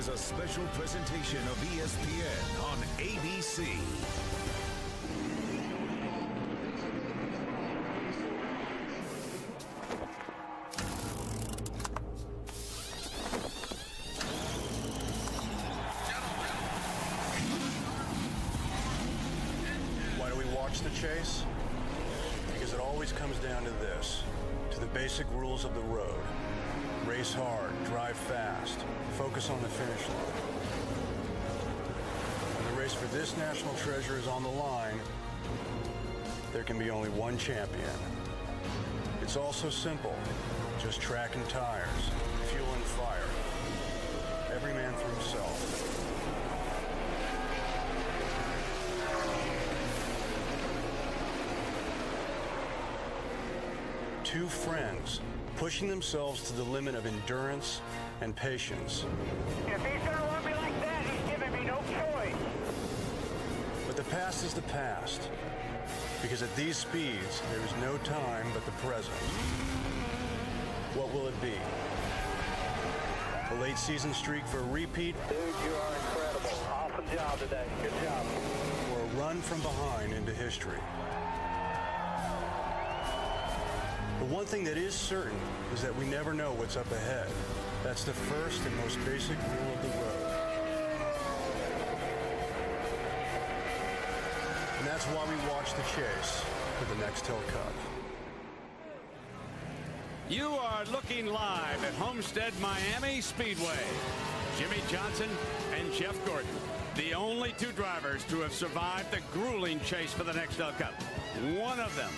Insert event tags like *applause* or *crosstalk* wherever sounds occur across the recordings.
is a special presentation of ESPN on ABC. Finish line. When the race for this national treasure is on the line, there can be only one champion. It's also simple, just track and tires, fuel and fire. Every man for himself. Two friends pushing themselves to the limit of endurance and patience. If he's gonna run me like that, he's giving me no choice. But the past is the past. Because at these speeds, there is no time but the present. What will it be? A late season streak for a repeat Dude, you are incredible. Awesome job today. Good job. or a run from behind into history? The one thing that is certain is that we never know what's up ahead. That's the first and most basic rule of the road. And that's why we watch the chase for the Nextel Cup. You are looking live at Homestead Miami Speedway. Jimmie Johnson and Jeff Gordon, the only two drivers to have survived the grueling chase for the Nextel Cup. One of them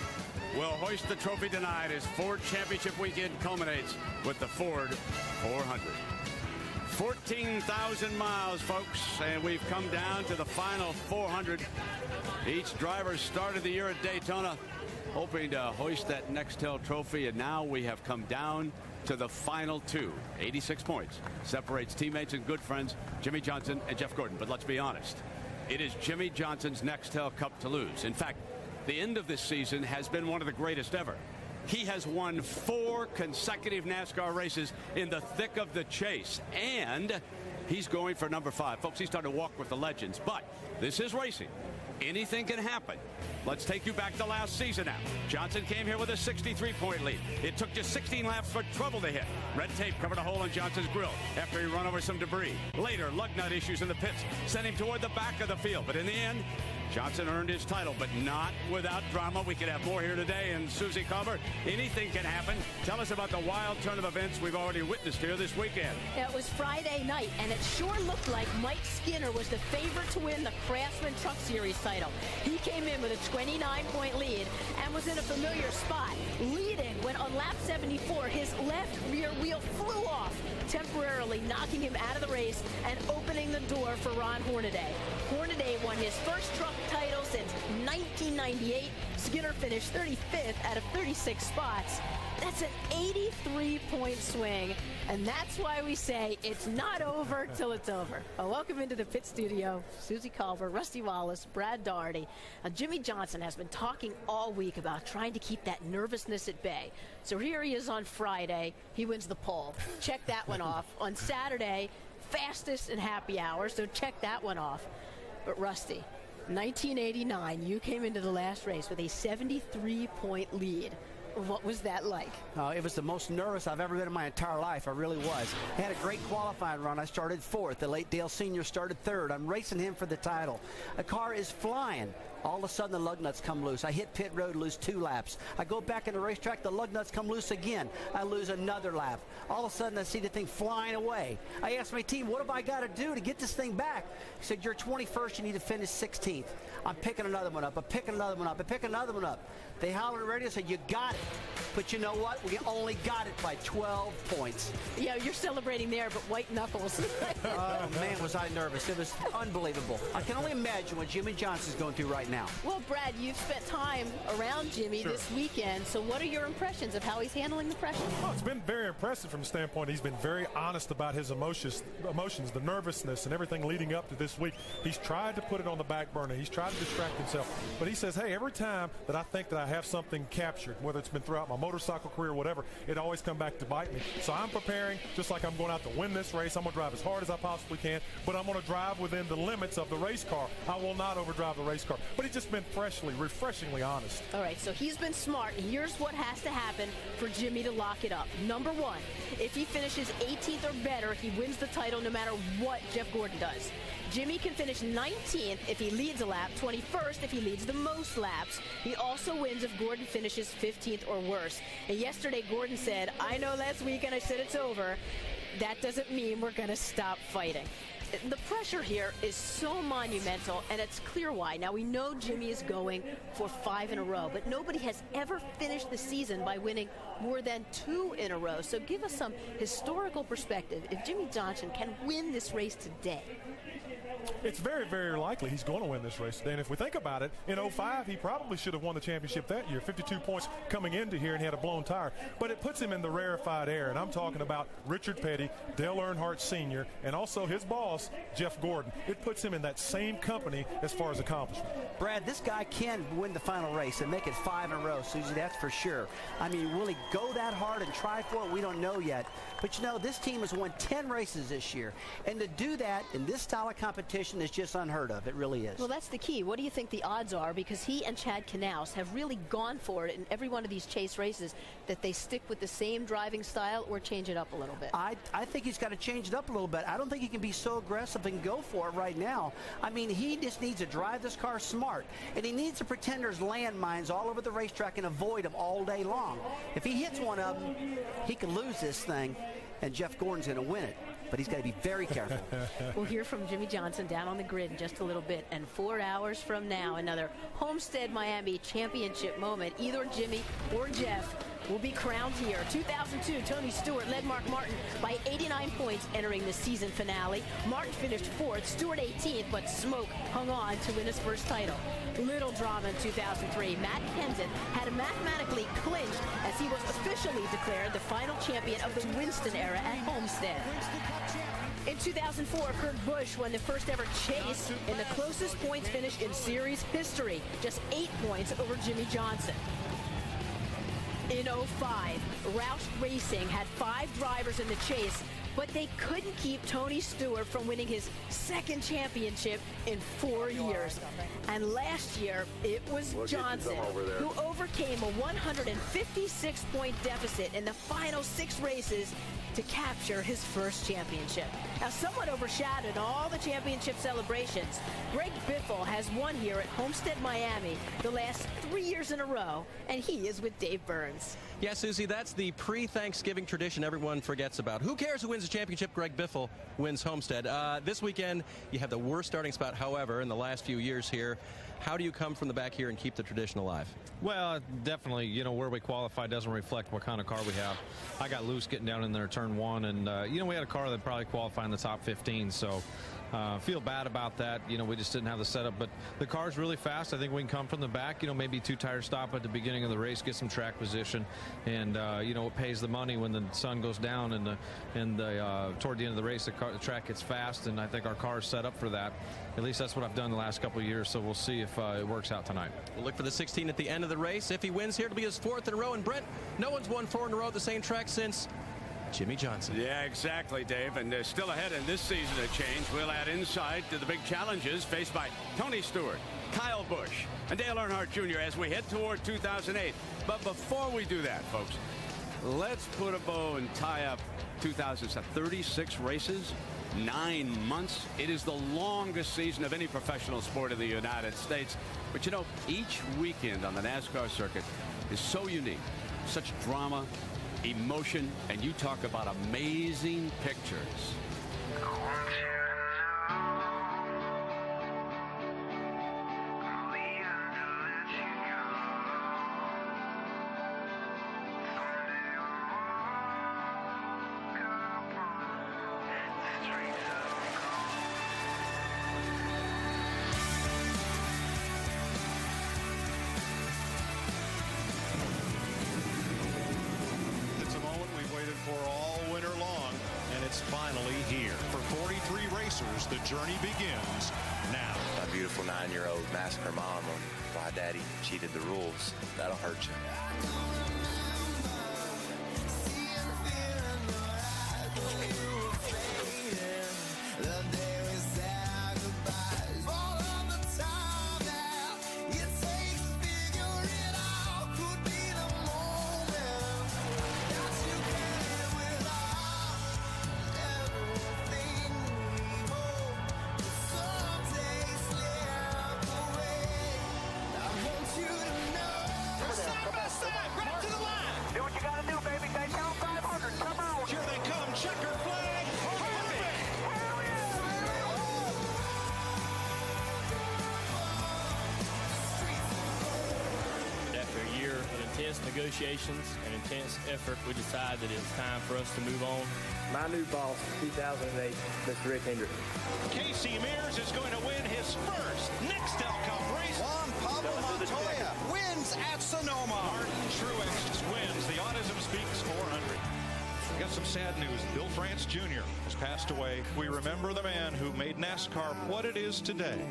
will hoist the trophy tonight as Ford Championship weekend culminates with the Ford 400. 14,000 miles, folks, and we've come down to the final 400. Each driver started the year at Daytona hoping to hoist that Nextel trophy, and now we have come down to the final two. 86 points separates teammates and good friends Jimmie Johnson and Jeff Gordon. But let's be honest, it is Jimmie Johnson's Nextel Cup to lose. In fact, the end of this season has been one of the greatest ever. He has won four consecutive NASCAR races in the thick of the chase, and he's going for number five. Folks, he's starting to walk with the legends, but this is racing. Anything can happen. Let's take you back to last season now. Johnson came here with a 63-point lead. It took just 16 laps for trouble to hit. Red tape covered a hole in Johnson's grill after he run over some debris. Later, lug nut issues in the pits sent him toward the back of the field. But in the end, Johnson earned his title, but not without drama. We could have more here today. And Suzy Kolber, anything can happen. Tell us about the wild turn of events we've already witnessed here this weekend. It was Friday night, and it sure looked like Mike Skinner was the favorite to win the Craftsman Truck Series title. He came in with a 29-point lead and was in a familiar spot, leading when on lap 74, his left rear wheel flew off, temporarily knocking him out of the race and opening the door for Ron Hornaday. Hornaday won his first truck title since 1998. Skinner finished 35th out of 36 spots. That's an 83-point swing, and that's why we say it's not over till it's over. Well, welcome into the pit studio, Suzy Kolber, Rusty Wallace, Brad Daugherty. Now, Jimmy Johnson has been talking all week about trying to keep that nervousness at bay. So here he is on Friday. He wins the pole. Check that one off. *laughs* On Saturday, fastest and happy hour, so check that one off. But Rusty, 1989, you came into the last race with a 73 point lead. What was that like? Uh, it was the most nervous I've ever been in my entire life. I really was. I had a great qualifying run. I started fourth. The late Dale Sr. started third. I'm racing him for the title. The car is flying. All of a sudden, the lug nuts come loose. I hit pit road, lose two laps. I go back in the racetrack, the lug nuts come loose again. I lose another lap. All of a sudden, I see the thing flying away. I asked my team, what have I got to do to get this thing back? He said, you're 21st, you need to finish 16th. I'm picking another one up. I'm picking another one up. I'm picking another one up. They hollered at the radio and said, you got it. But you know what? We only got it by 12 points. Yeah, you're celebrating there, but white knuckles. *laughs* Oh, man, was I nervous. It was unbelievable. I can only imagine what Jimmie Johnson's going through right now. well, Brad, you've spent time around Jimmie this weekend, so what are your impressions of how he's handling the pressure? Well, it's been very impressive from the standpoint he's been very honest about his emotions, emotions, the nervousness, and everything leading up to this week. He's tried to put it on the back burner. He's tried to distract himself, but he says, "Hey, every time that I think that I have something captured, whether it's been throughout my motorcycle career, or whatever, it always come back to bite me. So I'm preparing just like I'm going out to win this race. I'm going to drive as hard as I possibly can, but I'm going to drive within the limits of the race car. I will not overdrive the race car. But he's just been freshly, refreshingly honest. All right, so he's been smart. Here's what has to happen for Jimmie to lock it up. Number one, if he finishes 18th or better, he wins the title no matter what Jeff Gordon does. Jimmie can finish 19th if he leads a lap, 21st if he leads the most laps. He also wins if Gordon finishes 15th or worse. And yesterday, Gordon said, I know last weekend I said it's over. That doesn't mean we're going to stop fighting the pressure here is so monumental, and it's clear why. Now, we know Jimmie is going for five in a row, but nobody has ever finished the season by winning more than two in a row. So give us some historical perspective. If Jimmie Johnson can win this race today, it's very, very likely he's going to win this race. And if we think about it, in 05, he probably should have won the championship that year. 52 points coming into here, and he had a blown tire. But it puts him in the rarefied air. And I'm talking about Richard Petty, Dale Earnhardt Sr., and also his boss, Jeff Gordon. It puts him in that same company as far as accomplishment. Brad, this guy can win the final race and make it five in a row, Suzy. That's for sure. I mean, will he go that hard and try for it? We don't know yet. But you know, this team has won 10 races this year. And to do that in this style of competition is just unheard of. It really is. Well, that's the key. What do you think the odds are? Because he and Chad Knaus have really gone for it in every one of these chase races that they stick with the same driving style or change it up a little bit. I, I think he's got to change it up a little bit. I don't think he can be so aggressive and go for it right now. I mean, he just needs to drive this car smart. And he needs to pretend there's landmines all over the racetrack and avoid them all day long. If he hits one of them, he could lose this thing and Jeff Gordon's going to win it. But he's got to be very careful. *laughs* we'll hear from Jimmie Johnson down on the grid in just a little bit. And four hours from now, another Homestead Miami championship moment. Either Jimmie or Jeff will be crowned here. 2002, Tony Stewart led Mark Martin by 89 points entering the season finale. Martin finished fourth, Stewart 18th, but Smoke hung on to win his first title. Little drama in 2003. Matt Kenseth had mathematically clinched as he was officially declared the final champion of the Winston era at Homestead. In 2004, Kurt Busch won the first ever chase in the closest points finish in series history, just eight points over Jimmie Johnson in 05. Roush Racing had five drivers in the chase, but they couldn't keep Tony Stewart from winning his second championship in four years. And last year, it was we'll Johnson who overcame a 156-point deficit in the final six races to capture his first championship. Now, somewhat overshadowed all the championship celebrations, Greg Biffle has won here at Homestead, Miami the last three years in a row, and he is with Dave Burns. Yeah, Suzy, that's the pre-Thanksgiving tradition everyone forgets about. Who cares who wins the championship? Greg Biffle wins Homestead. Uh, this weekend, you have the worst starting spot, however, in the last few years here. How do you come from the back here and keep the tradition alive? Well, definitely, you know, where we qualify doesn't reflect what kind of car we have. I got loose getting down in there turn one, and, uh, you know, we had a car that probably qualified in the top 15, so uh, feel bad about that. You know, we just didn't have the setup, but the car's really fast. I think we can come from the back. You know, maybe two tire stop at the beginning of the race, get some track position, and uh, you know, it pays the money when the sun goes down and the and the uh, toward the end of the race, the, car, the track gets fast, and I think our car is set up for that. At least that's what I've done the last couple years. So we'll see if uh, it works out tonight. We'll look for the 16 at the end of the race. If he wins here, it'll be his fourth in a row. And Brent, no one's won four in a row at the same track since Jimmie Johnson. Yeah, exactly, Dave. And they're still ahead in this season of change. We'll add insight to the big challenges faced by Tony Stewart, Kyle Busch, and Dale Earnhardt Jr. as we head toward 2008. But before we do that, folks, let's put a bow and tie up 2036 races nine months. It is the longest season of any professional sport in the United States. But you know, each weekend on the NASCAR circuit is so unique. Such drama, emotion, and you talk about amazing pictures. Cheated the rules. That'll hurt you. Negotiations and intense effort, we decided that it was time for us to move on. My new boss, 2008, Mr. Rick Hendrick. Casey Mears is going to win his first Nextel Cup race. Juan Pablo Montoya wins at Sonoma. Martin Truex wins the Autism Speaks 400. We got some sad news. Bill France Jr. has passed away. We remember the man who made NASCAR what it is today.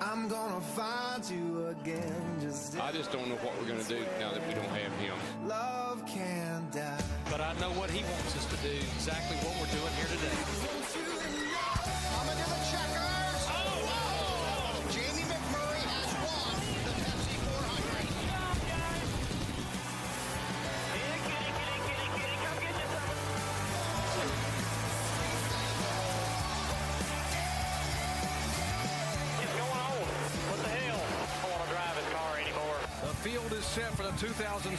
I'm gonna find you again. Just I just don't know what we're gonna do now that we don't have him. love can die. But I know what he wants us to do, exactly what we're doing here today. Set for the 2007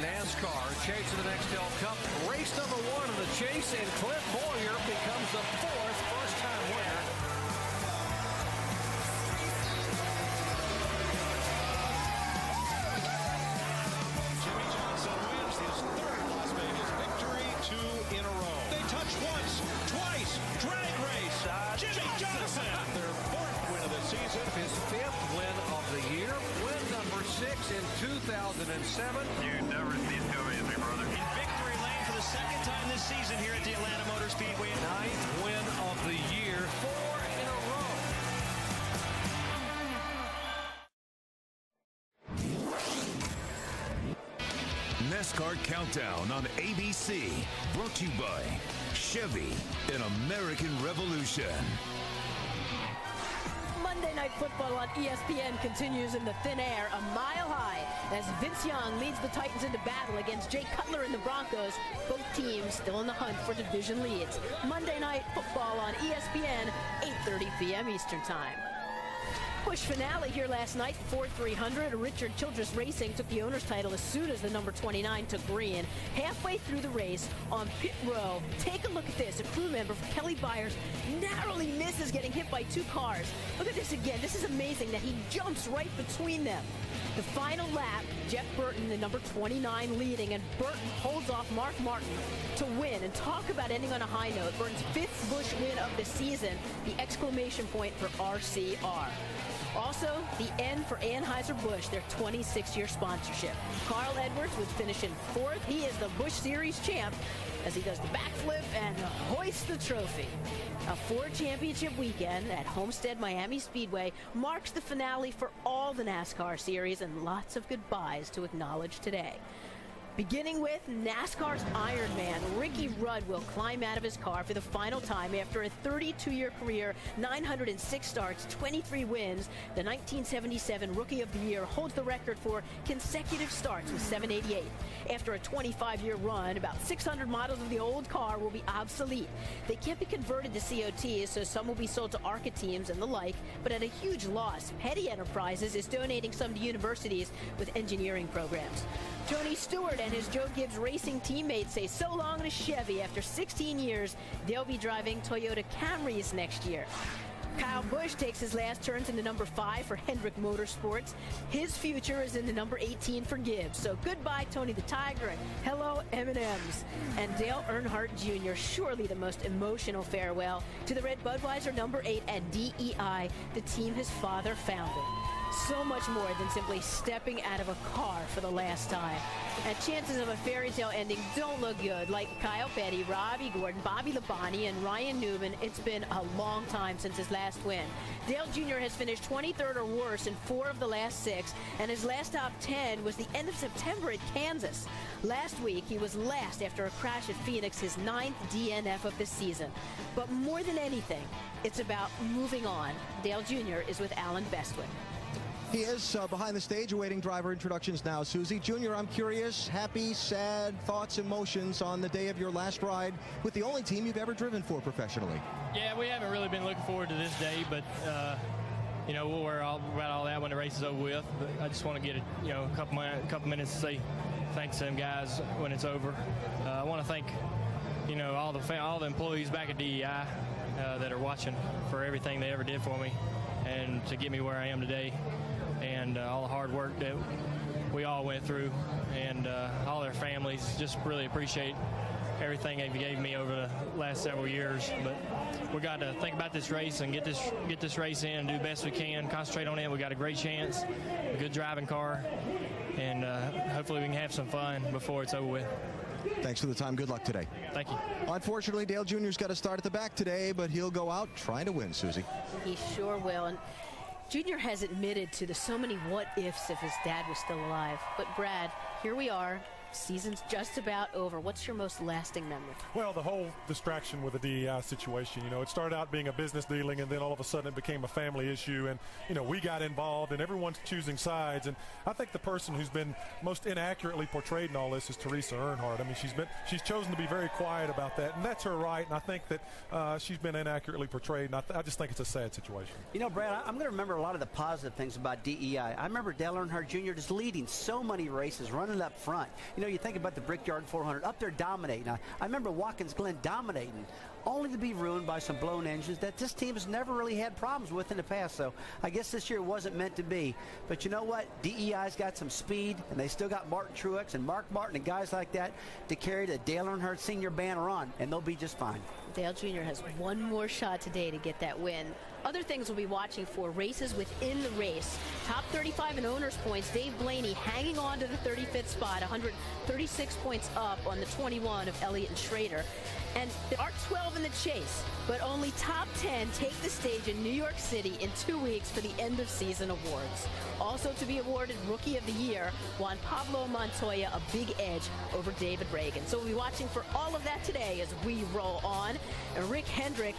NASCAR Chase of the Nextel Cup. Race number one of the chase, and Clint Bowyer becomes the fourth first-time winner. Jimmie Johnson wins his third Las Vegas victory, two in a row. They touch once, twice, drag race. Jimmie Johnson, *laughs* their fourth win of the season. His fifth win of the year, win number six in 2007. You never see Toby as my brother. In victory lane for the second time this season here at the Atlanta Motor Speedway. Ninth win of the year, four in a row. NASCAR Countdown on ABC. Brought to you by Chevy, an American Revolution. Monday Night Football on ESPN continues in the thin air, a mile high, as Vince Young leads the Titans into battle against Jay Cutler and the Broncos. Both teams still in the hunt for division leads. Monday Night Football on ESPN, 8:30 p.m. Eastern Time. Busch finale here last night, Ford 300. Richard Childress Racing took the owner's title as soon as the number 29 took green. Halfway through the race on pit row, take a look at this. A crew member Kelly Byers narrowly misses getting hit by two cars. Look at this again. This is amazing that he jumps right between them. The final lap, Jeff Burton, the number 29 leading, and Burton holds off Mark Martin to win. And talk about ending on a high note. Burton's fifth Busch win of the season, the exclamation point for RCR. Also, the end for Anheuser-Busch, their 26-year sponsorship. Carl Edwards would finish in fourth. He is the Busch Series champ as he does the backflip and hoists the trophy. A four championship weekend at Homestead Miami Speedway marks the finale for all the NASCAR series and lots of goodbyes to acknowledge today. Beginning with NASCAR's Iron Man, Ricky Rudd will climb out of his car for the final time after a 32-year career, 906 starts, 23 wins. The 1977 Rookie of the Year holds the record for consecutive starts with 788. After a 25-year run, about 600 models of the old car will be obsolete. They can't be converted to COTs, so some will be sold to ARCA teams and the like, but at a huge loss. Petty Enterprises is donating some to universities with engineering programs. Tony Stewart and his Joe Gibbs racing teammates say so long to Chevy. After 16 years, they'll be driving Toyota Camrys next year. Kyle Busch takes his last turns in the number five for Hendrick Motorsports. His future is in the number 18 for Gibbs. So goodbye, Tony the Tiger, and hello, M&M's. And Dale Earnhardt Jr., surely the most emotional farewell to the Red Budweiser number eight at DEI, the team his father founded so much more than simply stepping out of a car for the last time. And chances of a fairy tale ending don't look good. Like Kyle Petty, Robby Gordon, Bobby Labonte, and Ryan Newman, it's been a long time since his last win. Dale Jr. has finished 23rd or worse in four of the last six, and his last top 10 was the end of September at Kansas. Last week, he was last after a crash at Phoenix, his ninth DNF of the season. But more than anything, it's about moving on. Dale Jr. is with Allen Bestwick. He is uh, behind the stage awaiting driver introductions now. Susie Jr., I'm curious, happy, sad, thoughts, emotions on the day of your last ride with the only team you've ever driven for professionally. Yeah, we haven't really been looking forward to this day, but uh, you know we'll worry all about all that when the race is over with. But I just want to get a, you know a couple couple minutes to say thanks to them guys when it's over. Uh, I want to thank you know all the all the employees back at DEI uh, that are watching for everything they ever did for me and to get me where I am today and uh, all the hard work that we all went through, and uh, all their families. Just really appreciate everything they gave me over the last several years. But we got to think about this race and get this get this race in, do best we can, concentrate on it. We got a great chance, a good driving car, and uh, hopefully we can have some fun before it's over with. Thanks for the time. Good luck today. Thank you. Unfortunately, Dale Jr.'s got to start at the back today, but he'll go out trying to win, Suzy. He sure will. And Junior has admitted to the so many what ifs if his dad was still alive. But Brad, here we are, Season's just about over. What's your most lasting memory? Well, the whole distraction with the DEI situation. You know, it started out being a business dealing, and then all of a sudden it became a family issue. And, you know, we got involved, and everyone's choosing sides. And I think the person who's been most inaccurately portrayed in all this is Teresa Earnhardt. I mean, she's been she's chosen to be very quiet about that, and that's her right. And I think that uh, she's been inaccurately portrayed, and I, th- I, just think it's a sad situation. You know, Brad, I'm going to remember a lot of the positive things about DEI. I remember Dale Earnhardt Jr. just leading so many races, running up front. You know, you think about the Brickyard 400 up there dominating. I, I remember Watkins Glen dominating, only to be ruined by some blown engines that this team has never really had problems with in the past. So I guess this year wasn't meant to be. But you know what? DEI's got some speed, and they still got Martin Truex and Mark Martin and guys like that to carry the Dale Earnhardt Senior banner on, and they'll be just fine. Dale Jr. has one more shot today to get that win. Other things we'll be watching for races within the race. Top 35 in owners points. Dave Blaney hanging on to the 35th spot, 136 points up on the 21 of Elliott and Schrader. And there are 12 in the chase, but only top 10 take the stage in New York City in two weeks for the end of season awards. Also to be awarded Rookie of the Year, Juan Pablo Montoya a big edge over David Ragan. So we'll be watching for all of that today as we roll on. And Rick Hendrick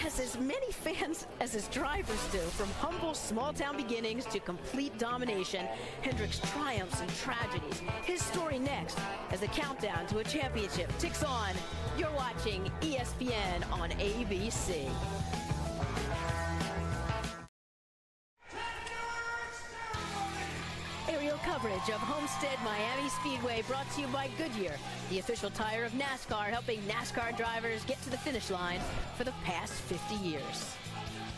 has as many fans as his drivers do. From humble small town beginnings to complete domination, Hendrick's triumphs and tragedies. His story next as the countdown to a championship ticks on. You're watching ESPN on ABC. Aerial coverage of Homestead Miami Speedway brought to you by Goodyear, the official tire of NASCAR, helping NASCAR drivers get to the finish line for the past 50 years.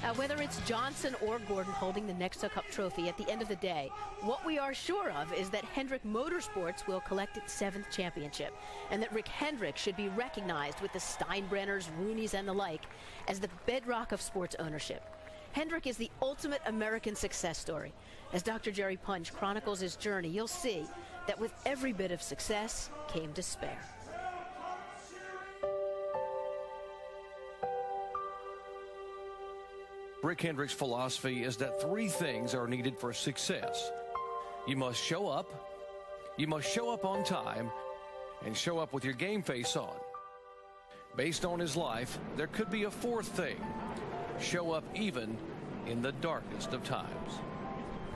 Uh, whether it's Johnson or Gordon holding the Nextel Cup trophy at the end of the day, what we are sure of is that Hendrick Motorsports will collect its seventh championship, and that Rick Hendrick should be recognized with the Steinbrenners, Rooneys, and the like as the bedrock of sports ownership. Hendrick is the ultimate American success story. As Dr. Jerry Punch chronicles his journey, you'll see that with every bit of success came despair. Rick Hendrick's philosophy is that three things are needed for success. You must show up, you must show up on time, and show up with your game face on. Based on his life, there could be a fourth thing show up even in the darkest of times.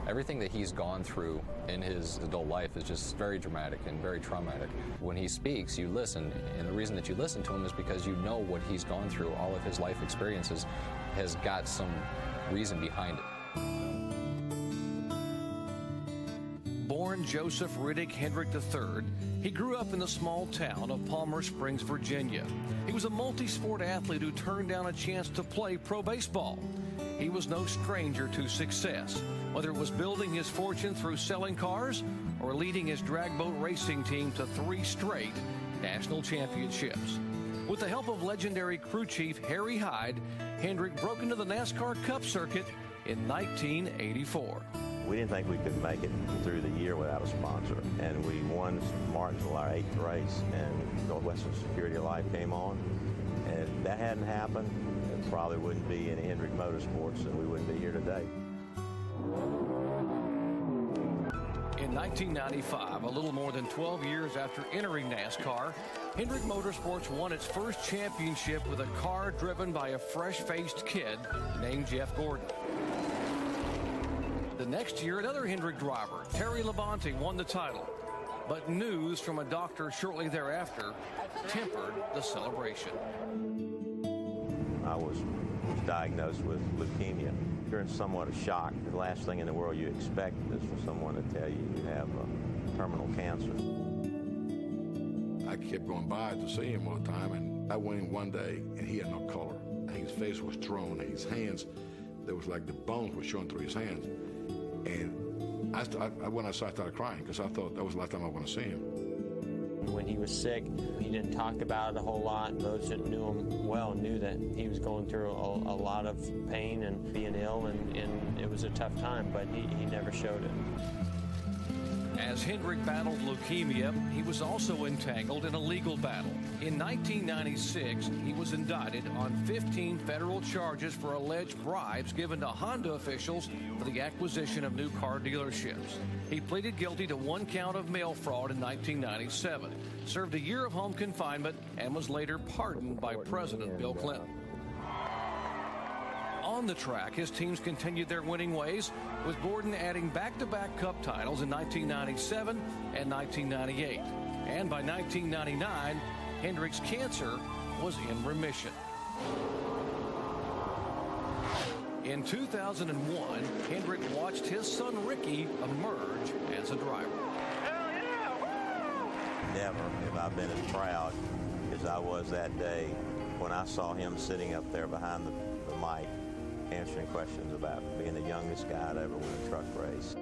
Everything that he's gone through in his adult life is just very dramatic and very traumatic. When he speaks, you listen, and the reason that you listen to him is because you know what he's gone through. All of his life experiences has got some reason behind it. Born Joseph Riddick Hendrick III, he grew up in the small town of Palmer Springs, Virginia. He was a multi sport athlete who turned down a chance to play pro baseball. He was no stranger to success, whether it was building his fortune through selling cars or leading his drag boat racing team to three straight national championships. With the help of legendary crew chief Harry Hyde, Hendrick broke into the NASCAR Cup circuit in 1984. We didn't think we could make it through the year without a sponsor. And we won Martinsville, our eighth race, and Northwestern Security Life came on. And if that hadn't happened, it probably wouldn't be in Hendrick Motorsports, and we wouldn't be here today. In 1995, a little more than 12 years after entering NASCAR, Hendrick Motorsports won its first championship with a car driven by a fresh-faced kid named Jeff Gordon. The next year, another Hendrick driver, Terry Labonte, won the title. But news from a doctor shortly thereafter tempered the celebration. I was diagnosed with leukemia. In somewhat of shock. The last thing in the world you expect is for someone to tell you you have uh, terminal cancer. I kept going by to see him all the time, and I went in one day, and he had no color. His face was drawn, his hands, there was like the bones were showing through his hands. And I, I, I went outside, I started crying because I thought that was the last time I want to see him. When he was sick, he didn't talk about it a whole lot. Those that knew him well knew that he was going through a, a lot of pain and being ill, and, and it was a tough time, but he, he never showed it. As Hendrick battled leukemia, he was also entangled in a legal battle. In 1996, he was indicted on 15 federal charges for alleged bribes given to Honda officials for the acquisition of new car dealerships. He pleaded guilty to one count of mail fraud in 1997, served a year of home confinement, and was later pardoned by President Bill Clinton. On the track, his teams continued their winning ways, with Gordon adding back to back cup titles in 1997 and 1998. And by 1999, Hendrick's cancer was in remission. In 2001, Hendrick watched his son Ricky emerge as a driver. Never have I been as proud as I was that day when I saw him sitting up there behind the, the mic answering questions about being the youngest guy to ever win a truck race.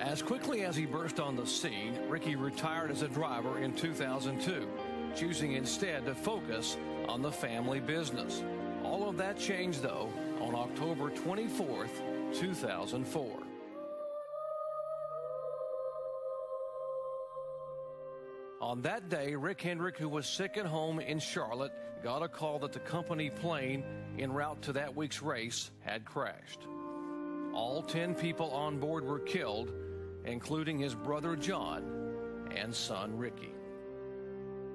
As quickly as he burst on the scene, Ricky retired as a driver in 2002, choosing instead to focus on the family business. All of that changed, though, on October 24th, 2004. On that day, Rick Hendrick, who was sick at home in Charlotte, got a call that the company plane en route to that week's race had crashed. All 10 people on board were killed, including his brother John and son Ricky.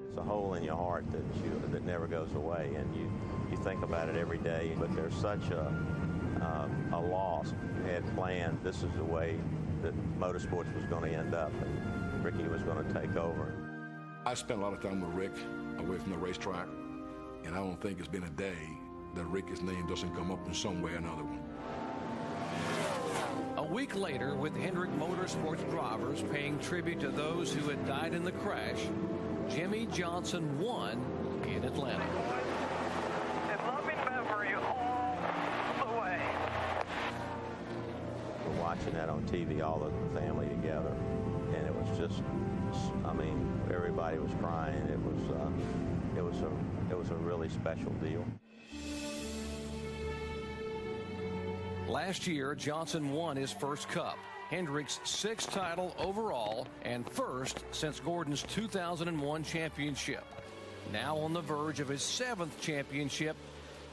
It's a hole in your heart that you that never goes away, and you you think about it every day. But there's such a uh, a loss. You had planned this is the way that motorsports was going to end up, and Ricky was going to take over. I spent a lot of time with Rick away from the racetrack, and I don't think it's been a day that Rick's name doesn't come up in some way or another one. A week later, with Hendrick Motorsports drivers paying tribute to those who had died in the crash, Jimmie Johnson won in Atlanta. And loving memory all the way. We're watching that on TV, all of the family together, and it was just, I mean, everybody was crying. It was, uh, it was a, it was a really special deal. Last year, Johnson won his first cup, Hendrick's sixth title overall, and first since Gordon's 2001 championship. Now on the verge of his seventh championship,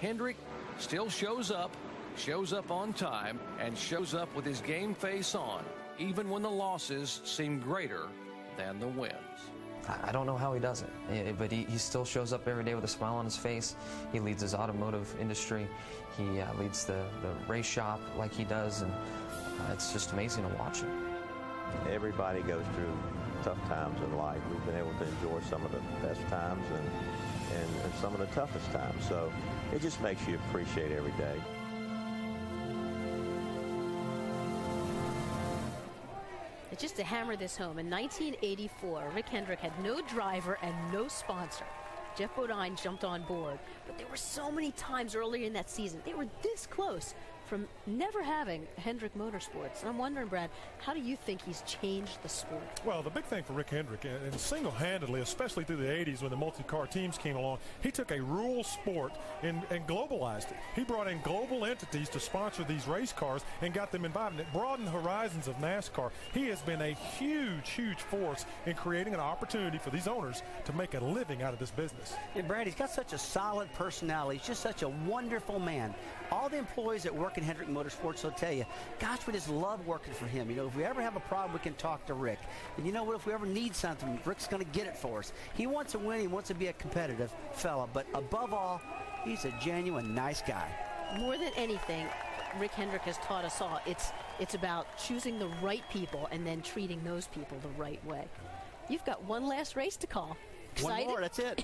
Hendrick still shows up, shows up on time, and shows up with his game face on, even when the losses seem greater than the wins. I don't know how he does it, eh, but he, he still shows up every day with a smile on his face. He leads his automotive industry. He uh, leads the, the race shop like he does, and uh, it's just amazing to watch him. Everybody goes through tough times in life. We've been able to enjoy some of the best times and, and, and some of the toughest times. So it just makes you appreciate every day. Just to hammer this home, in 1984, Rick Hendrick had no driver and no sponsor. Geoff Bodine jumped on board, but there were so many times earlier in that season they were this close from never having Hendrick Motorsports. And I'm wondering, Brad, how do you think he's changed the sport? Well, the big thing for Rick Hendrick, and single-handedly, especially through the 80s when the multi-car teams came along, he took a rural sport and, and globalized it. He brought in global entities to sponsor these race cars and got them involved. And it broadened the horizons of NASCAR. He has been a huge, huge force in creating an opportunity for these owners to make a living out of this business. And Brad, he's got such a solid personality. He's just such a wonderful man. All the employees that work in Hendrick Motorsports will tell you, gosh, we just love working for him. You know, if we ever have a problem, we can talk to Rick. And you know what? If we ever need something, Rick's going to get it for us. He wants to win. He wants to be a competitive fella. But above all, he's a genuine nice guy. More than anything, Rick Hendrick has taught us all. It's it's about choosing the right people and then treating those people the right way. You've got one last race to call. Excited? One more, that's it.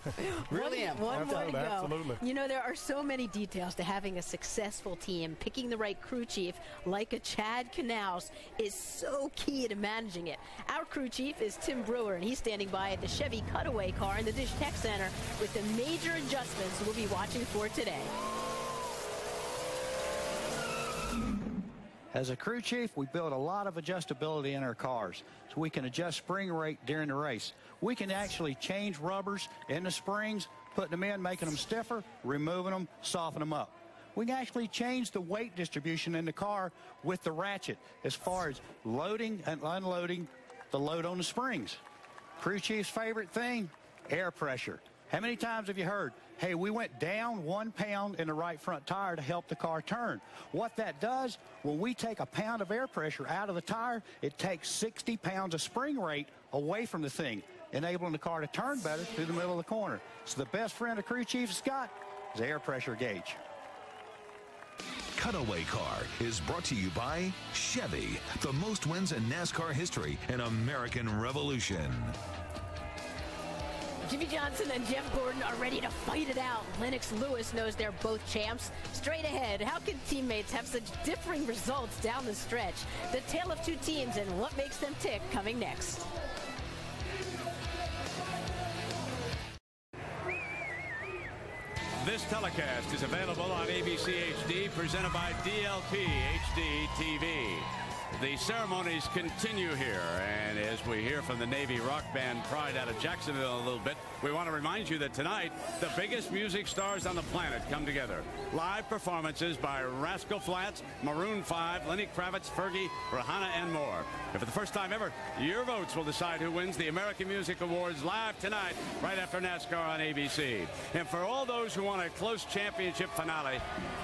*laughs* really am. One more to go. Absolutely. You know, there are so many details to having a successful team. Picking the right crew chief, like a Chad Knaus, is so key to managing it. Our crew chief is Tim Brewer, and he's standing by at the Chevy Cutaway car in the Dish Tech Center with the major adjustments we'll be watching for today. As a crew chief, we build a lot of adjustability in our cars so we can adjust spring rate during the race. We can actually change rubbers in the springs, putting them in, making them stiffer, removing them, softening them up. We can actually change the weight distribution in the car with the ratchet as far as loading and unloading the load on the springs. Crew chief's favorite thing, air pressure. How many times have you heard, hey, we went down one pound in the right front tire to help the car turn? What that does, when we take a pound of air pressure out of the tire, it takes 60 pounds of spring rate away from the thing, enabling the car to turn better through the middle of the corner. So the best friend a crew chief's got is air pressure gauge. Cutaway Car is brought to you by Chevy, the most wins in NASCAR history and American Revolution. Jimmie Johnson and Jeff Gordon are ready to fight it out. Lennox Lewis knows they're both champs. Straight ahead, how can teammates have such differing results down the stretch? The tale of two teams and what makes them tick coming next. This telecast is available on ABC HD, presented by DLP HD TV. The ceremonies continue here, and as we hear from the Navy rock band Pride out of Jacksonville a little bit, we want to remind you that tonight, the biggest music stars on the planet come together. Live performances by Rascal Flatts, Maroon 5, Lenny Kravitz, Fergie, Rihanna, and more. And for the first time ever, your votes will decide who wins the American Music Awards live tonight, right after NASCAR on ABC. And for all those who want a close championship finale,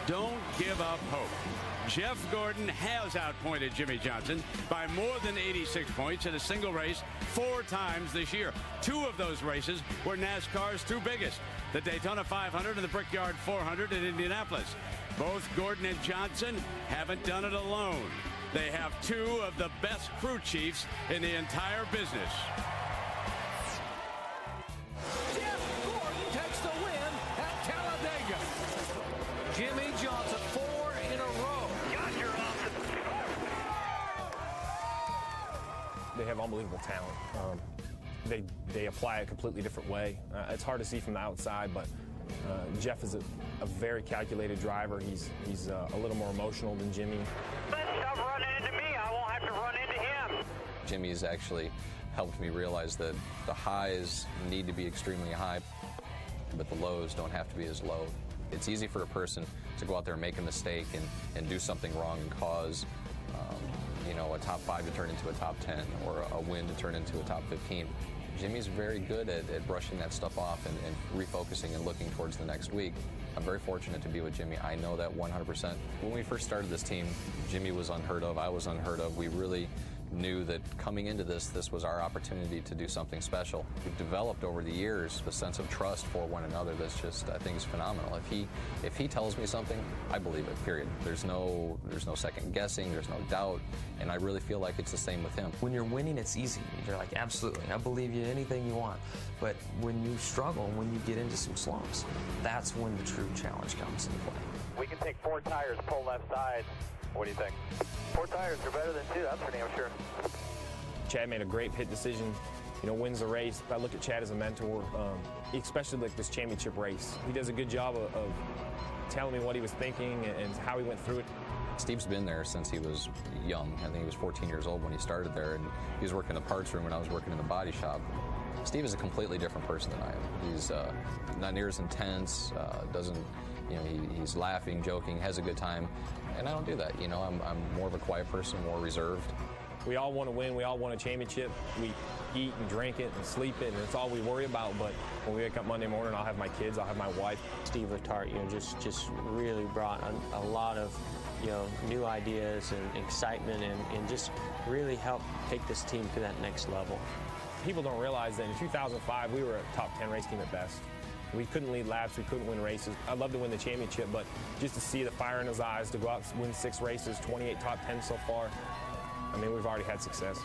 don't give up hope. Jeff Gordon has outpointed Jimmie Johnson by more than 86 points in a single race four times this year. Two of those races were NASCAR's two biggest, the Daytona 500 and the Brickyard 400 in Indianapolis. Both Gordon and Johnson haven't done it alone. They have two of the best crew chiefs in the entire business. Unbelievable talent. Um, they they apply a completely different way. Uh, it's hard to see from the outside, but uh, Jeff is a, a, very calculated driver. He's he's uh, a little more emotional than Jimmie. Stop running into me. I won't have to run into him. Jimmie's actually helped me realize that the highs need to be extremely high, but the lows don't have to be as low. It's easy for a person to go out there and make a mistake and, and do something wrong and cause you know, a top five to turn into a top 10 or a win to turn into a top 15. Jimmie's very good at, at brushing that stuff off and, and, refocusing and looking towards the next week. I'm very fortunate to be with Jimmie. I know that 100%. When we first started this team, Jimmie was unheard of. I was unheard of. We really knew that coming into this, this was our opportunity to do something special. We've developed over the years a sense of trust for one another that's just, I think, is phenomenal. If he, if he tells me something, I believe it. Period. There's no, there's no second guessing. There's no doubt, and I really feel like it's the same with him. When you're winning, it's easy. You're like, absolutely, I believe you. Anything you want. But when you struggle, when you get into some slumps, that's when the true challenge comes into play. We can take four tires, pull left side. What do you think? Four tires are better than two, that's for damn sure. Chad made a great pit decision, you know, wins the race. I look at Chad as a mentor, um, especially like this championship race. He does a good job of, of telling me what he was thinking and, and how he went through it. Steve's been there since he was young. I think he was 14 years old when he started there, and he was working in the parts room when I was working in the body shop. Steve is a completely different person than I am. He's uh, not near as intense, uh, doesn't, you know, he, he's laughing, joking, has a good time, and I don't do that. You know, I'm, I'm more of a quiet person, more reserved. We all want to win. We all want a championship. We eat and drink it and sleep it, and it's all we worry about. But when we wake up Monday morning, I'll have my kids, I'll have my wife. Steve Letarte, you know, just just really brought a, a lot of you know new ideas and excitement, and, and just really helped take this team to that next level. People don't realize that in 2005 we were a top 10 race team at best. We couldn't lead laps, we couldn't win races. I'd love to win the championship, but just to see the fire in his eyes, to go out and win six races, 28 top 10 so far, I mean, we've already had success.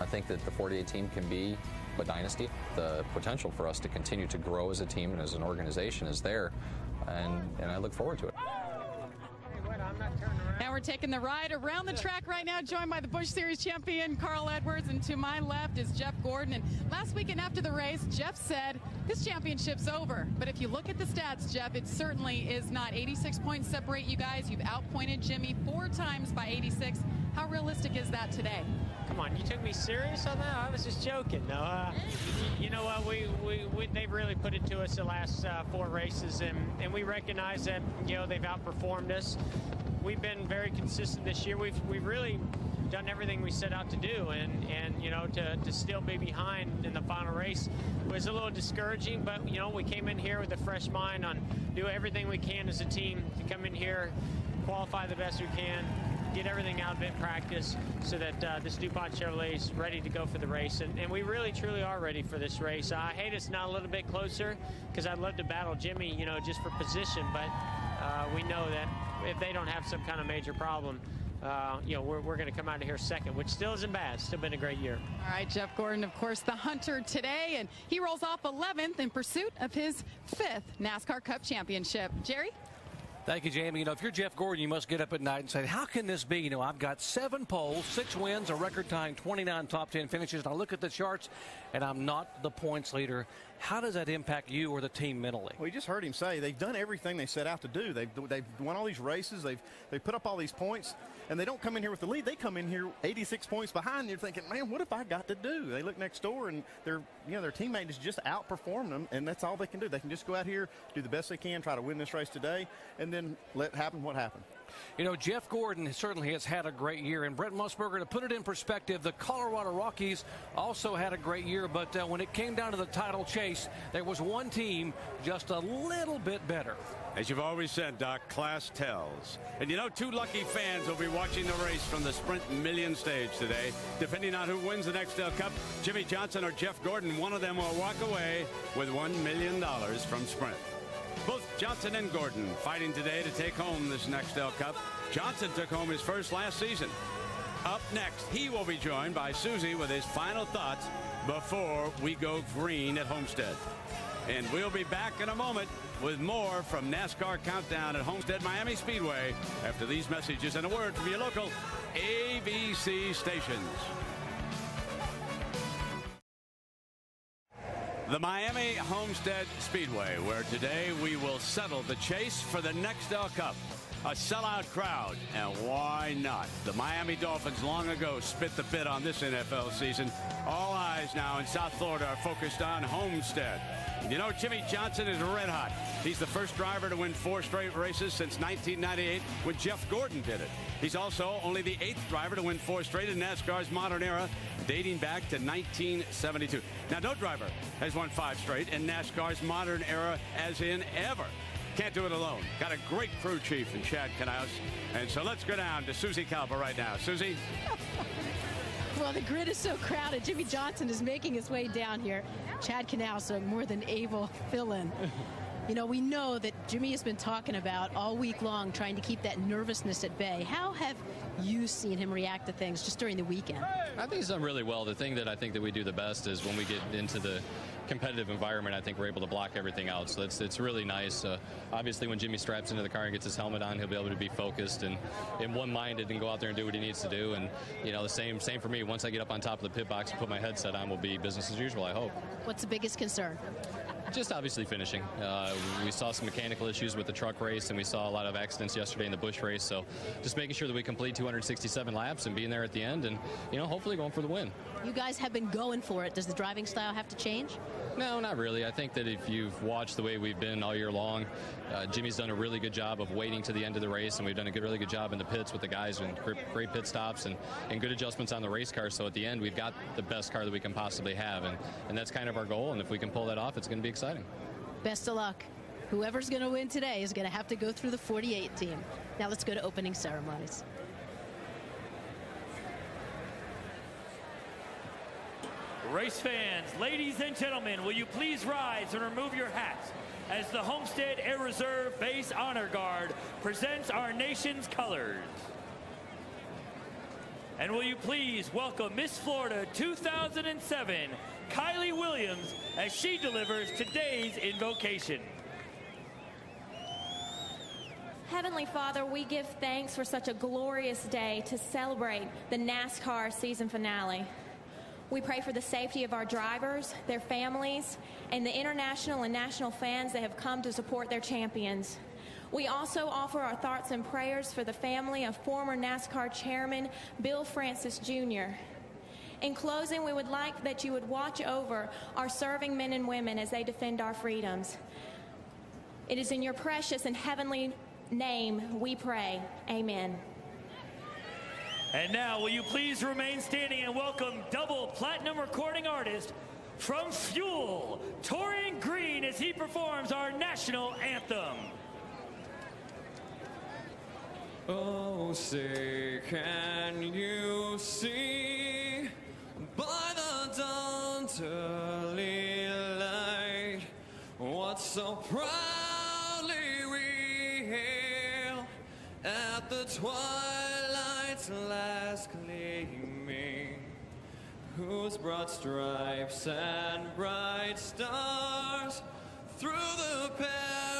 I think that the 48 team can be a dynasty. The potential for us to continue to grow as a team and as an organization is there, and, and I look forward to it. Now we're taking the ride around the track right now, joined by the Busch Series champion Carl Edwards, and to my left is Jeff Gordon. And last weekend after the race, Jeff said this championship's over. But if you look at the stats, Jeff, it certainly is not. 86 points separate you guys. You've outpointed Jimmie four times by 86. How realistic is that today? Come on, you took me serious on that? I was just joking. No, uh, you know what? We, we, we, they've really put it to us the last uh, four races, and, and we recognize that you know they've outperformed us we've been very consistent this year. We've we've really done everything we set out to do, and and you know to, to still be behind in the final race was a little discouraging. But you know we came in here with a fresh mind on do everything we can as a team to come in here, qualify the best we can. Get everything out of it, practice, so that uh, this DuPont Chevrolet is ready to go for the race. And, and we really, truly are ready for this race. I hate it's not a little bit closer because I'd love to battle Jimmie, you know, just for position. But uh, we know that if they don't have some kind of major problem, uh, you know, we're, we're going to come out of here second, which still isn't bad. Still been a great year. All right, Jeff Gordon, of course, the hunter today, and he rolls off 11th in pursuit of his fifth NASCAR Cup championship. Jerry? Thank you, Jamie. You know, if you're Jeff Gordon, you must get up at night and say, how can this be? You know, I've got seven poles, six wins, a record tying 29 top 10 finishes. And I look at the charts, and I'm not the points leader. How does that impact you or the team mentally? Well, you just heard him say they've done everything they set out to do. They've, they've won all these races. They've, they've put up all these points, and they don't come in here with the lead. They come in here 86 points behind. You're thinking, man, what have I got to do? They look next door, and their, you know, their teammate is just outperforming them, and that's all they can do. They can just go out here, do the best they can, try to win this race today, and then let happen what happened. You know, Jeff Gordon certainly has had a great year. And Brent Musburger, to put it in perspective, the Colorado Rockies also had a great year. But uh, when it came down to the title chase, there was one team just a little bit better. As you've always said, Doc, class tells. And you know, two lucky fans will be watching the race from the Sprint Million stage today. Depending on who wins the Nextel Cup, Jimmie Johnson or Jeff Gordon, one of them will walk away with $1 million from Sprint. Both Johnson and Gordon fighting today to take home this Nextel Cup. Johnson took home his first last season. Up next, he will be joined by Suzy with his final thoughts before we go green at Homestead. And we'll be back in a moment with more from NASCAR Countdown at Homestead Miami Speedway after these messages and a word from your local ABC stations. The Miami Homestead Speedway, where today we will settle the chase for the Nextel Cup. A sellout crowd, and why not? The Miami Dolphins long ago spit the bit on this NFL season. All eyes now in South Florida are focused on Homestead. You know, Jimmie Johnson is red hot. He's the first driver to win four straight races since 1998 when Jeff Gordon did it. He's also only the eighth driver to win four straight in NASCAR's modern era, dating back to 1972. Now, no driver has won five straight in NASCAR's modern era as in ever. Can't do it alone. Got a great crew chief in Chad Knaus. And so let's go down to Suzy Kolber right now. Suzy? *laughs* Well, the grid is so crowded. Jimmie Johnson is making his way down here. Chad Knaus, a more than able fill-in. You know, we know that Jimmie has been talking about all week long trying to keep that nervousness at bay. How have you seen him react to things just during the weekend? I think he's done really well. The thing that I think that we do the best is when we get into the competitive environment, I think we're able to block everything out. So it's, it's really nice. Uh, obviously, when Jimmie straps into the car and gets his helmet on, he'll be able to be focused and, and one-minded and go out there and do what he needs to do. And, you know, the same, same for me. Once I get up on top of the pit box and put my headset on, will be business as usual, I hope. What's the biggest concern? Just obviously finishing. Uh, we saw some mechanical issues with the truck race, and we saw a lot of accidents yesterday in the Busch race. So just making sure that we complete 267 laps and being there at the end, and you know, hopefully going for the win. You guys have been going for it. Does the driving style have to change? No, not really. I think that if you've watched the way we've been all year long, uh, Jimmie's done a really good job of waiting to the end of the race, and we've done a good, really good job in the pits with the guys and great pit stops and, and good adjustments on the race car. So at the end, we've got the best car that we can possibly have, and, and that's kind of our goal. And if we can pull that off, it's going to be exciting. Best of luck. Whoever's going to win today is going to have to go through the 48 team. Now let's go to opening ceremonies. Race fans, ladies and gentlemen, will you please rise and remove your hats as the Homestead Air Reserve Base Honor Guard presents our nation's colors. And will you please welcome Miss Florida 2007, Kylie Williams, as she delivers today's invocation. Heavenly Father, we give thanks for such a glorious day to celebrate the NASCAR season finale. We pray for the safety of our drivers, their families, and the international and national fans that have come to support their champions. We also offer our thoughts and prayers for the family of former NASCAR chairman Bill France Jr. In closing, we would like that you would watch over our serving men and women as they defend our freedoms. It is in your precious and heavenly name we pray. Amen. And now, will you please remain standing and welcome double platinum recording artist from Fuel, Toryn Green, as he performs our national anthem. Oh, say, can you see by the dawn's early light what so proudly we hail at the twilight's last gleaming, whose broad stripes and bright stars through the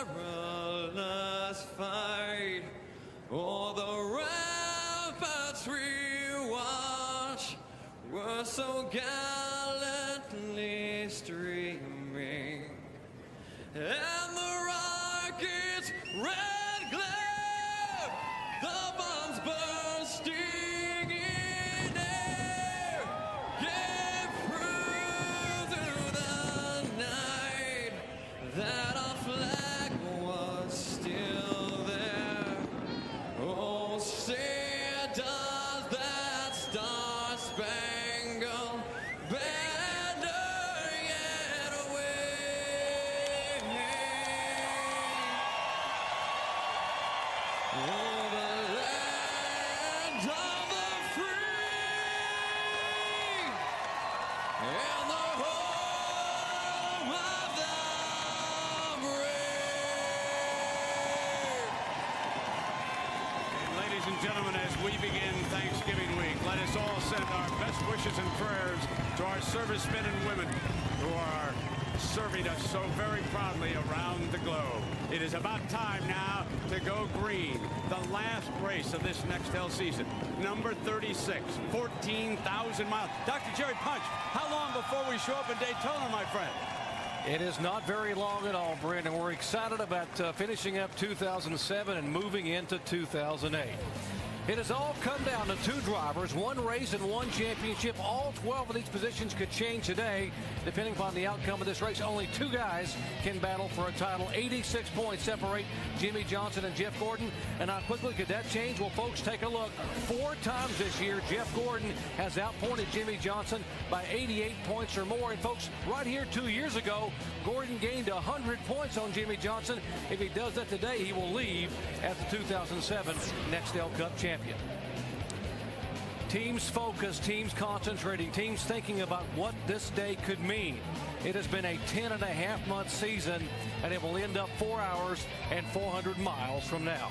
perilous fight all the ramparts we were so gallantly streaming, and the rocket's red season, number 36, 14,000 miles. Dr. Jerry Punch, how long before we show up in Daytona, my friend? It is not very long at all, Brandon. We're excited about uh, finishing up 2007 and moving into 2008. It has all come down to two drivers, one race and one championship. All 12 of these positions could change today, depending upon the outcome of this race. Only two guys can battle for a title. 86 points separate Jimmie Johnson and Jeff Gordon. And how quickly could that change? Well, folks, take a look. Four times this year, Jeff Gordon has outpointed Jimmie Johnson by 88 points or more. And folks, right here two years ago, Gordon gained 100 points on Jimmie Johnson. If he does that today, he will leave as the 2007 Nextel Cup champion. Teams focused, teams concentrating, teams thinking about what this day could mean. It has been a 10 and a half month season, and it will end up four hours and 400 miles from now.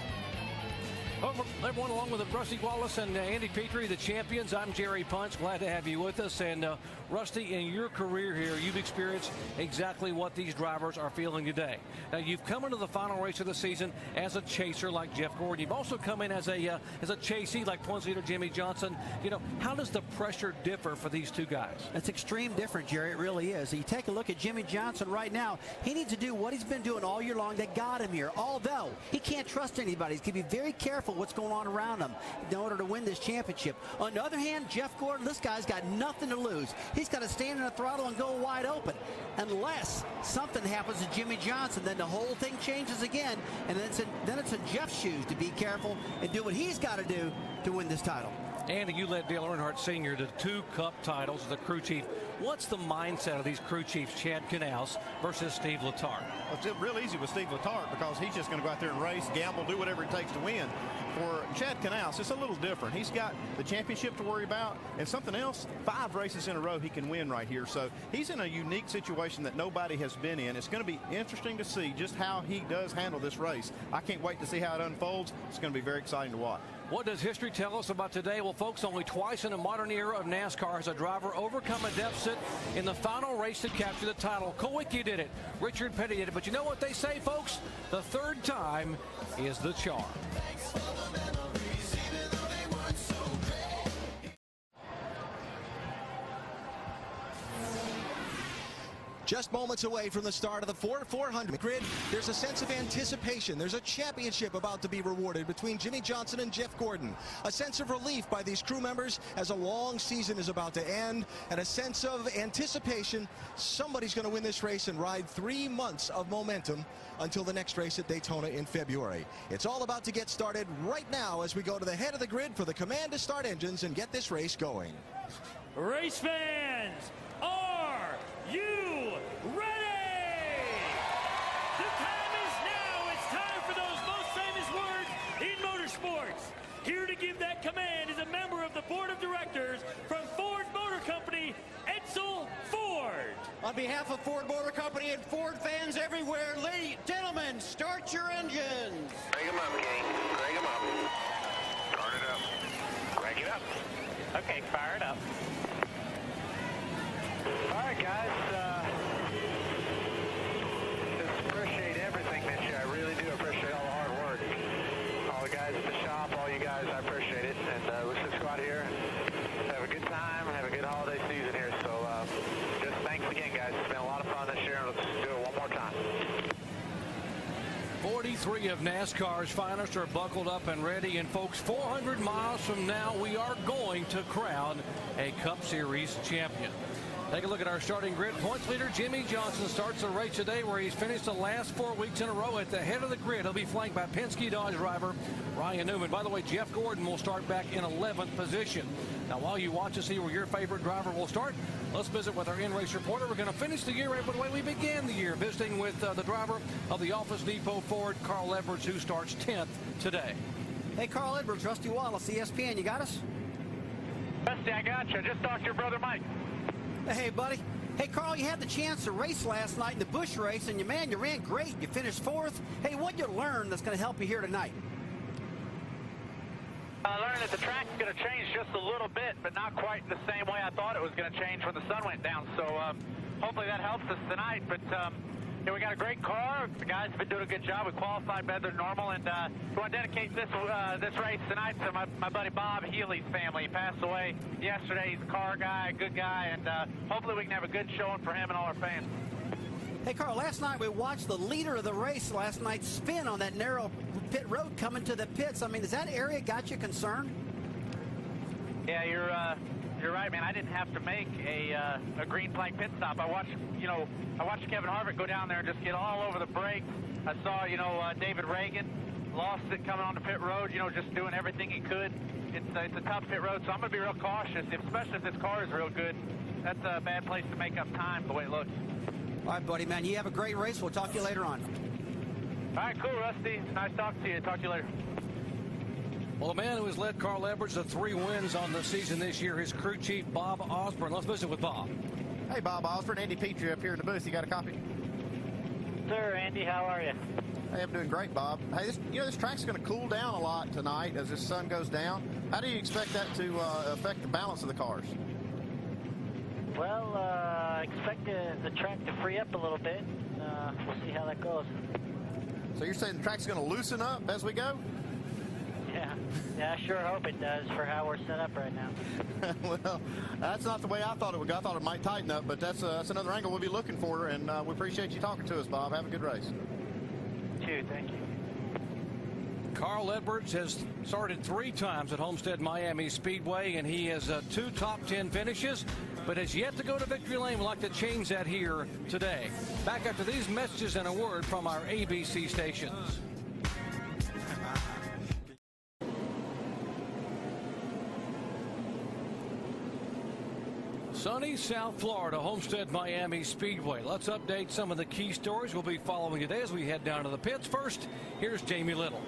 Everyone, along with Rusty Wallace and uh, Andy Petree, the champions, I'm Jerry Punch. Glad to have you with us. And uh, Rusty, in your career here, you've experienced exactly what these drivers are feeling today. Now, you've come into the final race of the season as a chaser like Jeff Gordon. You've also come in as a uh, as a chasee like points leader Jimmie Johnson. You know, how does the pressure differ for these two guys? It's extreme different, Jerry. It really is. You take a look at Jimmie Johnson right now. He needs to do what he's been doing all year long that got him here. Although he can't trust anybody, he's going to be very careful what's going on around him in order to win this championship. On the other hand, Jeff Gordon, this guy's got nothing to lose. He's got to stand in the throttle and go wide open. Unless something happens to Jimmie Johnson, then the whole thing changes again, and then it's in, then it's in Jeff's shoes to be careful and do what he's got to do to win this title. Andy, you led Dale Earnhardt Sr. to two cup titles as the crew chief. What's the mindset of these crew chiefs, Chad Knaus versus Steve Letarte? Well, it's real easy with Steve Letarte because he's just going to go out there and race, gamble, do whatever it takes to win. For Chad Knaus, it's a little different. He's got the championship to worry about and something else. Five races in a row he can win right here. So he's in a unique situation that nobody has been in. It's going to be interesting to see just how he does handle this race. I can't wait to see how it unfolds. It's going to be very exciting to watch. What does history tell us about today? Well, folks, only twice in the modern era of NASCAR has a driver overcome a deficit in the final race to capture the title. Kulwicki did it. Richard Petty did it. But you know what they say, folks? The third time is the charm. Just moments away from the start of the Ford 400 grid, there's a sense of anticipation. There's a championship about to be rewarded between Jimmie Johnson and Jeff Gordon. A sense of relief by these crew members as a long season is about to end, and a sense of anticipation. Somebody's going to win this race and ride three months of momentum until the next race at Daytona in February. It's all about to get started right now as we go to the head of the grid for the command to start engines and get this race going. Race fans, are you ready? The time is now. It's time for those most famous words in motorsports. Here to give that command is a member of the board of directors from Ford Motor Company, Edsel Ford. On behalf of Ford Motor Company and Ford fans everywhere, ladies, and gentlemen, start your engines. Crank them up, King. Crank them up. Start it up. Crank it up. Okay, fire it up. All right, guys. Uh, just appreciate everything that you. I really do appreciate all the hard work. All the guys at the shop, all you guys, I appreciate it. And uh, let's just go out here, have a good time, have a good holiday season here. So uh, just thanks again, guys. It's been a lot of fun this year. Let's do it one more time. 43 of NASCAR's finest are buckled up and ready. And folks, 400 miles from now, we are going to crown a Cup Series champion. Take a look at our starting grid. Points leader Jimmie Johnson starts the race today where he's finished the last four weeks in a row at the head of the grid. He'll be flanked by Penske Dodge driver Ryan Newman. By the way, Jeff Gordon will start back in 11th position. Now, while you watch to see where your favorite driver will start, let's visit with our in-race reporter. We're going to finish the year right the way we began the year, visiting with uh, the driver of the Office Depot Ford, Carl Edwards, who starts 10th today. Hey, Carl Edwards, Rusty Wallace, ESPN, you got us? Rusty, I got you. Just talked to your brother Mike. Hey, buddy. Hey, Carl, you had the chance to race last night in the Busch race, and you, man, you ran great. You finished fourth. Hey, what you learn that's going to help you here tonight? I learned that the track's going to change just a little bit, but not quite the same way I thought it was going to change when the sun went down. So um, hopefully that helps us tonight. But um, yeah, we got a great car. The guys have been doing a good job. We qualified better than normal, and uh, we want to dedicate this uh, this race tonight to my, my buddy Bob Healy's family. He passed away yesterday. He's a car guy, a good guy, and uh, hopefully we can have a good showing for him and all our fans. Hey, Carl, last night we watched the leader of the race last night spin on that narrow pit road coming to the pits. I mean, does that area got you concerned? Yeah, you're uh, you're right, man. I didn't have to make a uh, a green flag pit stop. I watched, you know, I watched Kevin Harvick go down there and just get all over the brakes. I saw, you know, uh, David Ragan lost it coming onto pit road. You know, just doing everything he could. It's uh, it's a tough pit road, so I'm gonna be real cautious, especially if this car is real good. That's a bad place to make up time the way it looks. All right, buddy, man. You have a great race. We'll talk to you later on. All right, cool, Rusty. Nice talking to you. Talk to you later. Well, the man who has led Carl Edwards to three wins on the season this year is crew chief Bob Osborne. Let's visit with Bob. Hey, Bob Osborne. Andy Petree up here in the booth. You got a copy? Sir, Andy, how are you? Hey, I'm doing great, Bob. Hey, this, you know, this track's going to cool down a lot tonight as the sun goes down. How do you expect that to uh, affect the balance of the cars? Well, uh, I expect the, the track to free up a little bit. Uh, we'll see how that goes. So you're saying the track's going to loosen up as we go? Yeah, yeah, I sure hope it does for how we're set up right now. *laughs* well, that's not the way I thought it would go. I thought it might tighten up, but that's, uh, that's another angle we'll be looking for, and uh, we appreciate you talking to us, Bob. Have a good race. Too, thank you. Carl Edwards has started three times at Homestead Miami Speedway, and he has uh, two top 10 finishes, but has yet to go to victory lane. We'd like to change that here today. Back after these messages and a word from our ABC stations. Sunny South Florida, Homestead Miami Speedway. Let's update some of the key stories we'll be following today as we head down to the pits. First, here's Jamie Little.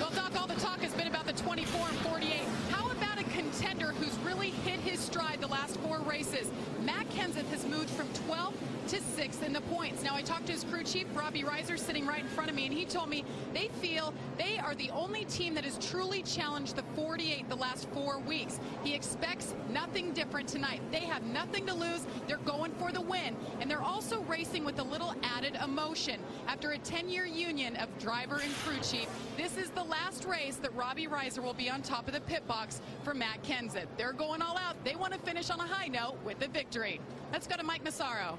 Well, Doc, all the talk has been about the 24 and 48. How contender who's really hit his stride the last four races? Matt Kenseth has moved from 12 to 6th in the points. Now, I talked to his crew chief, Robbie Reiser, sitting right in front of me, and he told me they feel they are the only team that has truly challenged the 48 the last four weeks. He expects nothing different tonight. They have nothing to lose. They're going for the win, and they're also racing with a little added emotion. After a 10-year union of driver and crew chief, this is the last race that Robbie Reiser will be on top of the pit box for Matt Kenseth. They're going all out. They want to finish on a high note with a victory. Let's go to Mike Massaro.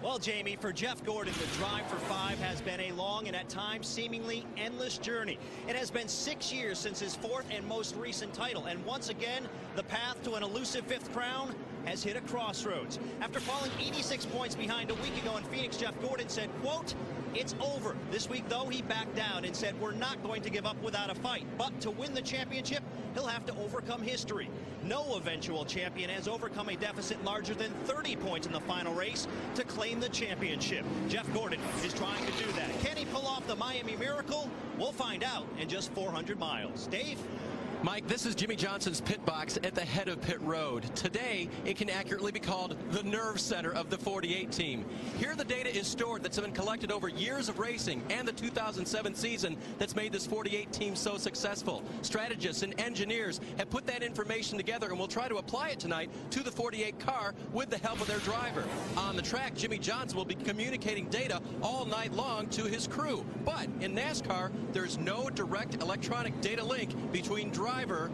Well, Jamie, for Jeff Gordon, the drive for five has been a long and at times seemingly endless journey. It has been six years since his fourth and most recent title, and once again, the path to an elusive fifth crown has hit a crossroads. After falling 86 points behind a week ago in Phoenix, Jeff Gordon said, quote, it's over. This week, though, he backed down and said, we're not going to give up without a fight. But to win the championship, he'll have to overcome history. No eventual champion has overcome a deficit larger than 30 points in the final race to claim the championship. Jeff Gordon is trying to do that. Can he pull off the Miami Miracle? We'll find out in just 400 miles. Dave? Mike, this is Jimmie Johnson's pit box at the head of pit road. Today, it can accurately be called the nerve center of the 48 team. Here, the data is stored that's been collected over years of racing and the 2007 season that's made this 48 team so successful. Strategists and engineers have put that information together and will try to apply it tonight to the 48 car with the help of their driver. On the track, Jimmie Johnson will be communicating data all night long to his crew. But in NASCAR, there's no direct electronic data link between driver driver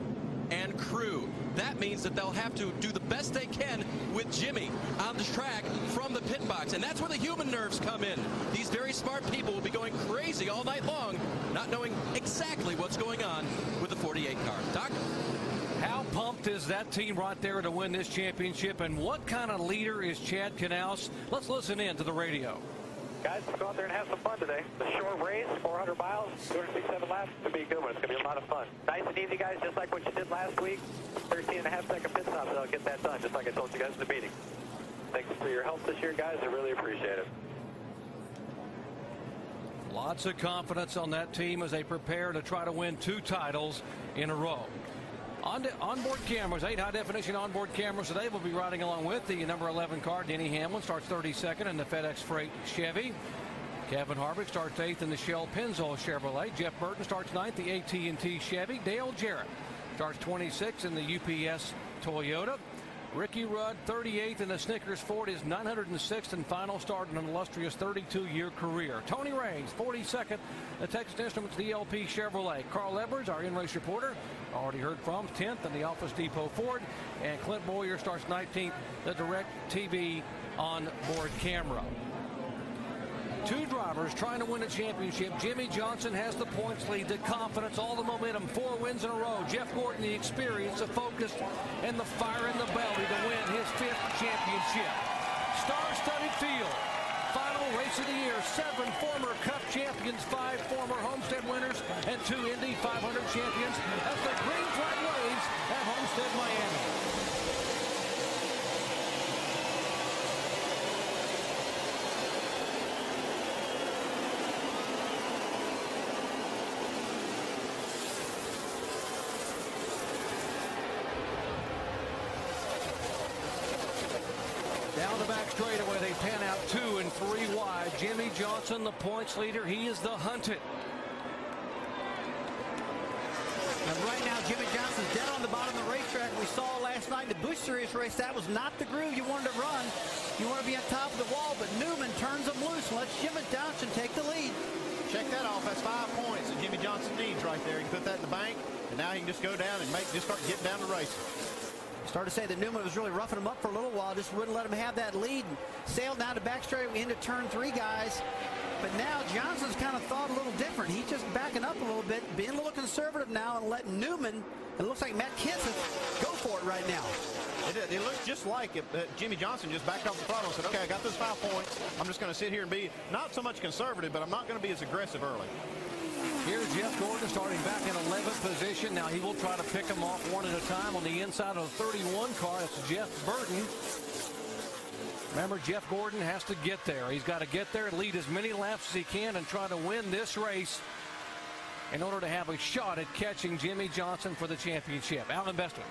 and crew. That means that they'll have to do the best they can with Jimmie on the track from the pit box. And that's where the human nerves come in. These very smart people will be going crazy all night long, not knowing exactly what's going on with the 48 car. Doc? How pumped is that team right there to win this championship? And what kind of leader is Chad Knaus? Let's listen in to the radio. Guys, let's go out there and have some fun today. The short race, 400 miles, 267 laps. It's going to be a good one. It's going to be a lot of fun. Nice and easy, guys, just like what you did last week. 13 and a half second pit stop, I'll get that done, just like I told you guys in the meeting. Thanks for your help this year, guys. I really appreciate it. Lots of confidence on that team as they prepare to try to win two titles in a row. On onboard cameras, eight high definition onboard cameras today. We'll be riding along with the number 11 car, Denny Hamlin, starts 32nd in the FedEx Freight Chevy. Kevin Harvick starts eighth in the Shell Pennzoil Chevrolet. Jeff Burton starts ninth, the AT&T Chevy. Dale Jarrett starts 26th in the UPS Toyota. Ricky Rudd, 38th in the Snickers Ford, his 906th and final start in an illustrious 32-year career. Tony Raines, 42nd, the Texas Instruments DLP Chevrolet. Carl Edwards, our in-race reporter, already heard from, 10th in the Office Depot Ford. And Clint Bowyer starts 19th, the Direct TV on-board camera. Two drivers trying to win a championship. Jimmie Johnson has the points lead, the confidence, all the momentum, four wins in a row. Jeff Gordon, the experience, the focus, and the fire in the belly to win his fifth championship. Star-studded field. Final race of the year. Seven former Cup champions, five former Homestead winners, and two Indy 500 champions as the green flag waves at Homestead, Miami. Down the back straightaway, they pan out two and three wide. Jimmie Johnson, the points leader, he is the hunted. And right now, Jimmie Johnson's dead on the bottom of the racetrack. We saw last night the Busch Series race, that was not the groove you wanted to run. You want to be on top of the wall, but Newman turns them loose and lets Jimmie Johnson take the lead. Check that off. That's five points that Jimmie Johnson needs right there. He can put that in the bank, and now he can just go down and make just start getting down to racing. Started to say that Newman was really roughing him up for a little while, just wouldn't let him have that lead. Sailed down to back straight into turn three, guys. But now Johnson's kind of thought a little different. He's just backing up a little bit, being a little conservative now, and letting Newman, it looks like Matt Kenseth, go for it right now. It, it looks just like it, Jimmie Johnson just backed off the throttle and said, okay, I got those five points. I'm just going to sit here and be not so much conservative, but I'm not going to be as aggressive early. Here's Jeff Gordon starting back in 11th position. Now he will try to pick them off one at a time on the inside of the 31 car. That's Jeff Burton. Remember, Jeff Gordon has to get there. He's got to get there, lead as many laps as he can, and try to win this race in order to have a shot at catching Jimmie Johnson for the championship. Allen Bestwick.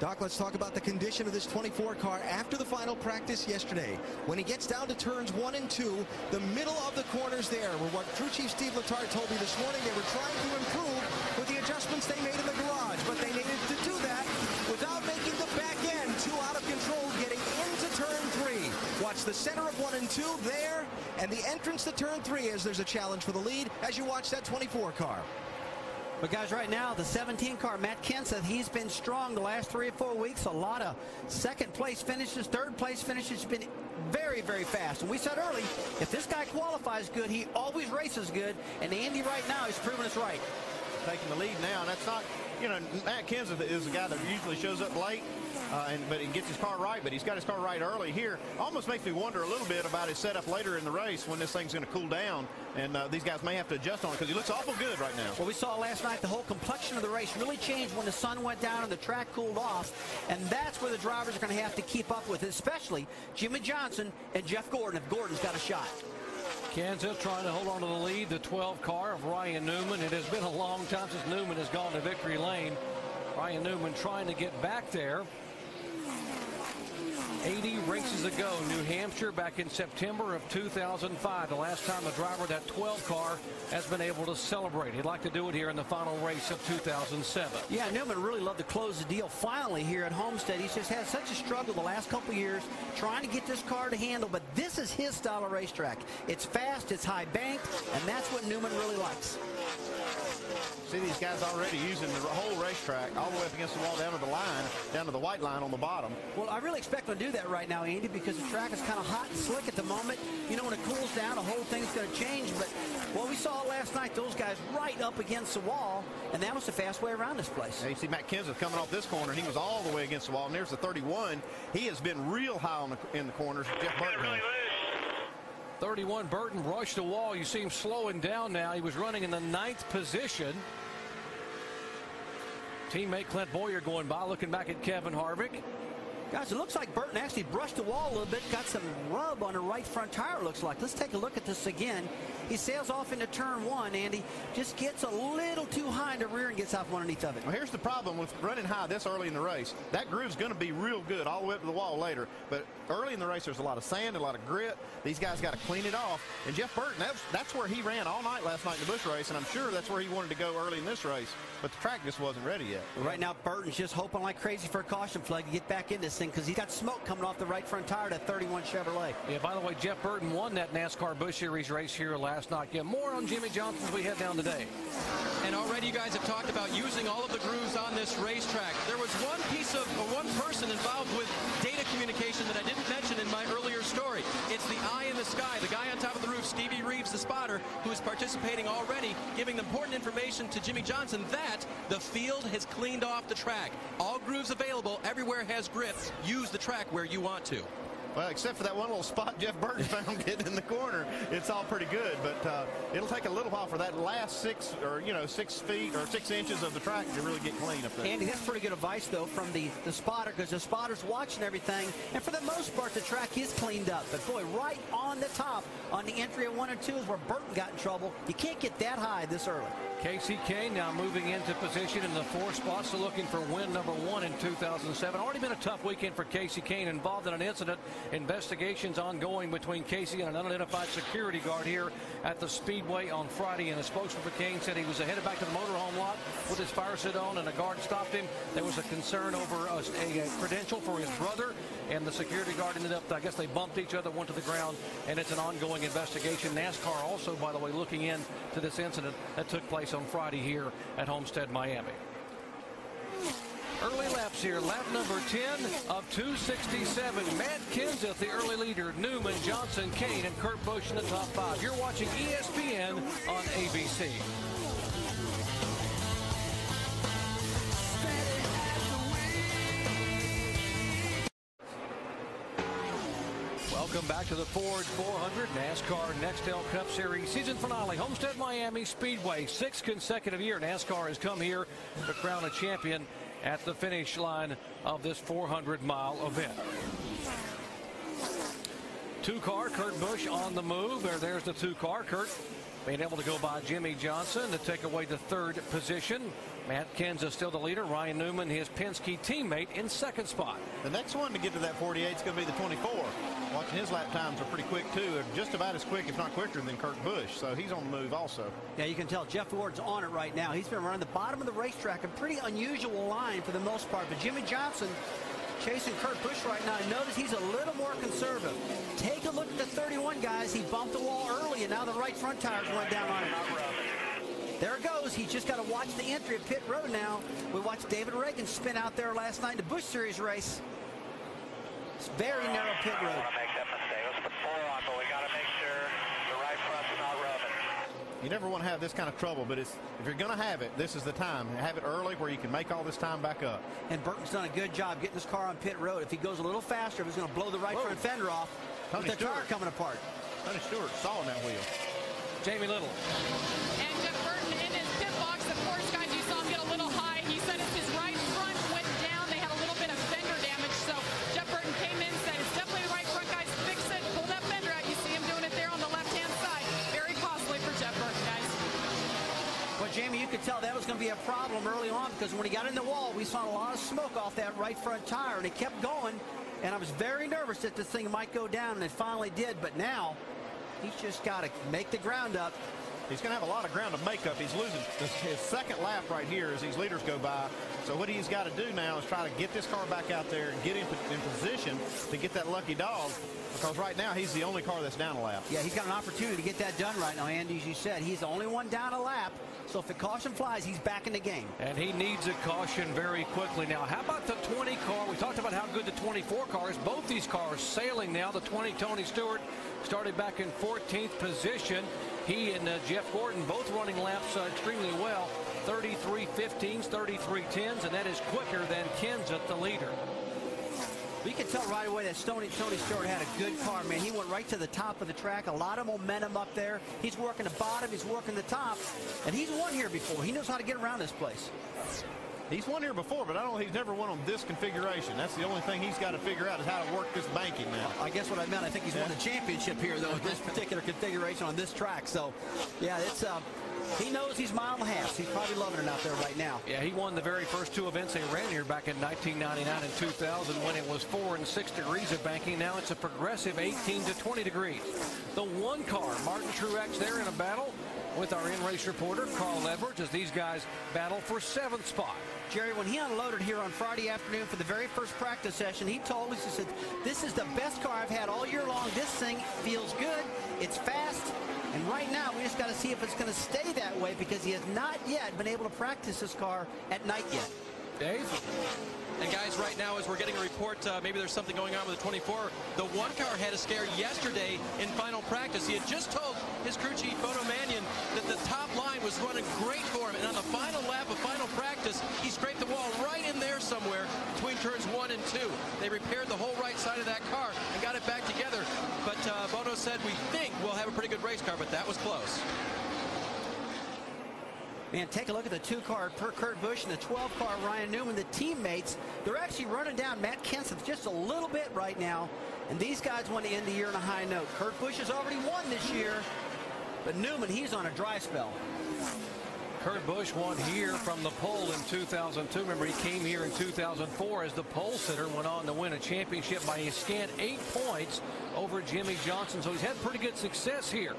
Doc, let's talk about the condition of this 24 car after the final practice yesterday. When he gets down to turns one and two, the middle of the corners there were what crew chief Steve Letarte told me this morning they were trying to improve with the adjustments they made in the garage, but they needed to do that without making the back end too out of control getting into turn three. Watch the center of one and two there, and the entrance to turn three as there's a challenge for the lead as you watch that 24 car. But guys, right now, the 17 car, Matt Kenseth, he's been strong the last three or four weeks. A lot of second place finishes, third place finishes, been very, very fast. And we said early, if this guy qualifies good, he always races good. And Andy right now is proving us right. Taking the lead now, and that's not, you know, Matt Kenseth is a guy that usually shows up late. Uh, and but he gets his car right, but he's got his car right early here. Almost makes me wonder a little bit about his setup later in the race when this thing's going to cool down, and uh, these guys may have to adjust on it because he looks awful good right now. Well, we saw last night the whole complexion of the race really changed when the sun went down and the track cooled off, and that's where the drivers are going to have to keep up with it, especially Jimmie Johnson and Jeff Gordon if Gordon's got a shot. Kenseth trying to hold on to the lead, the 12 car of Ryan Newman. It has been a long time since Newman has gone to victory lane. Ryan Newman trying to get back there. 80 races ago, New Hampshire back in September of 2005. The last time a driver of that 12 car has been able to celebrate. He'd like to do it here in the final race of 2007. Yeah, Newman really loved to close the deal finally here at Homestead. He's just had such a struggle the last couple years trying to get this car to handle, but this is his style of racetrack. It's fast, it's high banked, and that's what Newman really likes. See these guys already using the whole racetrack all the way up against the wall down to the line, down to the white line on the bottom. Well, I really expect them to do that right now, Andy, because the track is kind of hot and slick at the moment. You know, when it cools down, the whole thing's going to change. But what we saw last night, those guys right up against the wall, and that was the fast way around this place. Yeah, you see Matt Kenseth coming off this corner. He was all the way against the wall, and there's the 31. He has been real high on the, in the corners. Jeff Burton. 31 Burton brushed the wall. You see him slowing down now. He was running in the ninth position. Teammate Clint Bowyer going by, looking back at Kevin Harvick. Guys, it looks like Burton actually brushed the wall a little bit, got some rub on the right front tire, looks like. Let's take a look at this again. He sails off into turn one, Andy. Just gets a little too high in the rear and gets off underneath of it. Well, here's the problem with running high this early in the race. That groove's going to be real good all the way up to the wall later. But early in the race, there's a lot of sand, a lot of grit. These guys got to clean it off. And Jeff Burton, that's, that's where he ran all night last night in the Busch race, and I'm sure that's where he wanted to go early in this race. But the track just wasn't ready yet. Right now, Burton's just hoping like crazy for a caution flag to get back in this thing because he's got smoke coming off the right front tire of that 31 Chevrolet. Yeah, by the way, Jeff Burton won that NASCAR Busch Series race here last night. Get more on Jimmie Johnson as we head down today. And already you guys have talked about using all of the grooves on this racetrack. There was one piece of, or one person involved with data communication that I didn't mention in my earlier story. It's the eye in the sky, the guy on top of the roof, Stevie Reeves, the spotter, who is participating already, giving important information to Jimmie Johnson that the field has cleaned off the track. All grooves available, everywhere has grip. Use the track where you want to. Well, except for that one little spot Jeff Burton *laughs* found getting in the corner, it's all pretty good. But uh, it'll take a little while for that last six or you know six feet or six inches of the track to really get clean up there. Andy, that's pretty good advice though from the the spotter because the spotter's watching everything, and for the most part the track is cleaned up. But boy, right on the top on the entry of one and two is where Burton got in trouble. You can't get that high this early. Kasey Kahne now moving into position in the four spots, so looking for win number one in 2007. Already been a tough weekend for Kasey Kahne, involved in an incident. Investigations ongoing between Kasey and an unidentified security guard here at the Speedway on Friday. And a spokesman for Kahne said he was headed back to the motorhome lot with his fire suit on, and a guard stopped him. There was a concern over a, a, credential for his brother, and the security guard ended up, I guess they bumped each other, went to the ground, and it's an ongoing investigation. NASCAR also, by the way, looking into this incident that took place on Friday here at Homestead, Miami. Early laps here. Lap number 10 of 267. Matt Kenseth, the early leader. Newman, Johnson, Kahne, and Kurt Busch in the top five. You're watching ESPN on ABC. Welcome back to the Ford 400 NASCAR Nextel Cup Series season finale. Homestead Miami Speedway. Sixth consecutive year NASCAR has come here to crown a champion at the finish line of this 400 mile event. Two car, Kurt Busch on the move. There, there's the two car. Kurt being able to go by Jimmie Johnson to take away the third position. Matt Kenseth still the leader. Ryan Newman, his Penske teammate, in second spot. The next one to get to that 48 is going to be the 24. Watching his lap times are pretty quick too. They're just about as quick, if not quicker, than Kurt Busch. So he's on the move also. Yeah, you can tell Jeff Ward's on it right now. He's been running the bottom of the racetrack, a pretty unusual line for the most part. But Jimmie Johnson chasing Kurt Busch right now. Notice he's a little more conservative. Take a look at the 31, guys. He bumped the wall early, and now the right front tires went down on him. There it goes. He's just got to watch the entry at pit road now. We watched David Ragan spin out there last night in the Busch Series race. It's very narrow pit road. make that mistake. Let's put four on, but we got to make sure the right front's not rubbing. You never want to have this kind of trouble, but it's, if you're going to have it, this is the time. Have it early where you can make all this time back up. And Burton's done a good job getting this car on pit road. If he goes a little faster, he's going to blow the right Whoa. front fender off, Tony with the Stewart. tire coming apart. Tony Stewart sawing that wheel. Jamie Little. Was going to be a problem early on because when he got in the wall, we saw a lot of smoke off that right front tire, and it kept going. And I was very nervous that this thing might go down, and it finally did. But now, he's just got to make the ground up. He's going to have a lot of ground to make up. He's losing his second lap right here as these leaders go by. So what he's got to do now is try to get this car back out there and get in, in position to get that lucky dog. Because right now he's the only car that's down a lap. Yeah, he's got an opportunity to get that done right now, Andy. As you said, he's the only one down a lap. So if the caution flies, he's back in the game. And he needs a caution very quickly. Now, how about the 20 car? We talked about how good the 24 car is. Both these cars sailing now. The 20, Tony Stewart, started back in 14th position. He and uh, Jeff Gordon both running laps uh, extremely well. 33 15s, 33 10s, and that is quicker than Kenseth, the leader. We can tell right away that Tony, Tony Stewart had a good car, man. He went right to the top of the track. A lot of momentum up there. He's working the bottom. He's working the top. And he's won here before. He knows how to get around this place. He's won here before, but I don't. He's never won on this configuration. That's the only thing he's got to figure out is how to work this banking now. I guess what I meant, I think he's won the championship here, though, with this particular configuration on this track. So, yeah, it's uh, he knows he's mile and a half. So he's probably loving it out there right now. Yeah, he won the very first two events they ran here back in 1999 and 2000 when it was four and six degrees of banking. Now it's a progressive 18 to 20 degrees. The one car, Martin Truex there in a battle with our in-race reporter, Carl Edwards, as these guys battle for seventh spot. Jerry, when he unloaded here on Friday afternoon for the very first practice session, he told us, he said, this is the best car I've had all year long. This thing feels good. It's fast. And right now, we just got to see if it's going to stay that way because he has not yet been able to practice this car at night yet. Dave? And guys, right now, as we're getting a report, uh, maybe there's something going on with the 24. The one car had a scare yesterday in final practice. He had just told his crew chief, Bono Manion, that the top line was running great for him. And on the final lap of final practice, he scraped the wall right in there somewhere between turns one and two. They repaired the whole right side of that car and got it back together. But uh, Bono said, we think we'll have a pretty good race car, but that was close. Man, take a look at the two car per Kurt Busch and the 12 car Ryan Newman. The teammates, they're actually running down Matt Kenseth just a little bit right now. And these guys want to end the year on a high note. Kurt Busch has already won this year, but Newman, he's on a dry spell. Kurt Busch won here from the pole in 2002. Remember, he came here in 2004 as the pole sitter, went on to win a championship by a scant eight points over Jimmie Johnson. So he's had pretty good success here,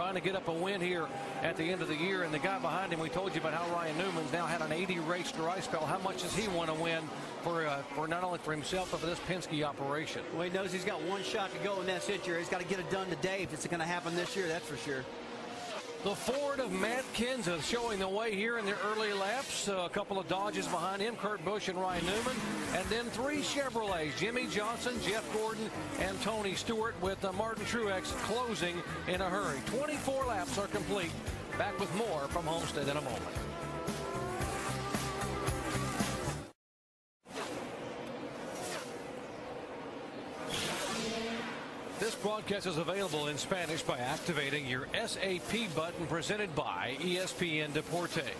trying to get up a win here at the end of the year. And the guy behind him, we told you about how Ryan Newman's now had an 80 race dry spell. How much does he want to win for, uh, for not only for himself, but for this Penske operation? Well, he knows he's got one shot to go, and that's it, Jerry. He's got to get it done today if it's going to happen this year, that's for sure. The Ford of Matt Kenseth showing the way here in the early laps. Uh, a couple of Dodges behind him, Kurt Busch and Ryan Newman. And then three Chevrolets, Jimmie Johnson, Jeff Gordon, and Tony Stewart with uh, Martin Truex closing in a hurry. 24 laps are complete. Back with more from Homestead in a moment. This broadcast is available in Spanish by activating your SAP button presented by ESPN Deportes.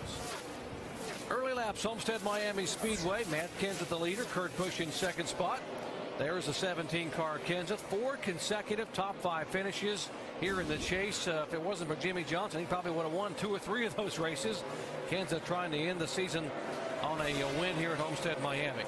Early laps, Homestead Miami Speedway. Matt Kenseth the leader. Kurt Busch in second spot. There's a 17-car Kenseth. Four consecutive top five finishes here in the chase. Uh, if it wasn't for Jimmie Johnson, he probably would have won two or three of those races. Kenseth trying to end the season on a, a win here at Homestead Miami.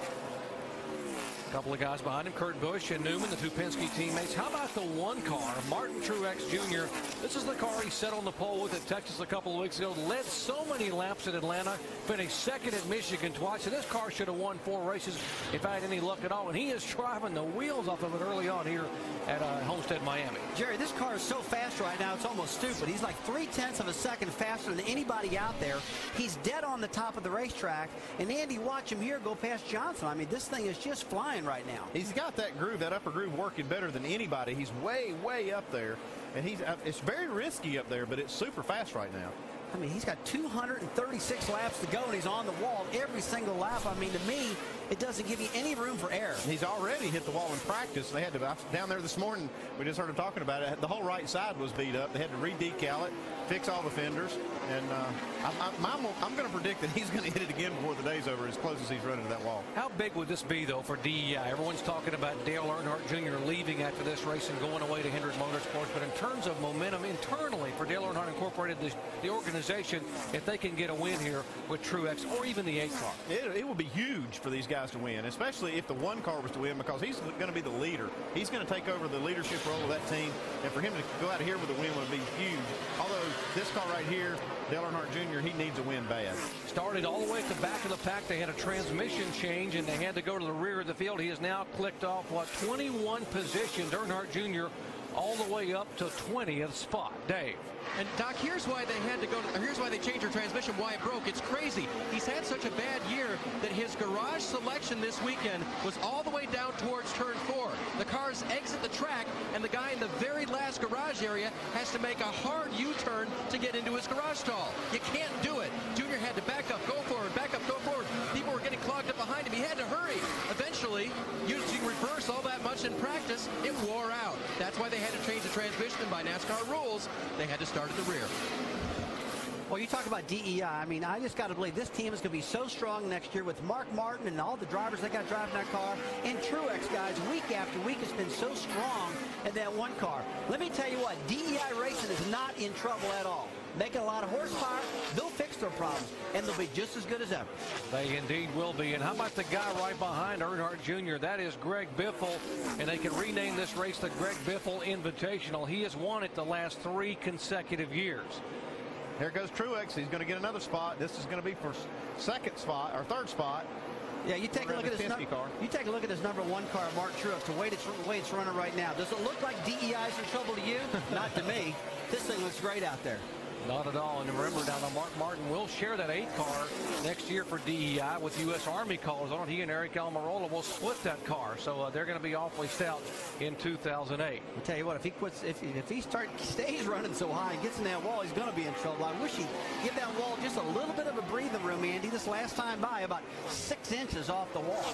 Couple of guys behind him, Kurt Busch and Newman, the two Penske teammates. How about the one car, Martin Truex Jr.? This is the car he set on the pole with at Texas a couple of weeks ago. Led so many laps at Atlanta, finished second at Michigan twice. So this car should have won four races if I had any luck at all. And he is driving the wheels off of it early on here at uh, Homestead, Miami. Jerry, this car is so fast right now, it's almost stupid. He's like three tenths of a second faster than anybody out there. He's dead on the top of the racetrack. And Andy, watch him here go past Johnson. I mean, this thing is just flying right now. He's got that groove, that upper groove working better than anybody. He's way, way up there. And he's uh, it's very risky up there, but it's super fast right now. I mean, he's got 236 laps to go, and he's on the wall every single lap. I mean, to me, it doesn't give you any room for error. He's already hit the wall in practice. They had to down there this morning. We just heard him talking about it. The whole right side was beat up. They had to re-decal it, fix all the fenders, and uh, I'm, I'm, I'm going to predict that he's going *laughs* to hit it again before the day's over, as close as he's running to that wall. How big would this be, though, for DEI? Everyone's talking about Dale Earnhardt Jr. leaving after this race and going away to Hendrick Motorsports. But in terms of momentum internally for Dale Earnhardt Incorporated, the, the organization, if they can get a win here with Truex or even the eight car, it, it will be huge for these guys to win, especially if the one car was to win, because he's going to be the leader. He's going to take over the leadership role of that team, and for him to go out of here with a win would be huge. Although this car right here, Dale Earnhardt Jr., he needs a win bad. Started all the way at the back of the pack. They had a transmission change, and they had to go to the rear of the field. He has now clicked off, what, 21 positions. Earnhardt Jr. all the way up to 20th spot. Dave. And Doc, here's why they had to go. To, here's why they changed their transmission. Why it broke. It's crazy. He's had such a bad year that his garage selection this weekend was all the way down towards turn four. The cars exit the track, and the guy in the very last garage area has to make a hard U-turn to get into his garage stall. You can't do it. Junior had to back up, go forward, back up, go forward. People were getting clogged up behind him. He had to hurry. Using reverse all that much in practice, it wore out. That's why they had to change the transmission. And by NASCAR rules, they had to start at the rear. Well, you talk about DEI. I mean, I just got to believe this team is going to be so strong next year with Mark Martin and all the drivers that got driving that car. And Truex, guys, week after week has been so strong in that one car. Let me tell you what, DEI Racing is not in trouble at all. Making a lot of horsepower, they'll fix their problems, and they'll be just as good as ever. They indeed will be. And how about the guy right behind Earnhardt Jr.? That is Greg Biffle, and they can rename this race the Greg Biffle Invitational. He has won it the last three consecutive years. Here goes Truex. He's going to get another spot. This is going to be for second spot or third spot. Yeah, you take a look at this. Penske car. You take a look at this number one car, Mark Truex. The way it's, the way it's running right now. Does it look like DEI's in trouble to you? *laughs* Not to me. This thing looks great out there. Not at all. And remember now, the Mark Martin will share that eight car next year for DEI with U.S. Army cars on it. He and Eric Almirola will split that car. So uh, they're going to be awfully stout in 2008. I'll tell you what, if he quits, if, if he start stays running so high and gets in that wall, he's going to be in trouble. I wish he'd give that wall just a little bit of a breathing room, Andy. This last time by, about six inches off the wall.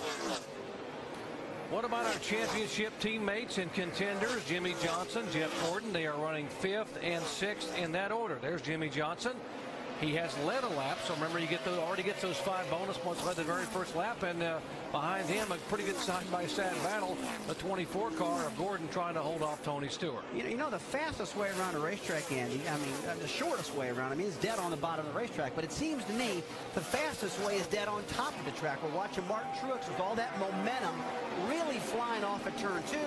What about our championship teammates and contenders? Jimmie Johnson, Jeff Gordon. They are running fifth and sixth in that order. There's Jimmie Johnson. He has led a lap, so remember you get those, already gets those five bonus points led the very first lap, and uh, behind him a pretty good side-by-side battle, the 24 car of Gordon trying to hold off Tony Stewart. You know, you know the fastest way around a racetrack, Andy. I mean, uh, the shortest way around. I mean, it's dead on the bottom of the racetrack, but it seems to me the fastest way is dead on top of the track. We're watching Martin Truex with all that momentum, really flying off at turn two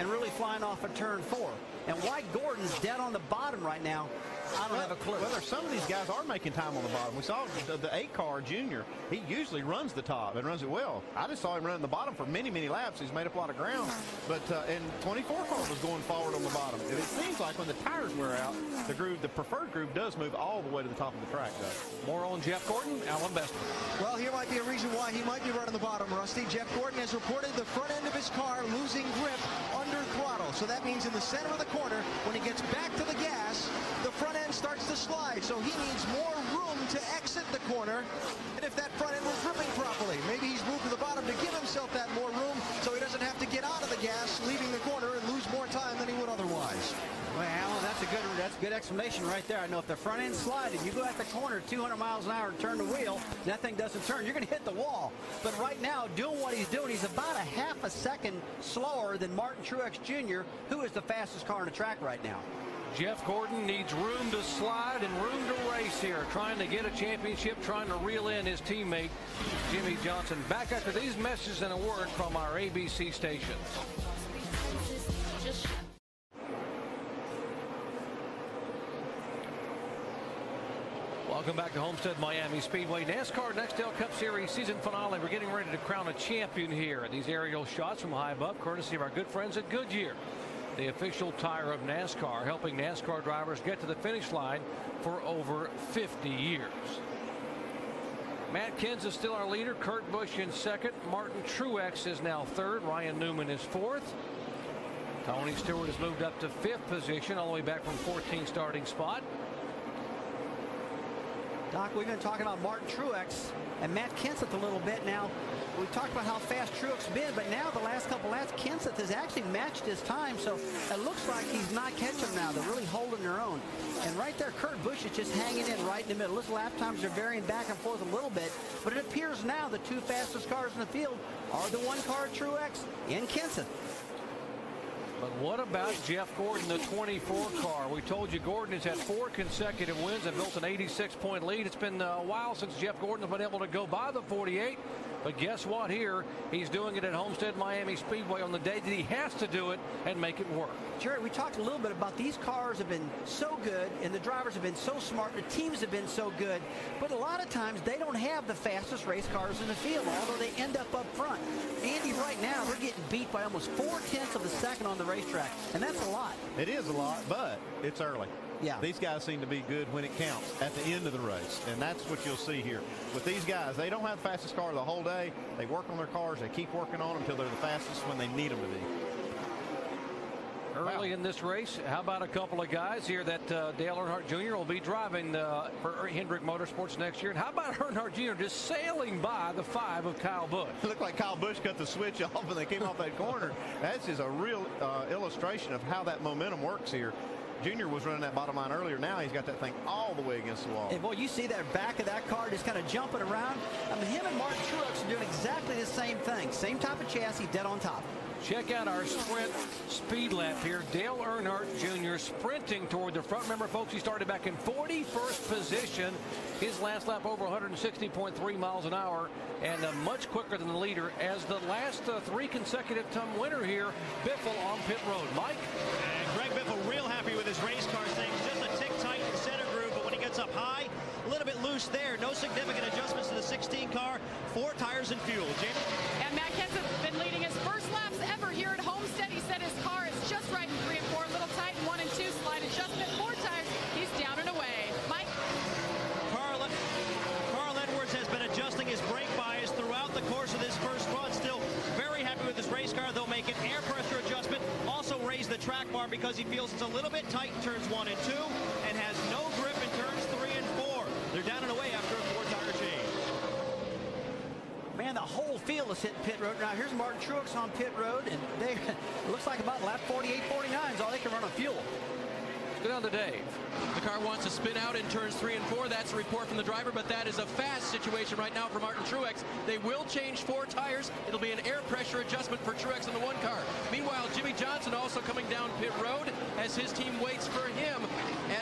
and really flying off at turn four. And why Gordon's dead on the bottom right now, I don't well, have a clue. Well, there's some of these guys are making time on the bottom. We saw the, the eight car junior. He usually runs the top and runs it well. I just saw him running the bottom for many, many laps. He's made up a lot of ground. But uh, and 24 car was going forward on the bottom. And it seems like when the tires wear out, the groove, the preferred groove, does move all the way to the top of the track. Though. More on Jeff Gordon, Allen Bestwick. Well, here might be a reason why he might be running the bottom, Rusty. Jeff Gordon has reported the front end of his car losing grip under throttle. So that means in the center of the corner, when he gets back to the gas, the front end starts to slide. So he needs more room to exit the corner. And if that front end was gripping properly, maybe he's moved to the bottom to give himself that more room so he doesn't have to get out of the gas, leaving the corner and lose more time than he would otherwise. Well, that's a good that's a good explanation right there. I know if the front end sliding, you go at the corner 200 miles an hour and turn the wheel, that thing doesn't turn, you're going to hit the wall. But right now, doing what he's doing, he's about a half a second slower than Martin Truex Jr., who is the fastest car on the track right now. Jeff Gordon needs room to slide and room to race here, trying to get a championship, trying to reel in his teammate, Jimmie Johnson. Back after these messages and a word from our ABC stations. Welcome back to Homestead Miami Speedway. NASCAR Nextel Cup Series season finale. We're getting ready to crown a champion here. These aerial shots from high above, courtesy of our good friends at Goodyear the official tire of NASCAR, helping NASCAR drivers get to the finish line for over 50 years. Matt Kenseth is still our leader. Kurt Busch in second. Martin Truex is now third. Ryan Newman is fourth. Tony Stewart has moved up to fifth position, all the way back from 14 starting spot. Doc, we've been talking about Martin Truex and Matt Kenseth a little bit now. We talked about how fast Truex been, but now the last couple laps, Kenseth has actually matched his time, so it looks like he's not catching now. They're really holding their own. And right there, Kurt Busch is just hanging in right in the middle. His lap times are varying back and forth a little bit, but it appears now the two fastest cars in the field are the one car Truex and Kenseth. But what about Jeff Gordon, the 24 car? We told you Gordon has had four consecutive wins and built an 86-point lead. It's been a while since Jeff Gordon has been able to go by the 48. But guess what here? He's doing it at Homestead Miami Speedway on the day that he has to do it and make it work. Jerry, we talked a little bit about these cars have been so good and the drivers have been so smart. The teams have been so good. But a lot of times they don't have the fastest race cars in the field, although they end up up front. Andy, right now, they're getting beat by almost four-tenths of a second on the racetrack. And that's a lot. It is a lot, but it's early. Yeah. These guys seem to be good when it counts at the end of the race. And that's what you'll see here. With these guys, they don't have the fastest car the whole day. They work on their cars. They keep working on them until they're the fastest when they need them to be. Early in this race, how about a couple of guys here that uh, Dale Earnhardt Jr. will be driving uh, for Hendrick Motorsports next year? And how about *laughs* Earnhardt Jr. just sailing by the five of Kyle Busch? It looked like Kyle Busch cut the switch *laughs* off when they came off that corner. That's just a real uh, illustration of how that momentum works here. Junior was running that bottom line earlier. Now he's got that thing all the way against the wall. And boy, you see that back of that car just kind of jumping around. I mean, him and Martin Truex are doing exactly the same thing. Same type of chassis, dead on top. Check out our sprint speed lap here. Dale Earnhardt Jr. sprinting toward the front. Remember, folks, he started back in 41st position. His last lap over 160.3 miles an hour and uh, much quicker than the leader as the last uh, three consecutive time winner here, Biffle on pit road. Mike? And Greg Biffle real happy with his race car thing. Just a tick tight in center groove, but when he gets up high, a little bit loose there. No significant adjustments to the 16 car. Four tires and fuel. Jamie? And Matt Kenseth been leading ever here at Homestead. He said his car is just right in three and four. A little tight in one and two. Slide adjustment. Four tires. He's down and away. Mike? Carl, Carl Edwards has been adjusting his brake bias throughout the course of this first run. Still very happy with his race car. They'll make an air pressure adjustment. Also raise the track bar because he feels it's a little bit tight in turns one and two and has no grip in turns three and four. They're down and away after a four-tire change. Man, the whole field is hitting pit road. Now, here's Martin Truex on pit road, and they *laughs* looks like about lap 48, 49 is all they can run on fuel. Go down to Dave. The car wants to spin out in turns three and four. That's a report from the driver, but that is a fast situation right now for Martin Truex. They will change four tires. It'll be an air pressure adjustment for Truex in the one car. Meanwhile, Jimmie Johnson also coming down pit road as his team waits for him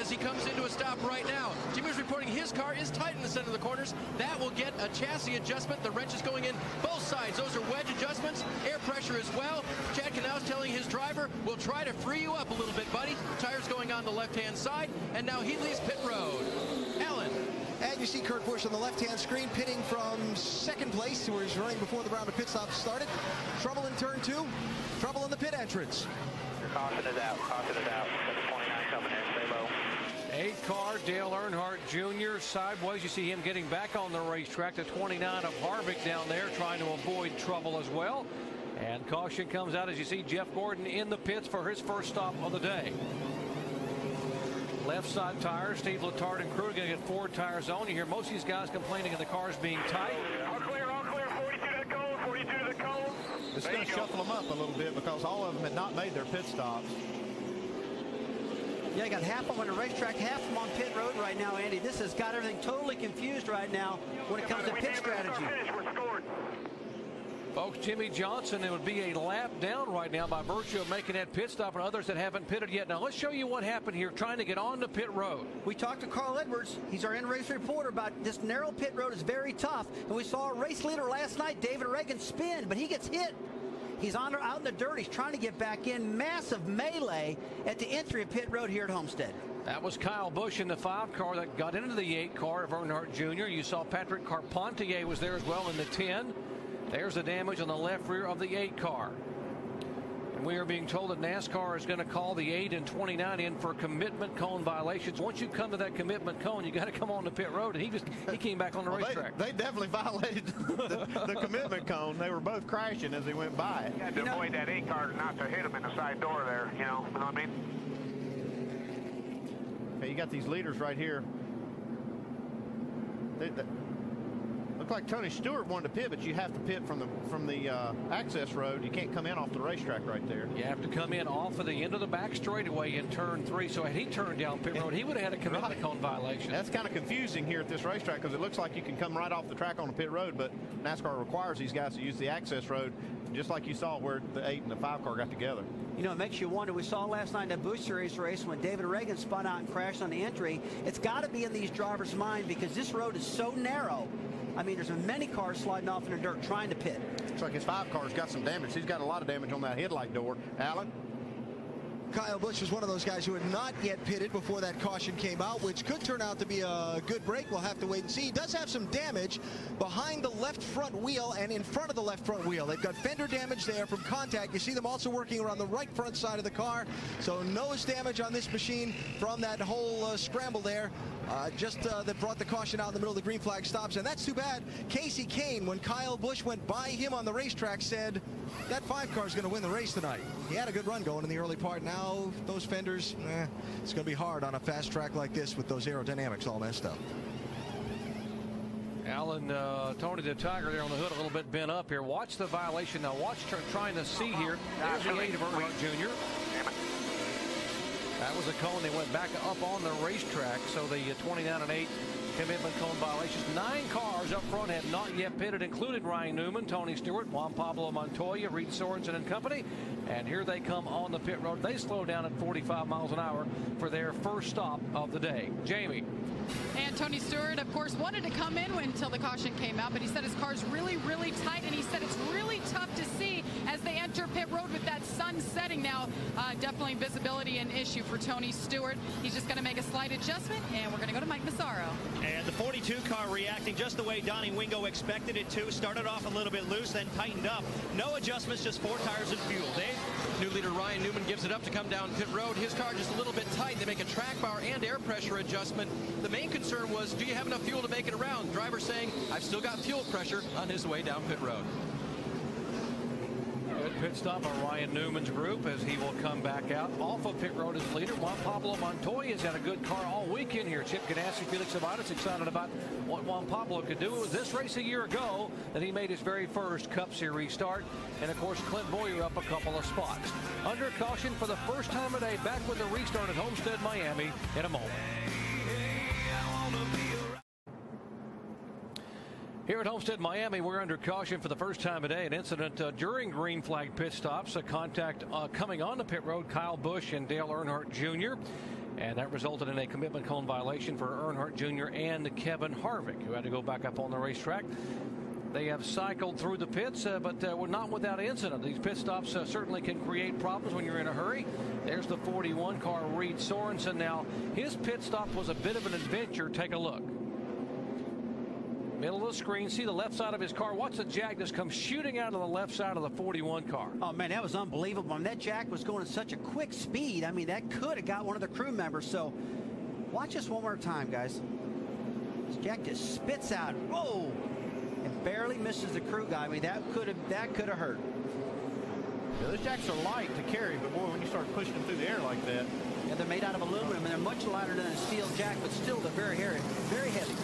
as he comes into a stop right now. Jimmie's reporting his car is tight in the center of the corners. That will get a chassis adjustment. The wrench is going in both sides. Those are wedge adjustments, air pressure as well. Chad Knaus telling his driver, we'll try to free you up a little bit, buddy. Tires going on the left-hand side, and now he leaves pit road. Allen. And you see Kurt Busch on the left-hand screen pitting from second place, where he's running before the round of pit stops started. Trouble in turn two. Trouble in the pit entrance. Your caution is out. Caution is out. 29 coming in. Stay low. Eight car, Dale Earnhardt Jr. Sideways, you see him getting back on the racetrack. The 29 of Harvick down there trying to avoid trouble as well. And caution comes out as you see Jeff Gordon in the pits for his first stop of the day. Left side tires, Steve Letarte and crew are going to get four tires on. You hear most of these guys complaining of the cars being tight. All clear, all clear. 42 to the cone, 42 to the cone. It's going to shuffle them up a little bit because all of them had not made their pit stops. Yeah, I got half of them on the racetrack, half of them on pit road right now, Andy. This has got everything totally confused right now when it comes to pit strategy. Folks, Jimmie Johnson, it would be a lap down right now by virtue of making that pit stop and others that haven't pitted yet. Now, let's show you what happened here trying to get on the pit road. We talked to Carl Edwards. He's our in-race reporter about this narrow pit road is very tough. And we saw a race leader last night, David Ragan, spin, but he gets hit. He's on out in the dirt. He's trying to get back in. Massive melee at the entry of pit road here at Homestead. That was Kyle Busch in the five car that got into the eight car of Earnhardt Jr. You saw Patrick Carpentier was there as well in the 10. There's the damage on the left rear of the 8 car. And we are being told that NASCAR is going to call the 8 and 29 in for commitment cone violations. Once you come to that commitment cone, you got to come on the pit road. And he just he came back on the well, racetrack. They, they, definitely *laughs* violated the, the, commitment cone. They were both crashing as they went by it. You had to you avoid know, that 8 car and not to hit him in the side door there. You know, you know what I mean? Okay, you got these leaders right here. They, they, looked like Tony Stewart wanted to pit, but you have to pit from the from the uh, access road. You can't come in off the racetrack right there. You have to come in off of the end of the back straightaway in turn three. So had he turned down pit road, he would have had a *laughs* commitment right. cone violation. That's kind of confusing here at this racetrack because it looks like you can come right off the track on the pit road, but NASCAR requires these guys to use the access road, just like you saw where the eight and the five car got together. You know, it makes you wonder. We saw last night in that Busch Series race when David Ragan spun out and crashed on the entry. It's got to be in these drivers' mind because this road is so narrow I mean, there's many cars sliding off in the dirt trying to pit. Looks like his five car's got some damage. He's got a lot of damage on that headlight door. Allen? Kyle Busch was one of those guys who had not yet pitted before that caution came out, which could turn out to be a good break. We'll have to wait and see. He does have some damage behind the left front wheel and in front of the left front wheel. They've got fender damage there from contact. You see them also working around the right front side of the car. So nose damage on this machine from that whole uh, scramble there. Uh, just uh, that brought the caution out in the middle of the green flag stops. And that's too bad. Kasey Kahne, when Kyle Busch went by him on the racetrack, said that five car is going to win the race tonight. He had a good run going in the early part. Now those fenders, eh, it's going to be hard on a fast track like this with those aerodynamics all messed up. Allen, uh, Tony the Tiger there on the hood a little bit bent up here. Watch the violation now. Watch trying to see here. There's the eight of Earnhardt Jr. That was a cone. They went back up on the racetrack. So the uh, 29 and 8 commitment cone violations. Nine cars up front had not yet pitted, including Ryan Newman, Tony Stewart, Juan Pablo Montoya, Reed Sorenson and company. And here they come on the pit road. They slow down at 45 miles an hour for their first stop of the day. Jamie. And Tony Stewart, of course, wanted to come in until the caution came out, but he said his car's really, really tight, and he said it's really tough to see as they enter pit road with that sun setting now. Uh, definitely visibility an issue for Tony Stewart. He's just going to make a slight adjustment, and we're going to go to Mike Massaro. And the 42 car reacting just the way Donnie Wingo expected it to. Started off a little bit loose, then tightened up. No adjustments, just four tires and fuel. Dave? New leader Ryan Newman gives it up to come down pit road. His car just a little bit tight. They make a track bar and air pressure adjustment. The main concern was, do you have enough fuel to make it around? Driver saying, I've still got fuel pressure on his way down pit road pit stop on Ryan Newman's group as he will come back out off of pit road as leader. Juan Pablo Montoya has had a good car all weekend here. Chip Ganassi, Felix Sabates excited about what Juan Pablo could do. It was this race a year ago that he made his very first Cup Series start. And of course, Clint Bowyer up a couple of spots. Under caution for the first time today, back with the restart at Homestead, Miami in a moment. Here at Homestead, Miami, we're under caution for the first time today. An incident uh, during green flag pit stops, a contact uh, coming on the pit road, Kyle Busch and Dale Earnhardt Jr. And that resulted in a commitment cone violation for Earnhardt Jr. and Kevin Harvick, who had to go back up on the racetrack. They have cycled through the pits, uh, but uh, we're not without incident. These pit stops uh, certainly can create problems when you're in a hurry. There's the 41 car, Reed Sorenson. Now, his pit stop was a bit of an adventure. Take a look. Middle of the screen. See the left side of his car. Watch the jack just come shooting out of the left side of the 41 car. Oh, man, that was unbelievable. I mean, that jack was going at such a quick speed. I mean, that could have got one of the crew members. So watch this one more time, guys. This jack just spits out. Whoa! And barely misses the crew guy. I mean, that could have that could have hurt. Yeah, those jacks are light to carry, but boy, when you start pushing them through the air like that. Yeah, they're made out of aluminum, and they're much lighter than a steel jack, but still they're very heavy. Very heavy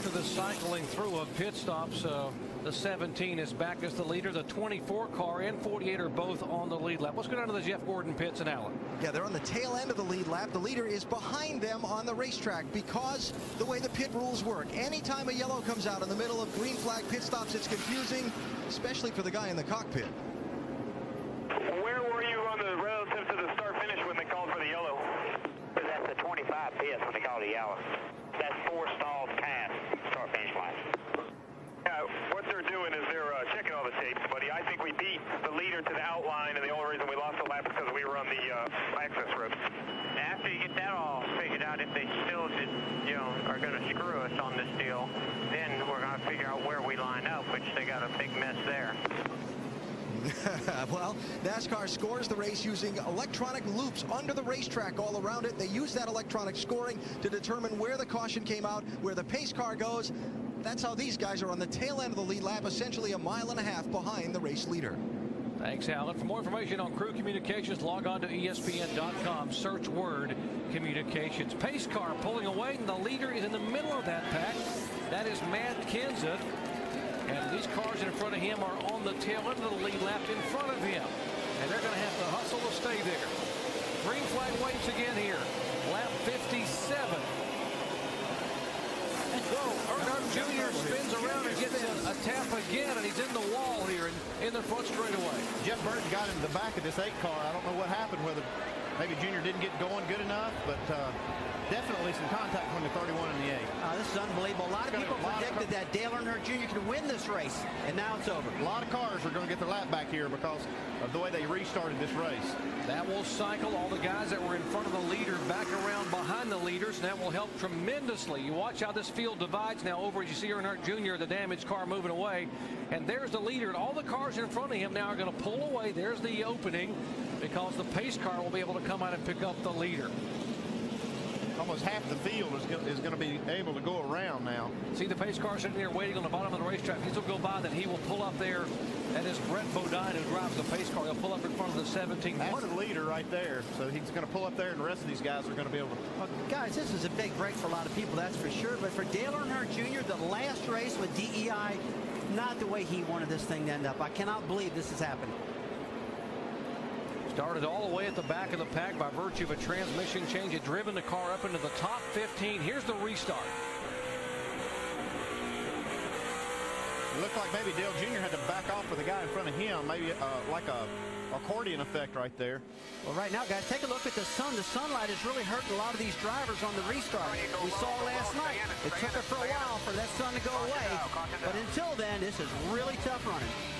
after the cycling through of pit stops, uh, The 17 is back as the leader. The 24 car and 48 are both on the lead lap. What's going on to the Jeff Gordon pits and Allen? Yeah, they're on the tail end of the lead lap. The leader is behind them on the racetrack because the way the pit rules work. Anytime a yellow comes out in the middle of green flag pit stops, it's confusing, especially for the guy in the cockpit. Where were you on the relative to the start finish when they called for the yellow? That's the 25 pits when they call it yellow. That's four stalls past start finish line. Yeah, what they're doing is they're uh, checking all the tapes, buddy. I think we beat the leader to the outline, and the only reason we lost the lap is because we were on the uh, access road. After you get that all figured out, if they still did, you know, are going to screw us on this deal, then we're going to figure out where we line up, which they got a big mess there. *laughs* well, NASCAR scores the race using electronic loops under the racetrack all around it. They use that electronic scoring to determine where the caution came out, where the pace car goes. That's how these guys are on the tail end of the lead lap, essentially a mile and a half behind the race leader. Thanks, Allen. For more information on crew communications, log on to ESPN.com. Search word communications. Pace car pulling away, and the leader is in the middle of that pack. That is Matt Kenseth. And these cars in front of him are on the tail end of the lead lap in front of him. And they're going to have to hustle to stay there. Green flag waits again here. Lap 57. So Earnhardt Jr. spins around and gets a, a tap again, and he's in the wall here in, in the front straightaway. Jeff Burton got into the back of this eight car. I don't know what happened, whether maybe Junior didn't get going good enough, but uh, definitely some contact between the 31 and the 8. Uh, this is unbelievable. A lot of people lot predicted car- that Dale Earnhardt Jr. could win this race, and now it's over. A lot of cars are going to get their lap back here because of the way they restarted this race. That will cycle all the guys that were in front of the leader back around behind the leaders, and that will help tremendously. You watch how this field divides now over as you see Earnhardt Jr., the damaged car moving away. And there's the leader, and all the cars in front of him now are going to pull away. There's the opening because the pace car will be able to come out and pick up the leader. Almost half the field is going, is going to be able to go around now. See the pace car sitting there waiting on the bottom of the racetrack. These will go by, then he will pull up there. That is Brett Bodine who drives the pace car. He'll pull up in front of the 17. That's the leader right there. So he's going to pull up there, and the rest of these guys are going to be able to. Well, guys, this is a big break for a lot of people, that's for sure. But for Dale Earnhardt Jr., the last race with DEI, not the way he wanted this thing to end up. I cannot believe this has happened. Started all the way at the back of the pack by virtue of a transmission change. Had driven the car up into the top 15. Here's the restart. It looked like maybe Dale Jr. had to back off for the guy in front of him, maybe uh, like a accordion effect right there. Well, right now, guys, take a look at the sun. The sunlight is really hurting a lot of these drivers on the restart. We saw last night. It took it for a while for that sun to go away. But until then, this is really tough running.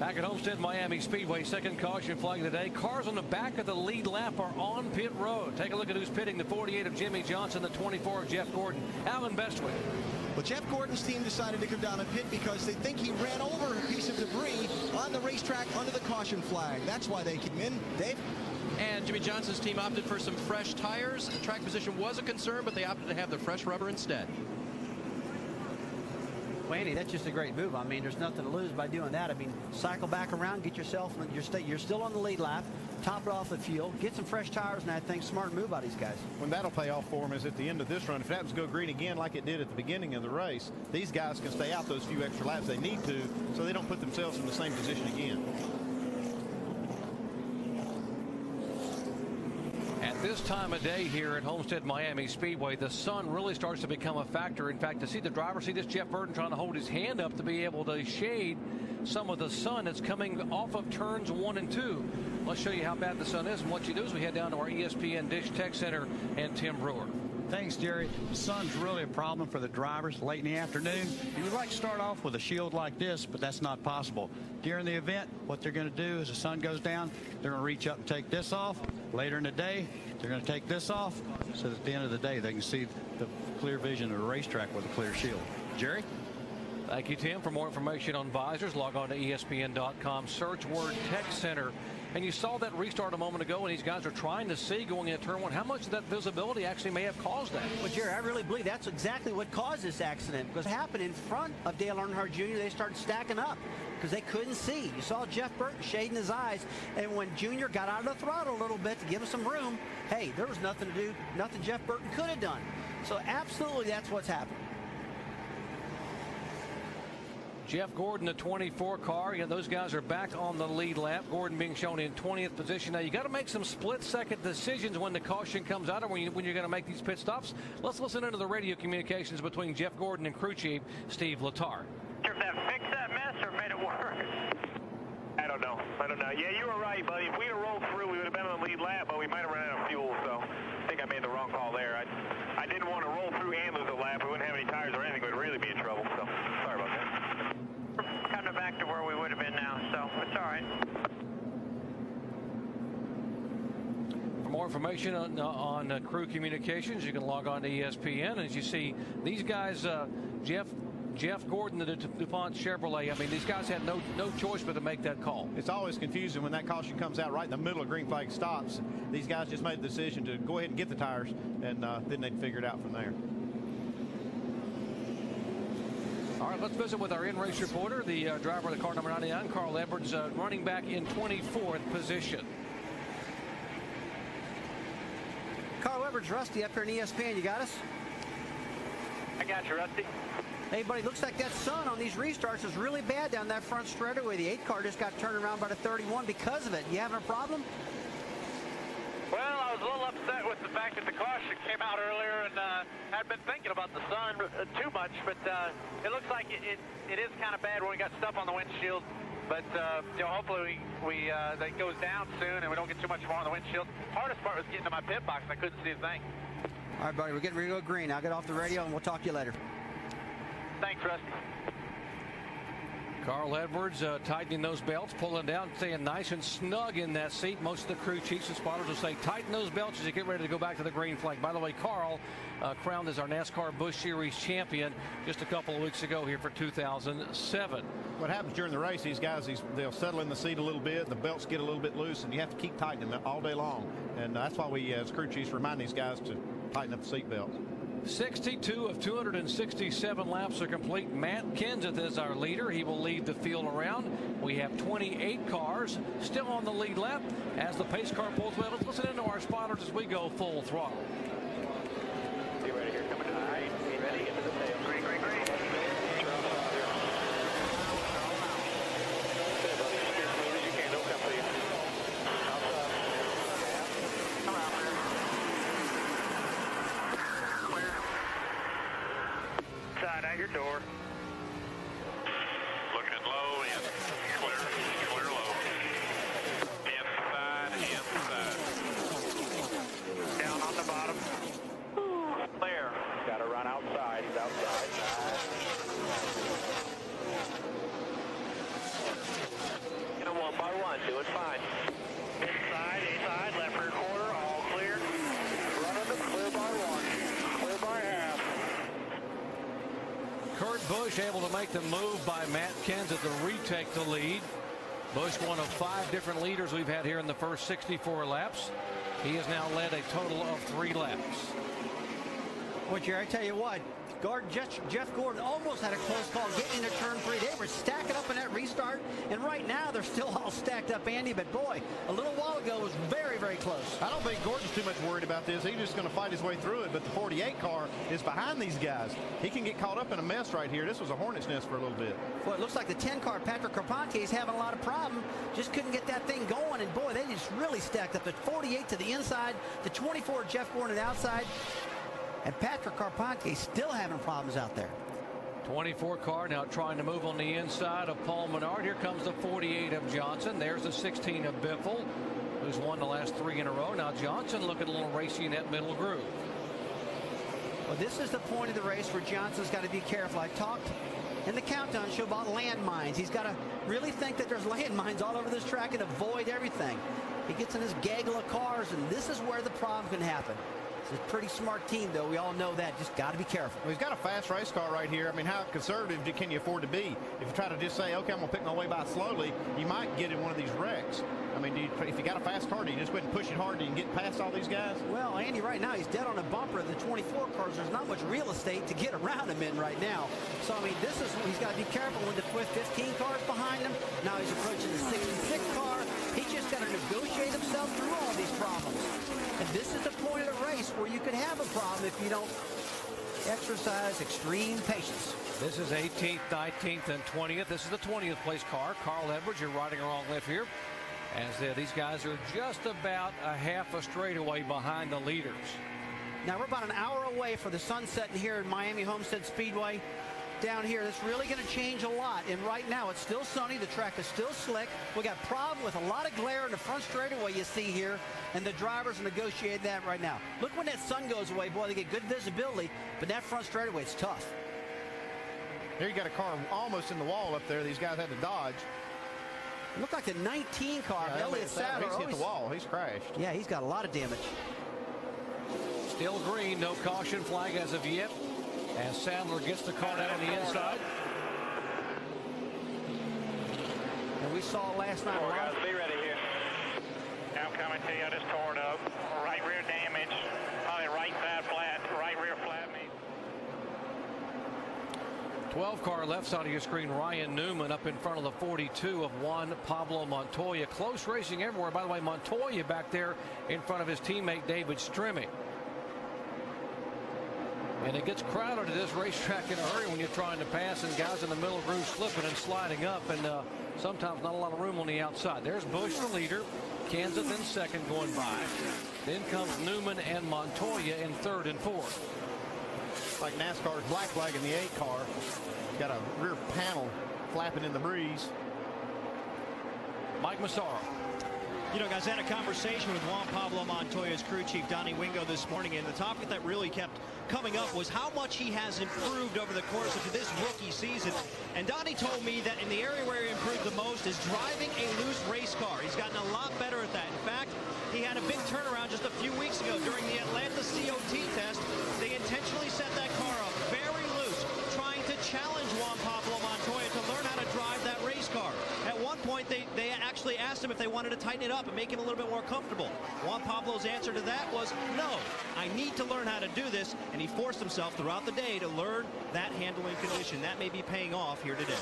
Back at Homestead Miami Speedway, second caution flag today. Cars on the back of the lead lap are on pit road. Take a look at who's pitting the 48 of Jimmie Johnson, the 24 of Jeff Gordon. Allen Bestwick. Well, Jeff Gordon's team decided to come down and pit because they think he ran over a piece of debris on the racetrack under the caution flag. That's why they came in. Dave? And Jimmie Johnson's team opted for some fresh tires. The track position was a concern, but they opted to have the fresh rubber instead. Well, that's just a great move. I mean, there's nothing to lose by doing that. I mean, cycle back around, get yourself, you're, st you're still on the lead lap, top it off the fuel, get some fresh tires, and I think smart move by these guys. When that'll pay off for him is at the end of this run. If it happens to go green again like it did at the beginning of the race, these guys can stay out those few extra laps they need to so they don't put themselves in the same position again. At this time of day here at Homestead Miami Speedway, the sun really starts to become a factor. In fact, to see the driver, see this Jeff Burton trying to hold his hand up to be able to shade some of the sun that's coming off of turns one and two. Let's show you how bad the sun is. And what you do is we head down to our ESPN Dish Tech Center and Tim Brewer. Thanks, Jerry. The sun's really a problem for the drivers late in the afternoon. You would like to start off with a shield like this, but that's not possible. During the event, what they're going to do is the sun goes down, they're going to reach up and take this off. Later in the day, they're going to take this off, so that at the end of the day, they can see the clear vision of the racetrack with a clear shield. Jerry? Thank you, Tim. For more information on visors, log on to ESPN.com. Search word Tech Center And you saw that restart a moment ago, and these guys are trying to see going into turn one how much of that visibility actually may have caused that. Well, Jerry, I really believe that's exactly what caused this accident because it happened in front of Dale Earnhardt Jr. They started stacking up because they couldn't see. You saw Jeff Burton shading his eyes, and when Junior got out of the throttle a little bit to give him some room, hey, there was nothing to do, nothing Jeff Burton could have done. So absolutely, that's what's happened. Jeff Gordon, the 24 car. Yeah, those guys are back on the lead lap. Gordon being shown in 20th position. Now, you got to make some split second decisions when the caution comes out or when, you, when you're going to make these pit stops. Let's listen into the radio communications between Jeff Gordon and crew chief Steve Letarte. If that fixed that mess or made it worse? I don't know. I don't know. Yeah, you were right, buddy. If we'd have rolled through, we would have been on the lead lap, but we might have run out of fuel. So I think I made the wrong call there. I, I didn't want to roll through and lose a lap. We wouldn't have any tires or anything. We'd really be in trouble. So sorry about that. Kind of back to where we would have been now, so it's all right. For more information on, uh, on uh, crew communications, you can log on to ESPN. As you see, these guys, uh, Jeff Jeff Gordon, the DuPont Chevrolet. I mean, these guys had no no choice but to make that call. It's always confusing when that caution comes out right in the middle of green flag stops. These guys just made the decision to go ahead and get the tires, and uh, then they'd figure it out from there. All right, let's visit with our in-race reporter, the uh, driver of the car number 99, Carl Edwards, uh, running back in 24th position. Carl Edwards, Rusty up here in ESPN. You got us? I got you, Rusty. Hey, buddy, looks like that sun on these restarts is really bad down that front straightaway. The 8 car just got turned around by the 31 because of it. You having a problem? Well, I was a little upset with the fact that the caution came out earlier and uh, had been thinking about the sun uh, too much, but uh, it looks like it, it, it is kind of bad when we got stuff on the windshield. But uh, you know, hopefully we, we uh, that goes down soon and we don't get too much more on the windshield. Hardest part was getting to my pit box. I couldn't see a thing. All right, buddy, we're getting ready to go green. I'll get off the radio and we'll talk to you later. Thanks, Rusty. Carl Edwards uh, tightening those belts, pulling down, staying nice and snug in that seat. Most of the crew chiefs and spotters will say tighten those belts as you get ready to go back to the green flag. By the way, Carl uh, crowned as our NASCAR Busch Series champion just a couple of weeks ago here for 2007. What happens during the race, these guys, these, they'll settle in the seat a little bit, the belts get a little bit loose, and you have to keep tightening them all day long. And uh, that's why we, as crew chiefs, remind these guys to tighten up the seat belts. 62 of 267 laps are complete. Matt Kenseth is our leader. He will lead the field around. We have 28 cars still on the lead lap as the pace car pulls away. Let's listen into our spotters as we go full throttle. Be ready here, coming to the right. Be ready, into the tail. Green, green, green. Side out your door. Looking low, in, clear, clear low. Inside, inside. Down on the bottom. Clear. Got to run outside. He's outside. Get him one by one. Doing fine. Inside, inside, left rear quarter, all clear. Running the clear by one. Clear by half. Kurt Busch able to make the move by Matt Kenseth to retake the lead. Busch, one of five different leaders we've had here in the first 64 laps. He has now led a total of three laps. Well, Jerry, I tell you what, Gordon, Jeff, Jeff Gordon almost had a close call getting into turn three. They were stacking up in that restart, and right now they're still all stacked up, Andy. But boy, a little while ago was very, very close. I don't think Gordon's too much worried about this. He's just going to fight his way through it. But the 48 car is behind these guys. He can get caught up in a mess right here. This was a hornet's nest for a little bit. Well, it looks like the 10 car, Patrick Carpentier, is having a lot of problem. Just couldn't get that thing going. And boy, they just really stacked up. The 48 to the inside, the 24 Jeff Gordon outside. And Patrick Carpentier still having problems out there. 24 car now trying to move on the inside of Paul Menard. Here comes the 48 of Johnson. There's the 16 of Biffle, who's won the last three in a row. Now Johnson looking a little racy in that middle groove. Well, this is the point of the race where Johnson's got to be careful. I talked in the countdown show about landmines. He's got to really think that there's *laughs* landmines all over this track and avoid everything. He gets in his gaggle of cars, and this is where the problem can happen. It's a pretty smart team, though. We all know that. Just got to be careful. Well, he's got a fast race car right here. I mean, how conservative can you afford to be? If you try to just say, okay, I'm going to pick my way by slowly, you might get in one of these wrecks. I mean, you, if you got a fast car, do you just go ahead and push it hard and get past all these guys? Well, Andy, right now, he's dead on a bumper of the 24 cars. There's not much real estate to get around him in right now. So, I mean, this is, he's got to be careful when the 15 cars behind him. Now he's approaching the 66 car. Got to negotiate himself through all these problems. And this is the point of the race where you could have a problem if you don't exercise extreme patience. This is 18th, 19th, and 20th. This is the 20th place car. Carl Edwards, you're riding along left here. As uh, these guys are just about a half a straightaway behind the leaders. Now we're about an hour away for the sunset here in Miami Homestead Speedway down here. That's really going to change a lot. And right now, it's still sunny. The track is still slick. We got problem with a lot of glare in the front straightaway you see here. And the drivers are negotiating that right now. Look when that sun goes away. Boy, they get good visibility. But that front straightaway, it's tough. Here you got a car almost in the wall up there. These guys had to dodge. It looked like the 19 car. Yeah, Elliott Sadler. He's hit the wall. He's crashed. Yeah, he's got a lot of damage. Still green. No caution flag as of yet. As Sadler gets the car down on the inside. And we saw last night. Four guys, be ready here. Now coming to you, I just tore it up. Right rear damage. Probably right side flat. Right rear flat. Me. 12 car left side of your screen. Ryan Newman up in front of the 42 of Juan Pablo Montoya. Close racing everywhere. By the way, Montoya back there in front of his teammate David Stremme. And it gets crowded at this racetrack in a hurry when you're trying to pass and guys in the middle of the groove slipping and sliding up and uh, sometimes not a lot of room on the outside. There's Busch, the leader. Kenseth in second going by. Then comes Newman and Montoya in third and fourth. Like NASCAR's black flag in the eight car. Got a rear panel flapping in the breeze. Mike Massaro. You know, guys, I had a conversation with Juan Pablo Montoya's crew chief, Donnie Wingo, this morning, and the topic that really kept coming up was how much he has improved over the course of this rookie season. And Donnie told me that in the area where he improved the most is driving a loose race car. He's gotten a lot better at that. In fact, he had a big turnaround just a few weeks ago during the Atlanta COT test. They intentionally set that they, they actually asked him if they wanted to tighten it up and make him a little bit more comfortable. Juan Pablo's answer to that was, no, I need to learn how to do this. And he forced himself throughout the day to learn that handling condition. That may be paying off here today.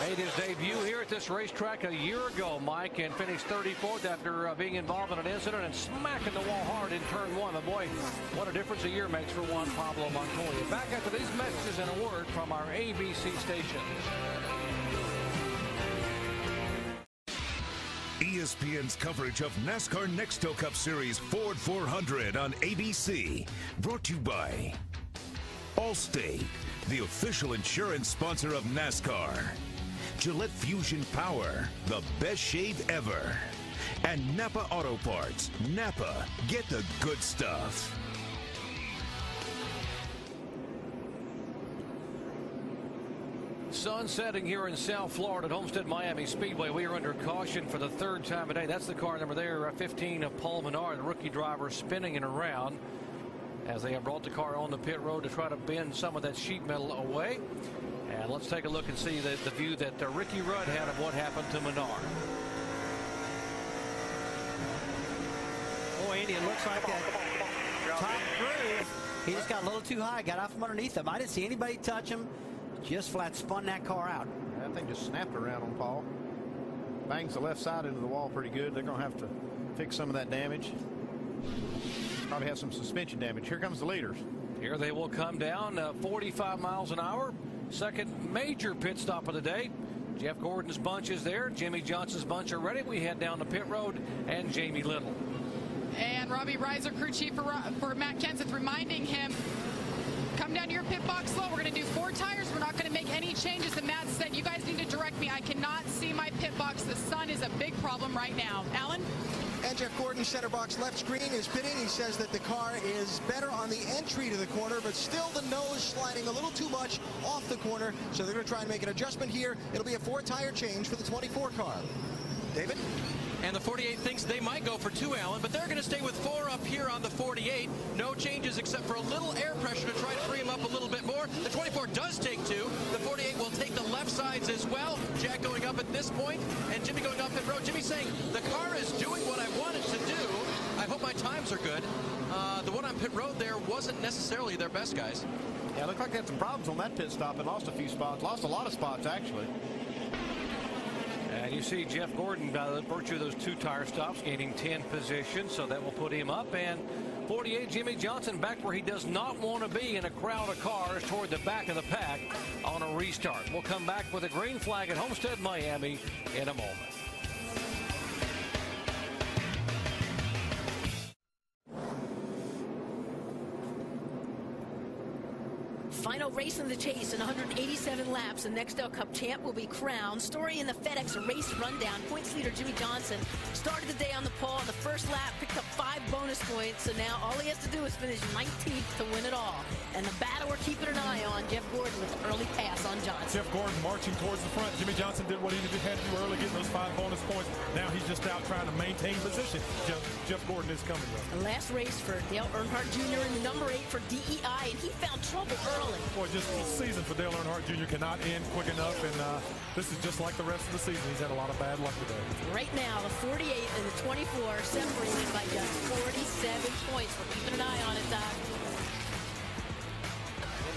Made his debut here at this racetrack a year ago, Mike, and finished 34th after uh, being involved in an incident and smacking the wall hard in turn one. But boy, what a difference a year makes for Juan Pablo Montoya. Back after these messages and a word from our ABC station. ESPN's coverage of NASCAR Nextel Cup Series Ford 400 on ABC. Brought to you by Allstate, the official insurance sponsor of NASCAR. Gillette Fusion Power, the best shave ever. And Napa Auto Parts. Napa, get the good stuff. Sun setting here in South Florida at Homestead Miami Speedway. We are under caution for the third time today. That's the car number there, uh, 15 of Paul Menard, the rookie driver, spinning and around as they have brought the car on the pit road to try to bend some of that sheet metal away. And let's take a look and see the, the view that uh, Ricky Rudd had of what happened to Menard. Oh, Andy, it looks like that top groove. He just got a little too high, got out from underneath him. I didn't see anybody touch him. Just flat spun that car out. That thing just snapped around on Paul. Bangs the left side into the wall pretty good. They're going to have to fix some of that damage. Probably have some suspension damage. Here comes the leaders. Here they will come down uh, 45 miles an hour. Second major pit stop of the day. Jeff Gordon's bunch is there. Jimmie Johnson's bunch are ready. We head down to pit road and Jamie Little. And Robbie Reiser, crew chief for, for Matt Kenseth, reminding him come down to your pit box slow. We're going to do four tires. We're not going to make any changes. And Matt said, you guys need to direct me. I cannot see my pit box. The sun is a big problem right now. Allen? And Jeff Gordon, center box left screen, is pitting. He says that the car is better on the entry to the corner, but still the nose sliding a little too much off the corner. So they're going to try and make an adjustment here. It'll be a four-tire change for the 24 car. David? And the 48 thinks they might go for two, Allen, but they're going to stay with four up here on the 48. No changes except for a little air pressure to try to free him up a little bit more. The 24 does take two. The 48 will take the left sides as well. Jack going up at this point, and Jimmie going up pit road. Jimmie saying, the car is doing what I wanted to do. I hope my times are good. Uh, the one on pit road there wasn't necessarily their best, guys. Yeah, looked like they had some problems on that pit stop and lost a few spots. Lost a lot of spots, actually. And you see Jeff Gordon, by virtue of those two tire stops, gaining 10 positions, so that will put him up. And 48 Jimmie Johnson back where he does not want to be in a crowd of cars toward the back of the pack on a restart. We'll come back with a green flag at Homestead, Miami in a moment. In the chase in 187 laps. The Nextel Cup champ will be crowned. Story in the FedEx race rundown. Points leader Jimmie Johnson started the day on the pole on the first lap, picked up five bonus points. So now all he has to do is finish 19th to win it all. And the battle we're keeping an eye on, Jeff Gordon with an early pass on Johnson. Jeff Gordon marching towards the front. Jimmie Johnson did what he had to do early, getting those five bonus points. Now he's just out trying to maintain position. Jeff, Jeff Gordon is coming. Though. The last race for Dale Earnhardt Jr. in the number eight for DEI, and he found trouble early. Boy, just the season for Dale Earnhardt Jr. cannot end quick enough, and uh, this is just like the rest of the season. He's had a lot of bad luck today. Right now, the 48 and the 24 separated by just 47 points. We're keeping an eye on it, Doc.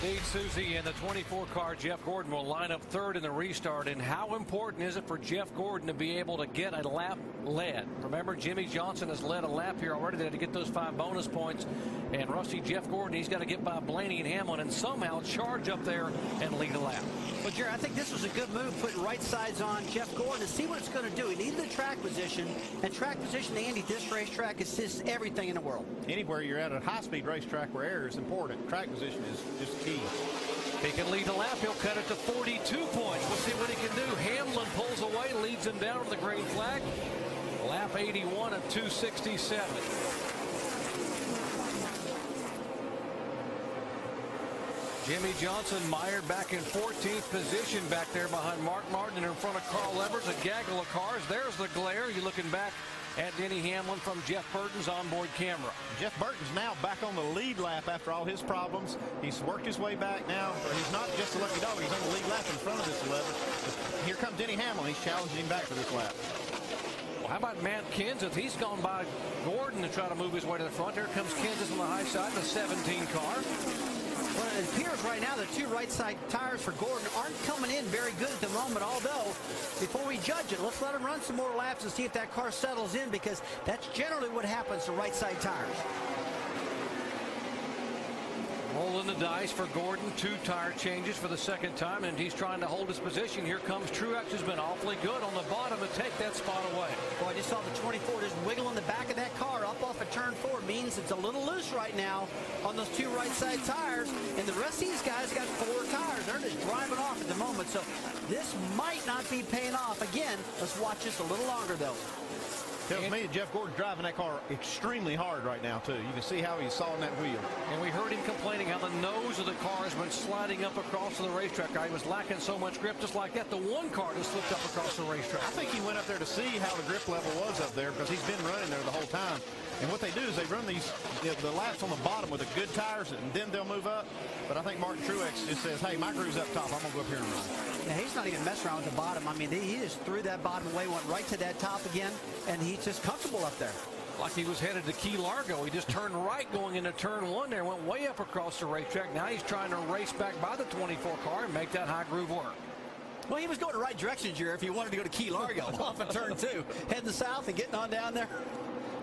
Indeed, Suzy, in the 24 car, Jeff Gordon will line up third in the restart. And how important is it for Jeff Gordon to be able to get a lap led? Remember, Jimmie Johnson has led a lap here already They had to get those five bonus points. And Rusty Jeff Gordon, he's got to get by Blaney and Hamlin and somehow charge up there and lead a lap. Well, Jerry, I think this was a good move, putting right sides on Jeff Gordon to see what it's going to do. He needed the track position, and track position, Andy, this racetrack assists everything in the world. Anywhere you're at a high-speed racetrack where air is important, track position is just key. He can lead the lap. He'll cut it to 42 points. We'll see what he can do. Hamlin pulls away, leads him down to the green flag. Lap 81 at 267. Jimmie Johnson mired back in 14th position back there behind Mark Martin and in front of Carl Edwards. A gaggle of cars. There's the glare. You're looking back at Denny Hamlin from Jeff Burton's onboard camera. Jeff Burton's now back on the lead lap after all his problems. He's worked his way back now. He's not just a lucky dog. He's on the lead lap in front of this 11. Here comes Denny Hamlin. He's challenging him back for this lap. Well, how about Matt Kenseth? He's gone by Gordon to try to move his way to the front. Here comes Kenseth on the high side, the 17 car. Well, it appears right now the two right side tires for Gordon aren't coming in very good at the moment. Although, before we judge it, let's let him run some more laps and see if that car settles in because that's generally what happens to right side tires. Rolling the dice for Gordon. Two tire changes for the second time, and he's trying to hold his position. Here comes Truex, who's been awfully good on the bottom to take that spot away. Boy, I just saw the 24 just wiggle wiggling the back of that car up off of turn four. Means it's a little loose right now on those two right side tires. And the rest of these guys got four tires. They're just driving off at the moment. So this might not be paying off. Again, let's watch this a little longer, though. Tells and me that Jeff Gordon's driving that car extremely hard right now, too. You can see how he's sawing that wheel. And we heard him complaining how the nose of the car has been sliding up across the racetrack. He was lacking so much grip just like that. The one car just slipped up across the racetrack. I think he went up there to see how the grip level was up there because he's been running there the whole time. And what they do is they run these the laps on the bottom with the good tires, and then they'll move up. But I think Martin Truex just says, hey, my crew's up top. I'm going to go up here and run. Now, he's not even messing around with the bottom. I mean, he just threw that bottom away, went right to that top again, and he's just comfortable up there. Like he was headed to Key Largo. He just turned right going into turn one there, went way up across the racetrack. Now he's trying to race back by the 24 car and make that high groove work. Well, he was going the right direction, Jerry, if he wanted to go to Key Largo *laughs* off of turn two, heading south and getting on down there.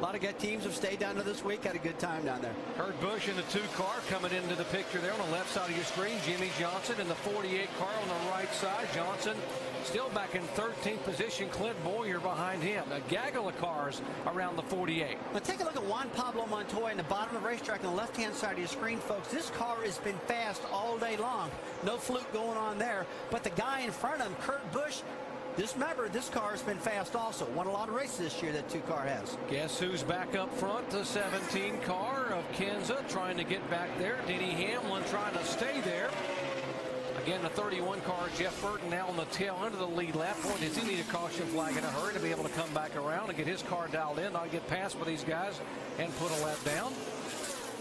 A lot of good teams have stayed down there this week, had a good time down there. Kurt Busch in the two car coming into the picture there on the left side of your screen. Jimmie Johnson in the 48 car on the right side. Johnson still back in 13th position. Clint Bowyer behind him. A gaggle of cars around the 48. Now take a look at Juan Pablo Montoya in the bottom of the racetrack on the left-hand side of your screen, folks. This car has been fast all day long. No fluke going on there. But the guy in front of him, Kurt Busch, just remember, this car has been fast also. Won a lot of races this year, that two car has. Guess who's back up front? The 17 car of Kenseth trying to get back there. Denny Hamlin trying to stay there. Again, the 31 car, Jeff Burton, now on the tail end of the lead lap. Boy, does he need a caution flag in a hurry to be able to come back around and get his car dialed in, not get past by these guys and put a lap down.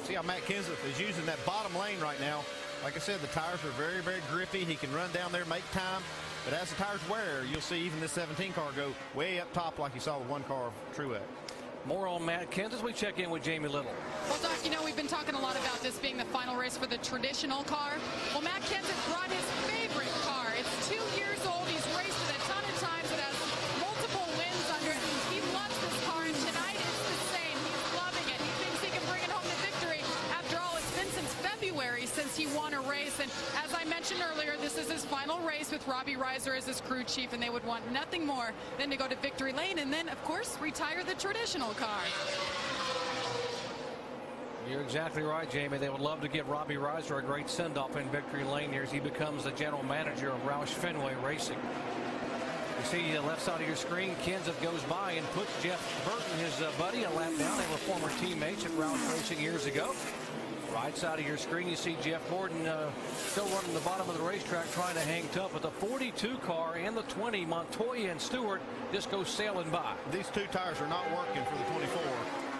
See how Matt Kenseth is using that bottom lane right now. Like I said, the tires are very, very grippy. He can run down there, make time. But as the tires wear, you'll see even this 17 car go way up top like you saw with one car of Truex. More on Matt Kenseth. We check in with Jamie Little. Well, Doc, you know, we've been talking a lot about this being the final race for the traditional car. Well, Matt Kenseth brought his won a race. And as I mentioned earlier, this is his final race with Robbie Reiser as his crew chief, and they would want nothing more than to go to victory lane and then, of course, retire the traditional car. You're exactly right, Jamie. They would love to give Robbie Reiser a great send-off in victory lane here as he becomes the general manager of Roush Fenway Racing. You see the left side of your screen, Kenseth goes by and puts Jeff Burton, his uh, buddy, a lap down. They were former teammates at Roush Racing years ago. Right side of your screen, you see Jeff Gordon uh, still running the bottom of the racetrack trying to hang tough with the 42 car and the 20. Montoya and Stewart just go sailing by. These two tires are not working for the 24.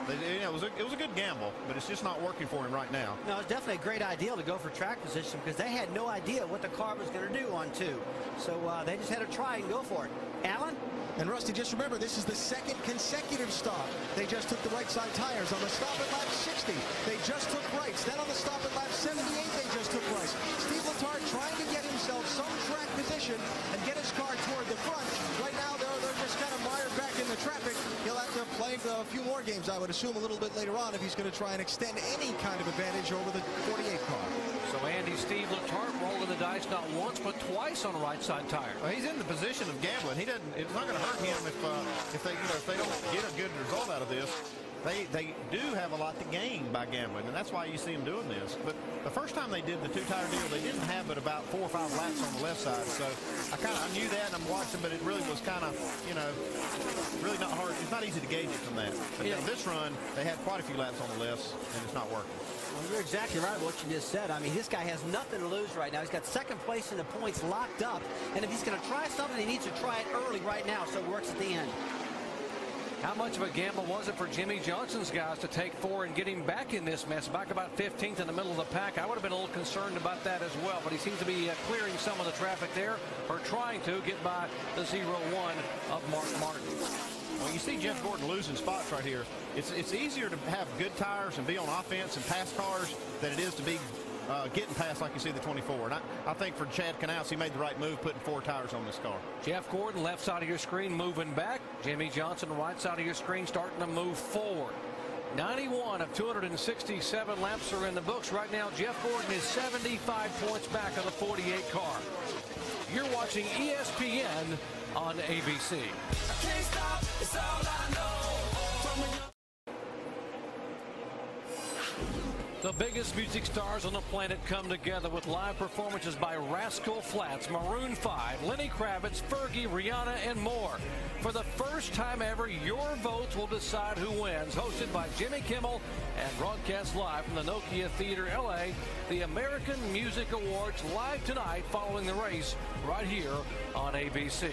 They, you know, it, was a, it was a good gamble, but it's just not working for him right now. No, it's definitely a great idea to go for track position because they had no idea what the car was going to do on two. So uh, they just had to try and go for it. Allen? And Rusty, just remember, this is the second consecutive stop. They just took the right side tires. On the stop at lap 60, they just took rights. Then on the stop at lap 78, they just took rights. Steve Letarte trying to get himself some track position and get his car toward the front. Right now, they're, they're just kind of mired back in the traffic. He'll have to play a few more games, I would assume, a little bit later on if he's going to try and extend any kind of advantage over the 48 car. Andy Steve Letarte rolling the dice not once but twice on a right side tire. Well, he's in the position of gambling. He doesn't. It's not going to hurt him if uh, if they you know if they don't get a good result out of this. They they do have a lot to gain by gambling, and that's why you see them doing this. But the first time they did the two tire deal, they didn't have but about four or five laps on the left side. So I kind of I knew that, and I'm watching, but it really was kind of you know really not hard. It's not easy to gauge it from that. But Yeah. now this run, they had quite a few laps on the lefts, and it's not working. Well, you're exactly right what you just said. I mean, this guy has nothing to lose right now. He's got second place in the points locked up. And if he's going to try something, he needs to try it early right now so it works at the end. How much of a gamble was it for Jimmie Johnson's guys to take four and get him back in this mess, back about 15th in the middle of the pack? I would have been a little concerned about that as well, but he seems to be uh, clearing some of the traffic there, or trying to get by the 0-1 of Mark Martin. Well, you see Jeff Gordon losing spots right here. It's it's easier to have good tires and be on offense and pass cars than it is to be uh, getting past like you see the 24. And I, I think for Chad Knaus, he made the right move putting four tires on this car. Jeff Gordon, left side of your screen, moving back. Jimmie Johnson, right side of your screen, starting to move forward. 91 of 267 laps are in the books. Right now, Jeff Gordon is 75 points back on the 48 car. You're watching ESPN on ABC. The biggest music stars on the planet come together with live performances by Rascal Flatts, Maroon 5, Lenny Kravitz, Fergie, Rihanna, and more. For the first time ever, your votes will decide who wins. Hosted by Jimmy Kimmel and broadcast live from the Nokia Theater LA, the American Music Awards live tonight following the race right here on ABC.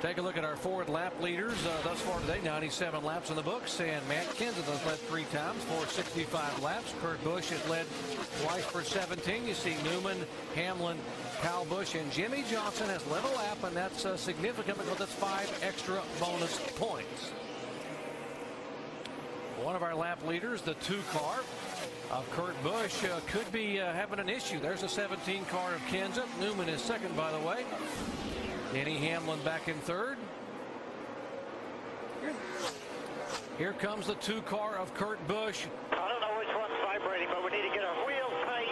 Take a look at our Ford lap leaders uh, thus far today. 97 laps in the books, and Matt Kenseth has led three times for 65 laps. Kurt Busch has led twice for 17. You see Newman, Hamlin, Kyle Busch, and Jimmie Johnson has led a lap, and that's uh, significant because that's five extra bonus points. One of our lap leaders, the two car of Kurt Busch, uh, could be uh, having an issue. There's a 17 car of Kenseth. Newman is second, by the way. Denny Hamlin back in third. Here, here comes the two car of Kurt Busch. I don't know which one's vibrating, but we need to get a real tight.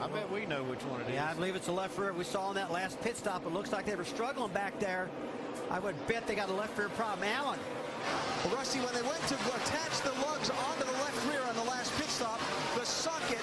I bet we know which one it is. Yeah, I believe it's the left rear. We saw in that last pit stop, it looks like they were struggling back there. I would bet they got a left rear problem. Allen. Well, Rusty, when they went to attach the lugs onto the left rear on the last pit stop, the socket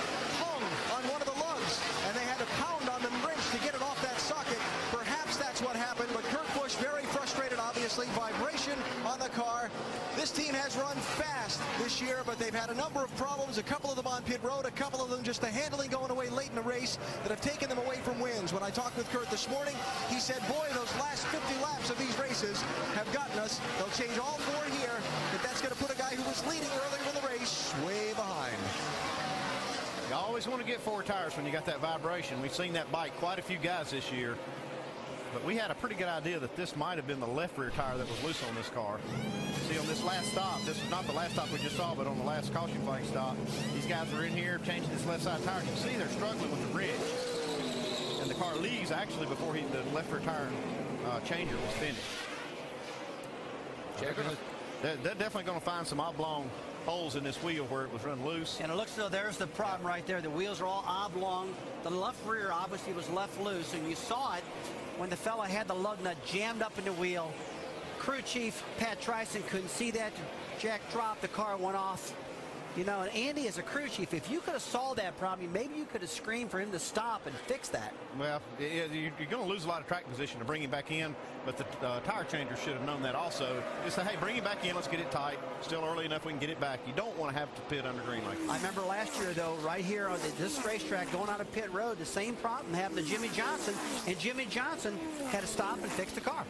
obviously. vibration on the car. This team has run fast this year, but they've had a number of problems, a couple of them on pit road, a couple of them just the handling going away late in the race that have taken them away from wins. When I talked with Kurt this morning, he said, boy, those last 50 laps of these races have gotten us. They'll change all four here, but that's going to put a guy who was leading earlier in the race way behind. You always want to get four tires when you got that vibration. We've seen that bite quite a few guys this year. But we had a pretty good idea that this might have been the left rear tire that was loose on this car. See, on this last stop, this is not the last stop we just saw, but on the last caution flag stop, these guys are in here changing this left side tire. You can see they're struggling with the ridge. And the car leaves actually before he, the left rear tire uh, changer was finished. They're, gonna, they're, they're definitely going to find some oblong holes in this wheel where it was run loose. And it looks as though there's the problem right there. The wheels are all oblong. The left rear obviously was left loose, and you saw it when the fella had the lug nut jammed up in the wheel. Crew chief Pat Tryson couldn't see that. Jack dropped, the car went off. You know, and Andy, as a crew chief, if you could have solved that problem, maybe you could have screamed for him to stop and fix that. Well, you're going to lose a lot of track position to bring him back in, but the uh, tire changer should have known that also. Just say, hey, bring him back in, let's get it tight. Still early enough we can get it back. You don't want to have to pit under green like that. I remember last year, though, right here on the, this racetrack going out of pit road, the same problem happened to Jimmie Johnson, and Jimmie Johnson had to stop and fix the car.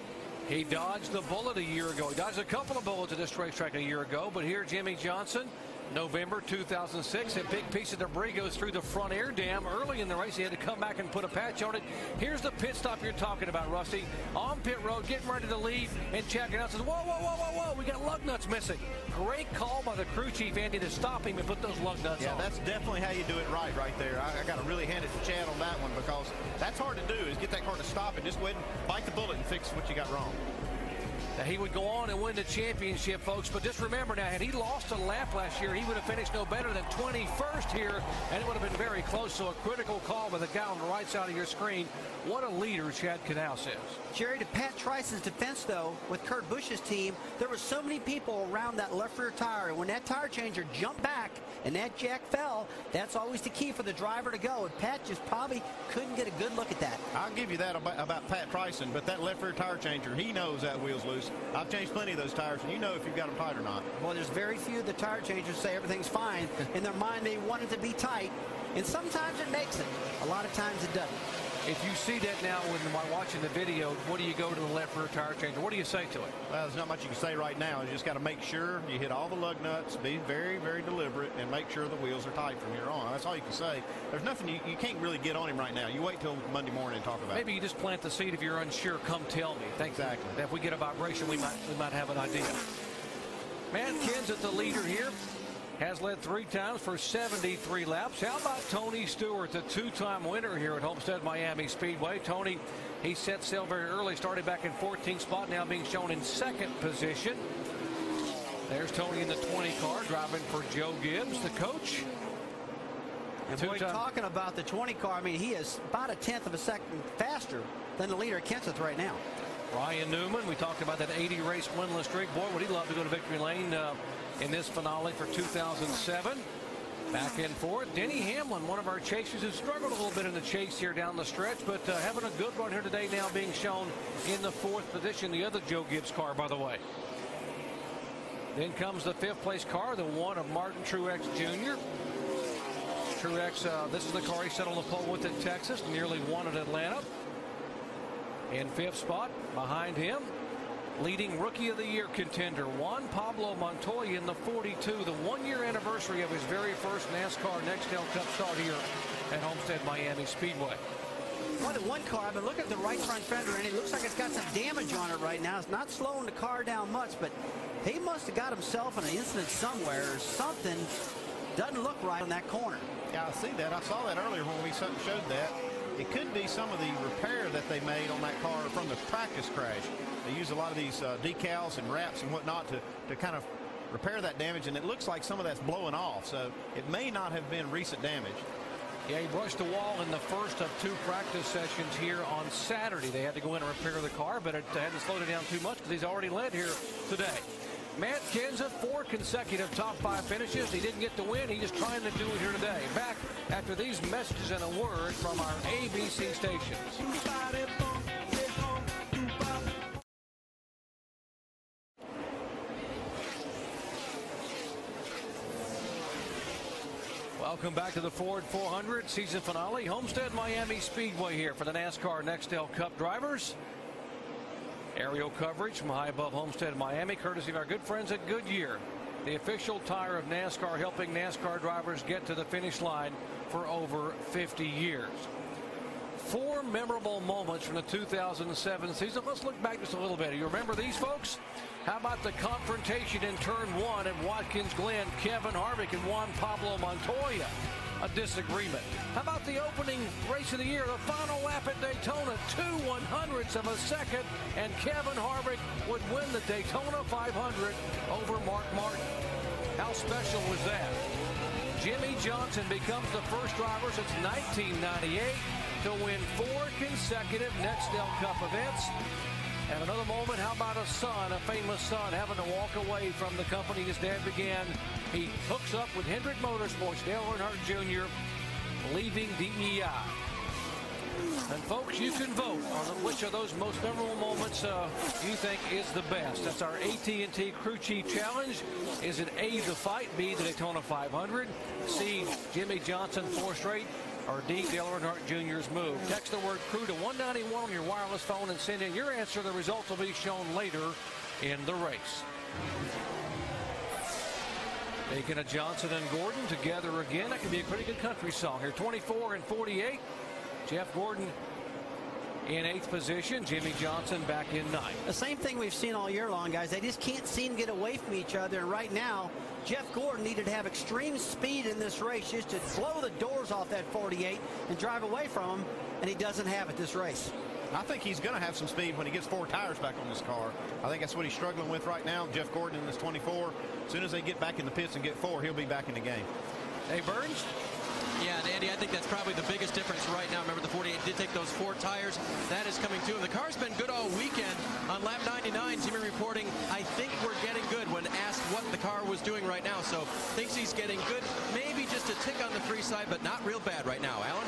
He dodged the bullet a year ago. He dodged a couple of bullets at this racetrack a year ago, but here Jimmie Johnson November 2006. A big piece of debris goes through the front air dam. Early in the race, he had to come back and put a patch on it. Here's the pit stop you're talking about, Rusty. On pit road, getting ready to leave, and checking out says, whoa, whoa, whoa, whoa, whoa, we got lug nuts missing. Great call by the crew chief, Andy, to stop him and put those lug nuts yeah, on. Yeah, that's definitely how you do it right right there. I, I got to really hand it to Chad on that one because that's hard to do is get that car to stop and just go ahead and bite the bullet and fix what you got wrong. Now, he would go on and win the championship, folks. But just remember now, had he lost a lap last year, he would have finished no better than 21st here, and it would have been very close. So a critical call by the guy on the right side of your screen. What a leader Chad Knaus is. Jerry, to Pat Tryson's defense, though, with Kurt Busch's team, there were so many people around that left rear tire. And when that tire changer jumped back and that jack fell, that's always the key for the driver to go. And Pat just probably couldn't get a good look at that. I'll give you that about, about Pat Tryson, but that left rear tire changer, he knows that wheel's loose. I've changed plenty of those tires, and you know if you've got them tight or not. Well, there's very few of the tire changers say everything's fine. *laughs* In their mind, they want it to be tight, and sometimes it makes it. A lot of times it doesn't. If you see that now when while watching the video, what do you go to the left rear tire changer? What do you say to it? Well, there's not much you can say right now. You just got to make sure you hit all the lug nuts, be very, very deliberate, and make sure the wheels are tight from here on. That's all you can say. There's nothing you, you can't really get on him right now. You wait till Monday morning and talk about Maybe it. you just plant the seed if you're unsure. Come tell me. Thank exactly. You. If we get a vibration, we might we might have an idea. Matt at the leader here, has led three times for 73 laps. How about Tony Stewart, the two-time winner here at Homestead Miami Speedway? Tony, he set sail very early, started back in 14th spot, now being shown in second position. There's Tony in the 20 car, driving for Joe Gibbs, the coach. And boy, talking about the 20 car, I mean, he is about a tenth of a second faster than the leader, Kenseth, right now. Ryan Newman, we talked about that 80 race winless streak. Boy, would he love to go to victory lane uh, in this finale for 2007. Back and forth. Denny Hamlin, one of our chasers, has struggled a little bit in the chase here down the stretch, but uh, having a good run here today now being shown in the fourth position. The other Joe Gibbs car, by the way. Then comes the fifth place car, the one of Martin Truex Jr. Truex, uh, this is the car he settled the pole with in Texas, nearly won at Atlanta. In fifth spot, behind him, leading rookie of the year contender Juan Pablo Montoya in the 42, the one-year anniversary of his very first NASCAR Nextel Cup start here at Homestead Miami Speedway. Well, the one car, I've been looking at the right front fender, and it looks like it's got some damage on it right now. It's not slowing the car down much, but he must have got himself in an incident somewhere or something doesn't look right on that corner. Yeah, I see that. I saw that earlier when we showed that. It could be some of the repair that they made on that car from the practice crash. They use a lot of these uh, decals and wraps and whatnot to, to kind of repair that damage, and it looks like some of that's blowing off. So it may not have been recent damage. Yeah, he brushed the wall in the first of two practice sessions here on Saturday. They had to go in and repair the car, but it hadn't slowed it down too much because he's already led here today. Matt Kenseth, four consecutive top five finishes. He didn't get the win. He's just trying to do it here today. Back after these messages and a word from our ABC stations. Welcome back to the Ford 400 season finale. Homestead Miami Speedway here for the NASCAR Nextel Cup drivers. Aerial coverage from high above Homestead Miami, courtesy of our good friends at Goodyear. The official tire of NASCAR, helping NASCAR drivers get to the finish line for over 50 years. Four memorable moments from the 2007 season. Let's look back just a little bit. You remember these folks? How about the confrontation in turn one at Watkins Glen? Kevin Harvick and Juan Pablo Montoya. A disagreement. How about the opening race of the year, the final lap at Daytona, two one hundredths of a second, and Kevin Harvick would win the Daytona 500 over Mark Martin. How special was that? Jimmie Johnson becomes the first driver since 1998 to win four consecutive Nextel Cup events. And another moment, how about a son, a famous son, having to walk away from the company his dad began. He hooks up with Hendrick Motorsports, Dale Earnhardt Jr., leaving DEI. And folks, you can vote on which of those most memorable moments uh, you think is the best. That's our AT&T Crew Chief Challenge. Is it A, the fight, B, the Daytona 500, C, Jimmie Johnson, four straight, or D, Dale Earnhardt Jr.'s move? Text the word crew to 191 on your wireless phone and send in your answer. The results will be shown later in the race. Taking a Johnson and Gordon together again. That could be a pretty good country song here. 24 and 48. Jeff Gordon in eighth position. Jimmie Johnson back in ninth. The same thing we've seen all year long, guys. They just can't seem to get away from each other. And right now, Jeff Gordon needed to have extreme speed in this race just to blow the doors off that 48 and drive away from him. And he doesn't have it this race. I think he's going to have some speed when he gets four tires back on this car. I think that's what he's struggling with right now. Jeff Gordon in this 24. As soon as they get back in the pits and get four, he'll be back in the game. Hey, Burns? Yeah, and Andy, I think that's probably the biggest difference right now. Remember, the 48 did take those four tires. That is coming too. And the car's been good all weekend. On lap 99, Jimmie reporting, I think we're getting good when asked what the car was doing right now. So thinks he's getting good. Maybe just a tick on the free side, but not real bad right now. Allen?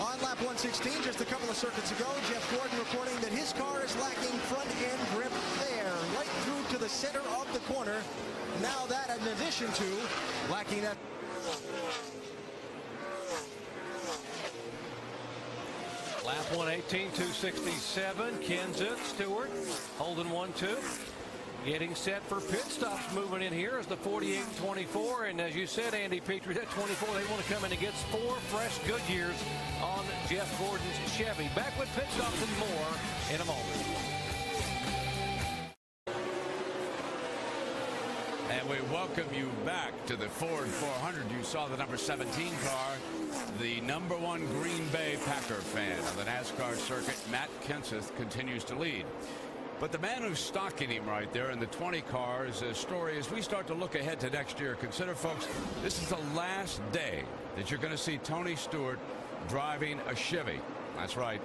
On lap 116, just a couple of circuits ago, Jeff Gordon reporting that his car is lacking front-end grip there, right through to the center of the corner. Now that in addition to lacking that Lap 118, 267. Kenseth, Stewart, holding 1-2. Getting set for pit stops moving in here as the 48 and 24. And as you said, Andy Petree, that 24, they want to come in and get four fresh Goodyears on Jeff Gordon's Chevy. Back with pit stops and more in a moment. And we welcome you back to the Ford 400. You saw the number 17 car, the number one Green Bay Packer fan on the NASCAR circuit, Matt Kenseth, continues to lead. But the man who's stalking him right there in the 20 car is a story as we start to look ahead to next year. Consider, folks, this is the last day that you're going to see Tony Stewart driving a Chevy. That's right.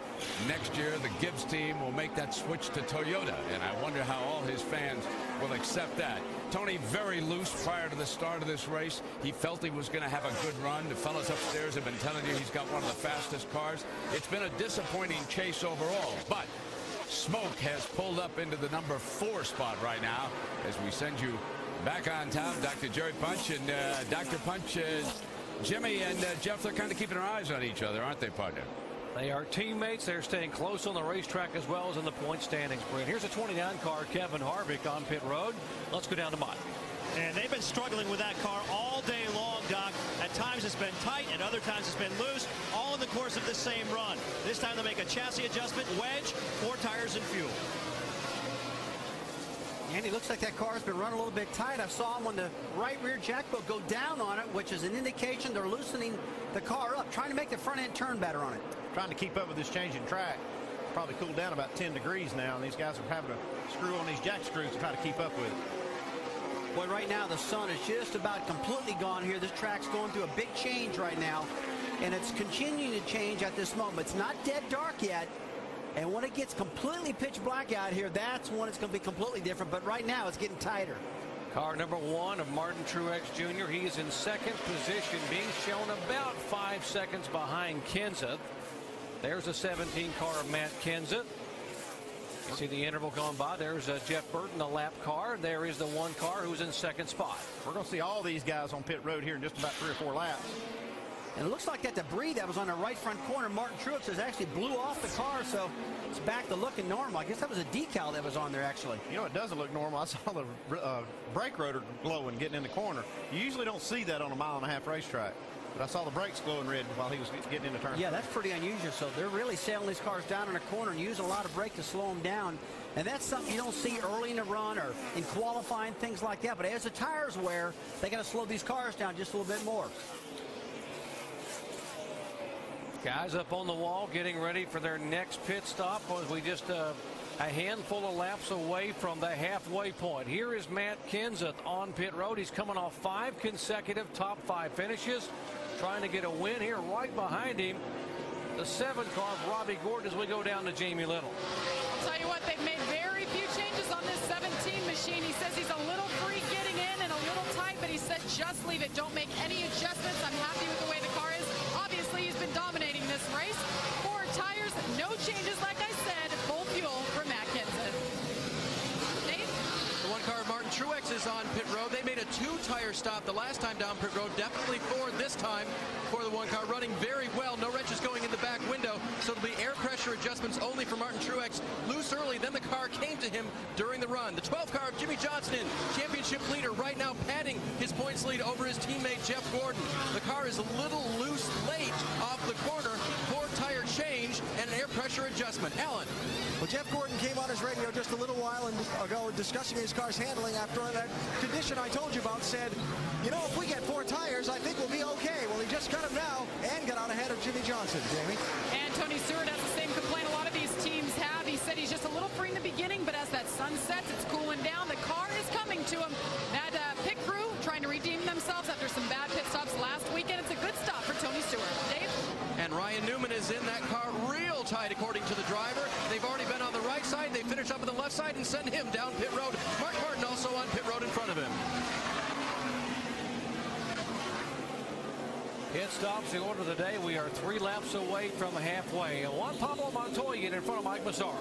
Next year, the Gibbs team will make that switch to Toyota, and I wonder how all his fans will accept that. Tony very loose prior to the start of this race. He felt he was going to have a good run. The fellas upstairs have been telling you he's got one of the fastest cars. It's been a disappointing chase overall, but Smoke has pulled up into the number four spot right now as we send you back on top. Dr. Jerry Punch and uh, Dr. Punch, uh, Jimmie and uh, Jeff, they're kind of keeping their eyes on each other, aren't they, partner? They are teammates. They're staying close on the racetrack as well as in the point standings. Brent. Here's a 29 car, Kevin Harvick on pit road. Let's go down to Mott. And they've been struggling with that car all day long, Doc. At times it's been tight, and other times it's been loose, all in the course of this same run. This time they make a chassis adjustment, wedge, four tires and fuel. Andy, looks like that car's been run a little bit tight. I saw him when the right rear jack go down on it, which is an indication they're loosening the car up, trying to make the front end turn better on it. Trying to keep up with this changing track. Probably cooled down about 10 degrees now, and these guys are having to screw on these jack screws to try to keep up with it. Boy, right now the sun is just about completely gone here. This track's going through a big change right now, and it's continuing to change at this moment. It's not dead dark yet, and when it gets completely pitch black out here, that's when it's going to be completely different. But right now, it's getting tighter. Car number one of Martin Truex Jr. He is in second position, being shown about five seconds behind Kenseth. There's a 17 car of Matt Kenseth. You see the interval going by. There's uh, Jeff Burton, the lap car. There is the one car who's in second spot. We're going to see all these guys on pit road here in just about three or four laps. And it looks like that debris that was on the right front corner, Martin Truex, has actually blew off the car, so it's back to looking normal. I guess that was a decal that was on there, actually. You know, it doesn't look normal. *laughs* I saw the uh, brake rotor glowing getting in the corner. You usually don't see that on a mile and a half racetrack. But I saw the brakes glowing red while he was getting in the turn. Yeah, that's pretty unusual. So they're really sailing these cars down in a corner and using a lot of brake to slow them down. And that's something you don't see early in the run or in qualifying, things like that. But as the tires wear, they got to slow these cars down just a little bit more. Guys up on the wall getting ready for their next pit stop as we just uh, a handful of laps away from the halfway point. Here is Matt Kenseth on pit road. He's coming off five consecutive top five finishes, trying to get a win here right behind him. The seven car of Robby Gordon as we go down to Jamie Little. I'll tell you what, they've made very few changes on this 17 machine. He says he's a little free getting in and a little tight, but he said just leave it. Don't make any adjustments. I'm happy with the dominating this race. Four tires, no changes, like I said, full fuel for Matt Kenseth. The one car, Martin Truex, is on pit road. They made a two-tire stop the last time down pit road. Definitely four this time for the one car. Running very well. No wrenches going in the back window. So it'll be air pressure adjustments only for Martin Truex. Loose early. Then the car came to him during the run. The 12 car of Jimmie Johnson, championship leader, right now padding his points lead over his teammate Jeff Gordon. The car is a little loose late off the corner. Four tire change and an air pressure adjustment. Allen. Well, Jeff Gordon came on his radio just a little while ago discussing his car's handling after that condition I told you about. Said, you know, if we get four tires, I think we'll be okay. Well, he just cut them now and got out ahead of Jimmie Johnson, Jamie. And Tony Stewart has the same complaint a lot of these teams have. He said he's just a little free in the beginning, but as that sun sets, it's cooling down. The car is coming to him. That uh, pit crew trying to redeem themselves after some bad pit stops last weekend. It's a good stop for Tony Stewart. Dave? And Ryan Newman is in that car real tight, according to the driver. They've already been on the right side. They finish up on the left side and send him down pit road. Mark Martin also on pit road in front of him. Pit stops the order of the day. We are three laps away from halfway. Juan Pablo Montoya in front of Mike Massaro.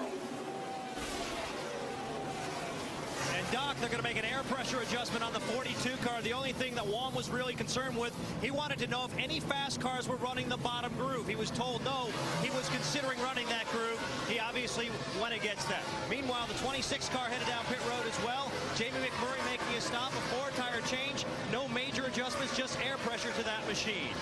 And Doc, they're going to make an air pressure adjustment on the 42 car. The only thing that Juan was really concerned with, he wanted to know if any fast cars were running the bottom groove. He was told no. He was considering running that groove. He obviously went against that. Meanwhile, the 26 car headed down pit road as well. Jamie McMurray making a stop, a four tire change. No major adjustments, just air pressure to that machine.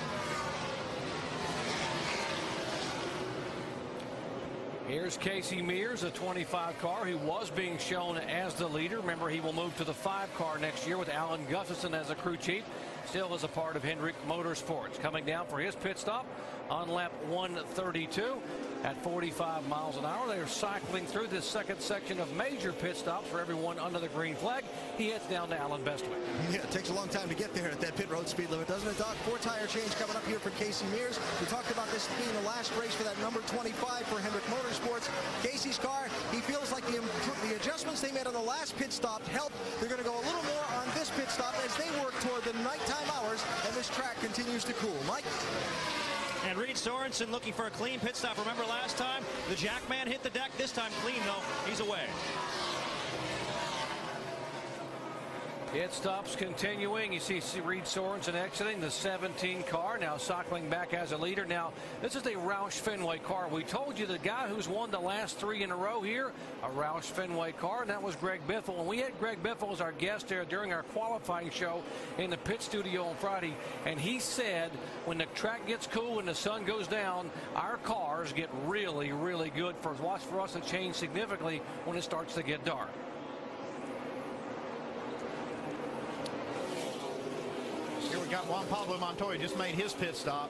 Here's Casey Mears, a 25 car who was being shown as the leader. Remember, he will move to the five car next year with Alan Gustafson as a crew chief. Still is a part of Hendrick Motorsports. Coming down for his pit stop on lap 132 at 45 miles an hour. They are cycling through this second section of major pit stops for everyone under the green flag. He heads down to Allen Bestwick. Yeah, it takes a long time to get there at that pit road speed limit, doesn't it, Doc? Four tire change coming up here for Casey Mears. We talked about this being the last race for that number 25 for Hendrick Motorsports. Casey's car, he feels like the, the adjustments they made on the last pit stop helped. They're going to go a little pit stop as they work toward the nighttime hours, and this track continues to cool. Mike? And Reed Sorenson looking for a clean pit stop. Remember last time, the Jackman hit the deck. This time clean, though. He's away. Pit stops continuing. You see Reed Sorenson exiting the 17 car, now cycling back as a leader. Now, this is a Roush Fenway car. We told you the guy who's won the last three in a row here, a Roush Fenway car, and that was Greg Biffle. And we had Greg Biffle as our guest there during our qualifying show in the pit studio on Friday. And he said when the track gets cool and the sun goes down, our cars get really, really good for, watch for us to change significantly when it starts to get dark. Here we got Juan Pablo Montoya just made his pit stop.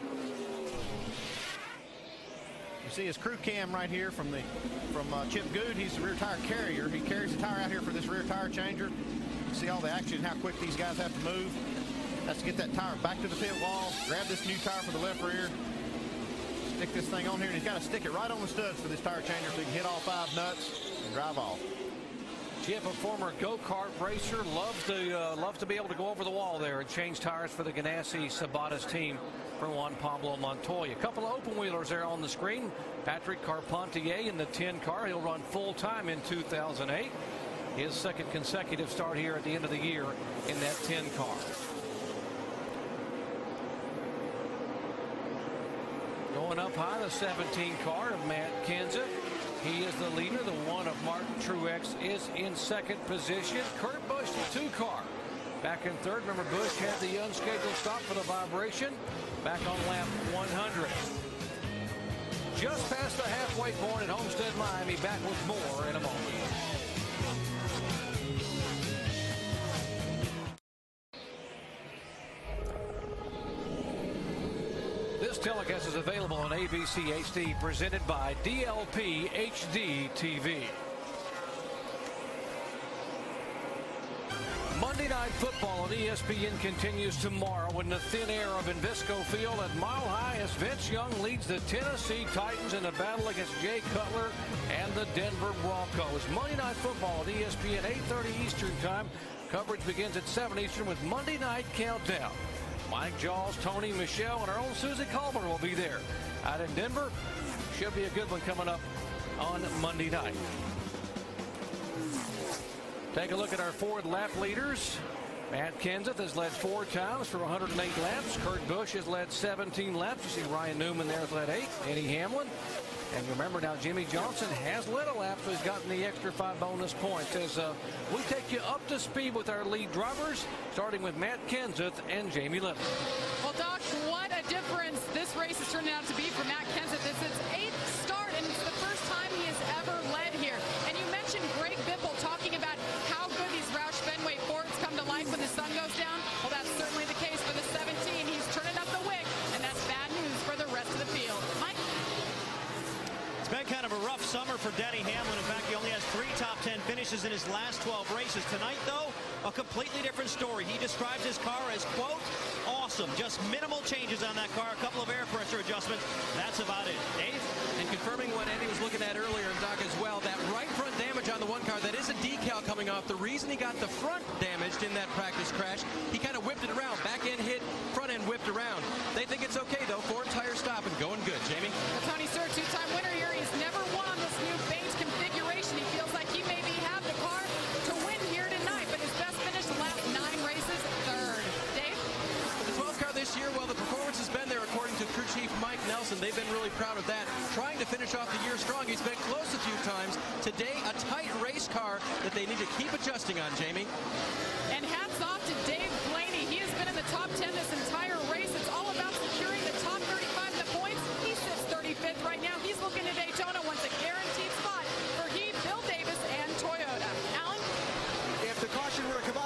You see his crew cam right here from the from uh, Chip Good. He's the rear tire carrier. He carries the tire out here for this rear tire changer. You see all the action, how quick these guys have to move. Has to get that tire back to the pit wall. Grab this new tire for the left rear. Stick this thing on here, and he's got to stick it right on the studs for this tire changer so he can hit all five nuts and drive off. Chip, a former go-kart racer, loves to uh, loves to be able to go over the wall there and change tires for the Ganassi Sabates team for Juan Pablo Montoya. A couple of open wheelers there on the screen. Patrick Carpentier in the 10 car. He'll run full time in 2008. His second consecutive start here at the end of the year in that 10 car. Going up high, the 17 car of Matt Kenseth. He is the leader. The one of Martin Truex is in second position. Kurt Busch, the two car, back in third. Remember, Busch had the unscheduled stop for the vibration back on lap 100. Just past the halfway point at Homestead, Miami. Back with more in a moment. Telecast is available on ABC HD, presented by DLP HD TV. Monday Night Football on ESPN continues tomorrow in the thin air of Invesco Field at Mile High as Vince Young leads the Tennessee Titans in a battle against Jay Cutler and the Denver Broncos. Monday Night Football at ESPN 8.30 Eastern Time. Coverage begins at 7 Eastern with Monday Night Countdown. Mike Jaws, Tony Michelle, and our own Suzy Kolber will be there. Out in Denver, should be a good one coming up on Monday night. Take a look at our Ford lap leaders. Matt Kenseth has led four times for 108 laps. Kurt Busch has led 17 laps. You see Ryan Newman there has led eight. Eddie Hamlin. And remember now, Jimmie Johnson has led a lap, so he's gotten the extra five bonus points. As uh, we take you up to speed with our lead drivers, starting with Matt Kenseth and Jamie Little. Well, Doc, what a difference this race has turned out to be for Matt been kind of a rough summer for Denny Hamlin. In fact, he only has three top 10 finishes in his last 12 races. Tonight, though, a completely different story. He describes his car as, quote, awesome. Just minimal changes on that car, a couple of air pressure adjustments. That's about it. Dave? And confirming what Eddie was looking at earlier, and Doc, as well, that right front damage on the one car, that is a decal coming off. The reason he got the front damaged in that practice crash, he kind of whipped it around. Back end hit, front end whipped around. They think it's okay, though. Four tire stop and going good. Jamie? Chief Mike Nelson. They've been really proud of that. Trying to finish off the year strong. He's been close a few times. Today, a tight race car that they need to keep adjusting on, Jamie. And hats off to Dave Blaney. He has been in the top 10 this entire race. It's all about securing the top 35 in the points. He sits 35th right now. He's looking to Daytona wants a guaranteed spot for he, Bill Davis, and Toyota. Allen? If the caution were to come out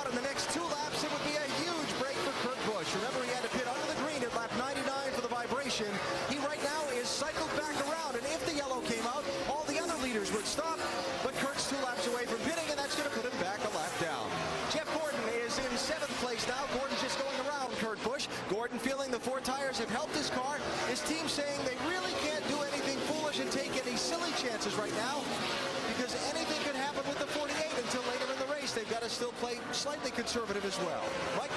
right now because anything could happen with the 48 until later in the race. They've got to still play slightly conservative as well. Mike?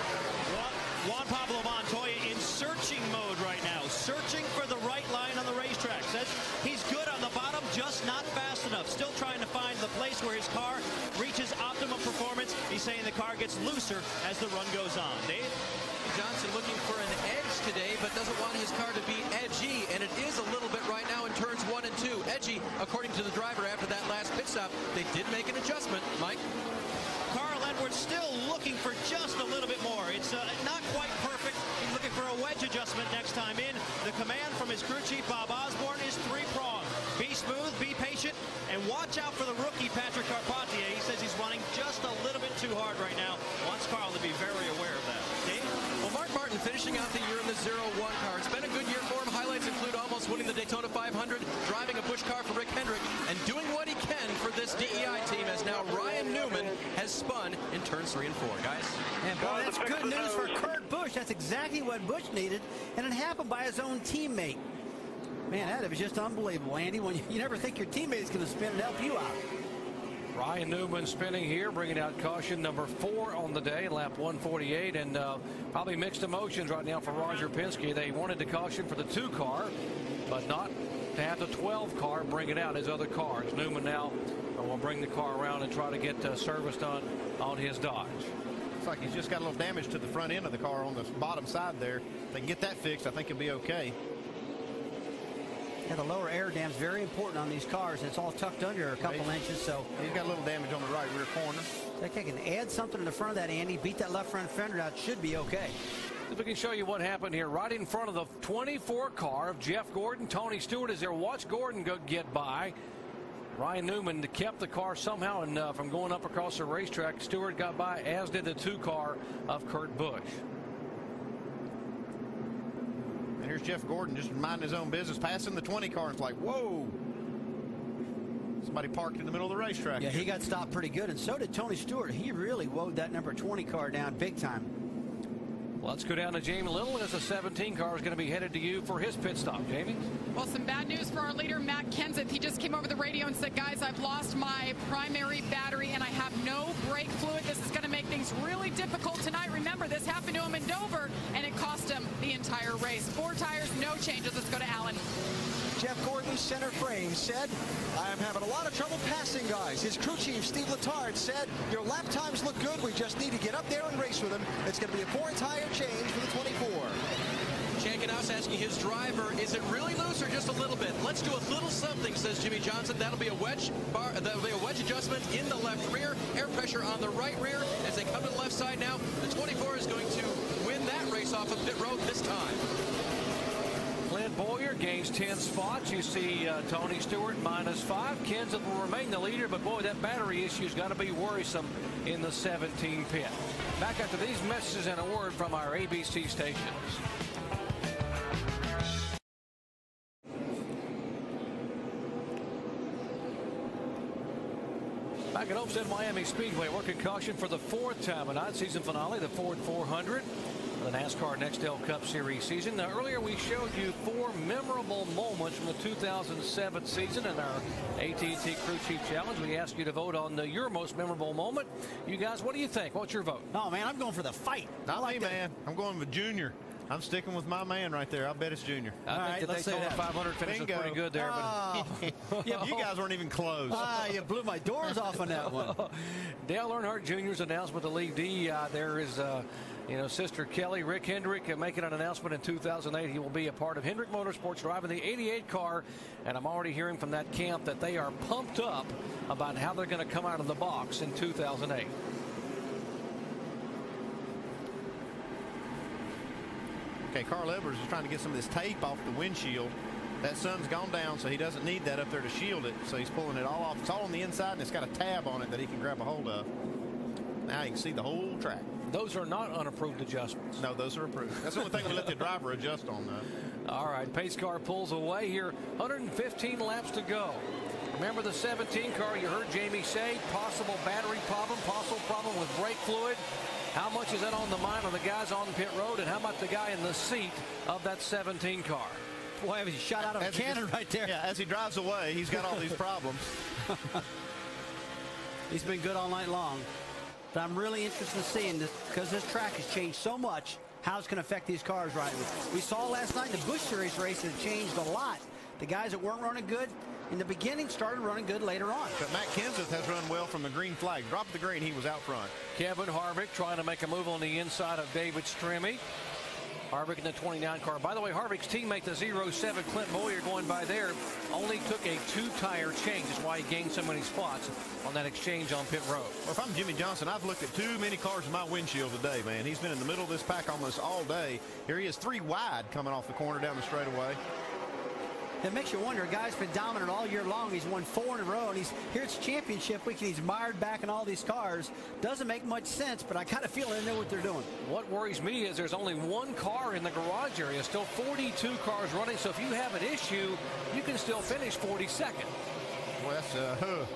Juan, Juan Pablo Montoya in searching mode right now, searching for the right line on the racetrack. Says he's good on the bottom, just not fast enough. Still trying to find the place where his car reaches optimum performance. He's saying the car gets looser as the run goes on. Dave? Johnson looking for an edge today, but doesn't want his car to be edgy, and it is a little bit right now in turns one and two. Edgy, according to the driver after that last pit stop, they did make an adjustment. Mike? Carl Edwards still looking for just a little bit more. It's uh, not quite perfect. He's looking for a wedge adjustment next time in. The command from his crew chief, Bob Osborne, is three-pronged. Be smooth, be patient, and watch out for the rookie, Patrick Carpentier. Finishing out the year in the 0-1 car. It's been a good year for him. Highlights include almost winning the Daytona 500, driving a Busch car for Rick Hendrick, and doing what he can for this DEI team as now Ryan Newman has spun in turns three and four. Guys? And boy, that's good news for Kurt Busch. That's exactly what Busch needed, and it happened by his own teammate. Man, that was just unbelievable, Andy. When you, you never think your teammate's going to spin and help you out. Ryan Newman spinning here, bringing out caution number four on the day, lap 148, and uh, probably mixed emotions right now for Roger Penske. They wanted the caution for the two car, but not to have the 12 car bring it out his other cars. Newman now uh, will bring the car around and try to get uh, service done on his Dodge. Looks like he's just got a little damage to the front end of the car on the bottom side there. If they can get that fixed, I think he'll be okay. Yeah, the lower air dam's very important on these cars. It's all tucked under a couple Right. inches, so He's got a little damage on the right rear corner. I think I can add something in the front of that, Andy. Beat that left front fender out. Should be okay. If we can show you what happened here, right in front of the 24 car of Jeff Gordon, Tony Stewart is there. Watch Gordon go get by. Ryan Newman kept the car somehow and uh, from going up across the racetrack. Stewart got by, as did the two car of Kurt Busch. And here's Jeff Gordon just minding his own business, passing the 20 car. And It's like, whoa. Somebody parked in the middle of the racetrack. Yeah, he got stopped pretty good, and so did Tony Stewart. He really woed that number 20 car down big time. Let's go down to Jamie Little as the 17 car is going to be headed to you for his pit stop. Jamie? Well, some bad news for our leader, Matt Kenseth. He just came over the radio and said, guys, I've lost my primary battery and I have no brake fluid. This is going to make things really difficult tonight. Remember, this happened to him in Dover and it cost him the entire race. Four tires, no changes. Let's go to Allen. Jeff Gordon, center frame said, I am having a lot of trouble passing guys. His crew chief, Steve Letarte, said, your lap times look good. We just need to get up there and race with him. It's going to be a four tire change for the 24. Shankenhouse asking his driver, is it really loose or just a little bit? Let's do a little something, says Jimmie Johnson. That'll be a wedge bar, that'll be a wedge adjustment in the left rear, air pressure on the right rear. As they come to the left side now, the 24 is going to win that race off of pit road this time. Bowyer gains 10 spots. You see uh, Tony Stewart minus five. Kenseth will remain the leader, but boy, that battery issue's got to be worrisome in the 17 pit. Back after these messages and a word from our ABC stations. Back at Homestead Miami Speedway, working caution for the fourth time tonight, season finale, the Ford 400 the NASCAR Nextel Cup Series season. Now, earlier we showed you four memorable moments from the 2007 season in our AT&T Crew Chief Challenge. We asked you to vote on the, your most memorable moment. You guys, what do you think? What's your vote? Oh, man, I'm going for the fight. Not me, man. I'm going with Junior. I'm sticking with my man right there. I'll bet it's Junior. I think the Daytona 500 finish was pretty good there. *laughs* Oh. But Yeah, you guys weren't even close. Ah, you blew my doors off on that one. *laughs* Dale Earnhardt Jr.'s announcement to leave DEI. There is, uh, you know, sister Kelly, Rick Hendrick uh, making an announcement in 2008. He will be a part of Hendrick Motorsports driving the 88 car. And I'm already hearing from that camp that they are pumped up about how they're going to come out of the box in 2008. Okay, Carl Edwards is trying to get some of this tape off the windshield. That sun's gone down, so he doesn't need that up there to shield it. So he's pulling it all off. It's all on the inside, and it's got a tab on it that he can grab a hold of. Now you can see the whole track. Those are not unapproved adjustments. No, those are approved. That's the only thing we let the driver adjust on, though. *laughs* All right, pace car pulls away here. 115 laps to go. Remember the 17 car you heard Jamie say, possible battery problem, possible problem with brake fluid. How much is that on the mind of the guys on pit road and how about the guy in the seat of that 17 car? Boy, he shot out of a As he cannon just- right there. Yeah, as he drives away, he's got all these *laughs* problems. He's been good all night long. But I'm really interested in seeing this because this track has changed so much. How it's going to affect these cars right We saw last night in the Busch Series race it changed a lot. The guys that weren't running good in the beginning started running good later on. But Matt Kenseth has run well from the green flag. Dropped the green, he was out front. Kevin Harvick trying to make a move on the inside of David Stremme. Harvick in the 29 car. By the way, Harvick's teammate, the 07 Clint Bowyer, going by there, only took a two-tire change. That's why he gained so many spots on that exchange on pit road. Well, if I'm Jimmie Johnson, I've looked at too many cars in my windshield today, man. He's been in the middle of this pack almost all day. Here he is, three wide coming off the corner down the straightaway. It makes you wonder. A guy's been dominant all year long. He's won four in a row, and he's here it's championship week, and he's mired back in all these cars. Doesn't make much sense, but I kind of feel they know what they're doing. What worries me is there's only one car in the garage area, still 42 cars running. So if you have an issue, you can still finish 42nd. Well, that's, uh, huh.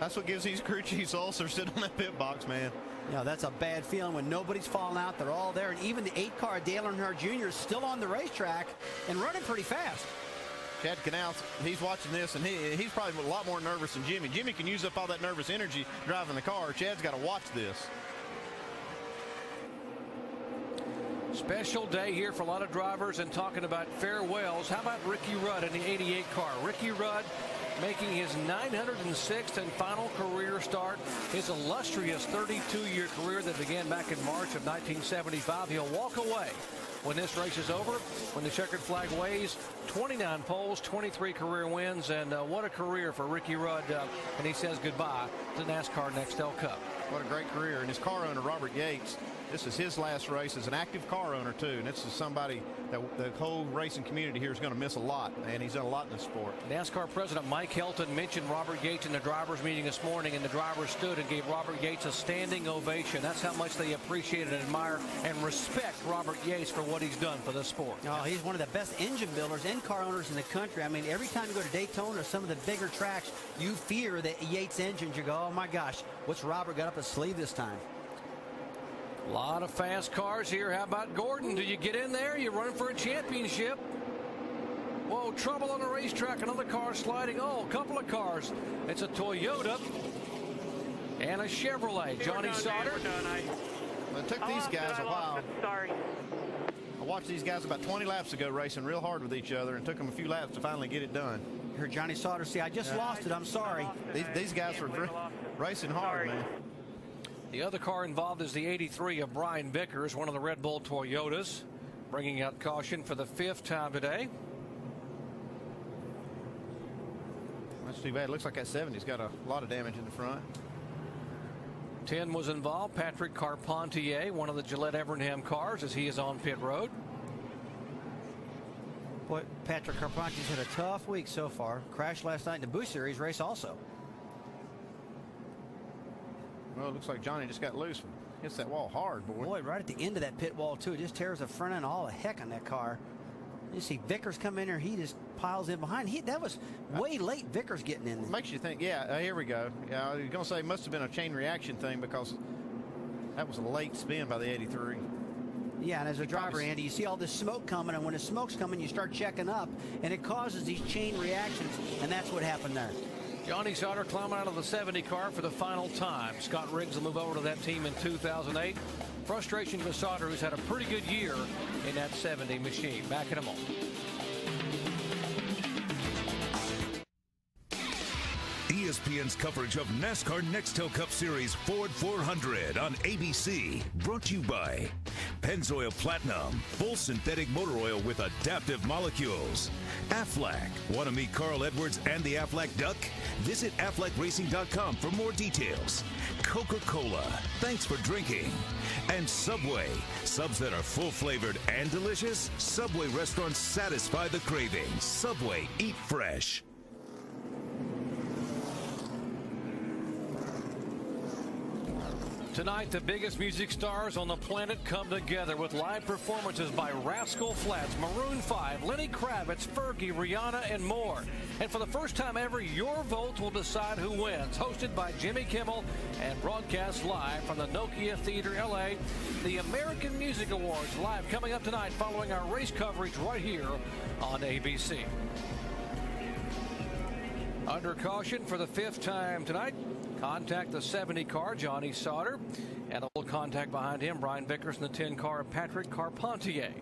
that's what gives these crew chiefs ulcers sitting on that pit box, man. You know, that's a bad feeling when nobody's falling out. They're all there. And even the eight car Dale Earnhardt Jr. is still on the racetrack and running pretty fast. Chad Knaus, he's watching this, and he, he's probably a lot more nervous than Jimmie. Jimmie can use up all that nervous energy driving the car. Chad's got to watch this. Special day here for a lot of drivers and talking about farewells. How about Ricky Rudd in the 88 car? Ricky Rudd making his 906th and final career start. His illustrious 32-year career that began back in March of 1975. He'll walk away when this race is over, when the checkered flag waves, 29 poles, 23 career wins, and uh, what a career for Ricky Rudd. Uh, and he says goodbye to NASCAR Nextel Cup. What a great career. And his car owner, Robert Yates, this is his last race as an active car owner, too. And this is somebody that the whole racing community here is going to miss a lot. And he's done a lot in the sport. NASCAR President Mike Helton mentioned Robert Yates in the drivers' meeting this morning, and the drivers stood and gave Robert Yates a standing ovation. That's how much they appreciate and admire and respect Robert Yates for what he's done for the sport. Oh, he's one of the best engine builders and car owners in the country. I mean, every time you go to Daytona or some of the bigger tracks, you fear that Yates engines. You go, oh my gosh, what's Robert got up his sleeve this time? A lot of fast cars here. How about Gordon? Do you get in there? You run for a championship. Whoa, trouble on the racetrack. Another car sliding. Oh, a couple of cars. It's a Toyota and a Chevrolet. Johnny Sauter. Well, it took these guys a while. Sorry. I watched these guys about 20 laps ago racing real hard with each other and took them a few laps to finally get it done. Here, Johnny Sauter See, I just Yeah. lost it. I'm sorry. These, these guys were dr- racing hard, man. The other car involved is the 83 of Brian Vickers, one of the Red Bull Toyotas, bringing out caution for the fifth time today. That's too bad. It Looks like that 70's got a lot of damage in the front. 10 was involved. Patrick Carpentier, one of the Gillette Evernham cars, as he is on pit road. Boy, Patrick Carpentier's had a tough week so far. Crashed last night in the Busch Series race also. Well, it looks like Johnny just got loose. Hits that wall hard, boy. Boy, right at the end of that pit wall, too. It just tears the front end all the heck on that car. You see Vickers come in there, he just piles in behind. He That was way late, Vickers getting in. It makes you think, yeah, uh, here we go. Yeah, you're going to say it must have been a chain reaction thing because that was a late spin by the 83. Yeah, and as a driver, Andy, you see all this smoke coming, and when the smoke's coming, you start checking up, and it causes these chain reactions, and that's what happened there. Johnny Sauter climbing out of the 70 car for the final time. Scott Riggs will move over to that team in 2008. Frustration for Sauter, who's had a pretty good year in that 70 machine. Back in a moment. ESPN's coverage of NASCAR Nextel Cup Series Ford 400 on ABC. Brought to you by Pennzoil Platinum, full synthetic motor oil with adaptive molecules. Aflac. Want to meet Carl Edwards and the Aflac Duck? Visit AflacRacing.com for more details. Coca Cola. Thanks for drinking. And Subway. Subs that are full flavored and delicious. Subway restaurants satisfy the craving. Subway. Eat fresh. Tonight, the biggest music stars on the planet come together with live performances by Rascal Flatts, Maroon 5, Lenny Kravitz, Fergie, Rihanna, and more. And for the first time ever, your vote will decide who wins. Hosted by Jimmy Kimmel and broadcast live from the Nokia Theater, LA, the American Music Awards live coming up tonight following our race coverage right here on ABC. Under caution for the fifth time tonight. Contact the 70 car, Johnny Sauter, and a little contact behind him, Brian Vickers, in the 10 car, Patrick Carpentier.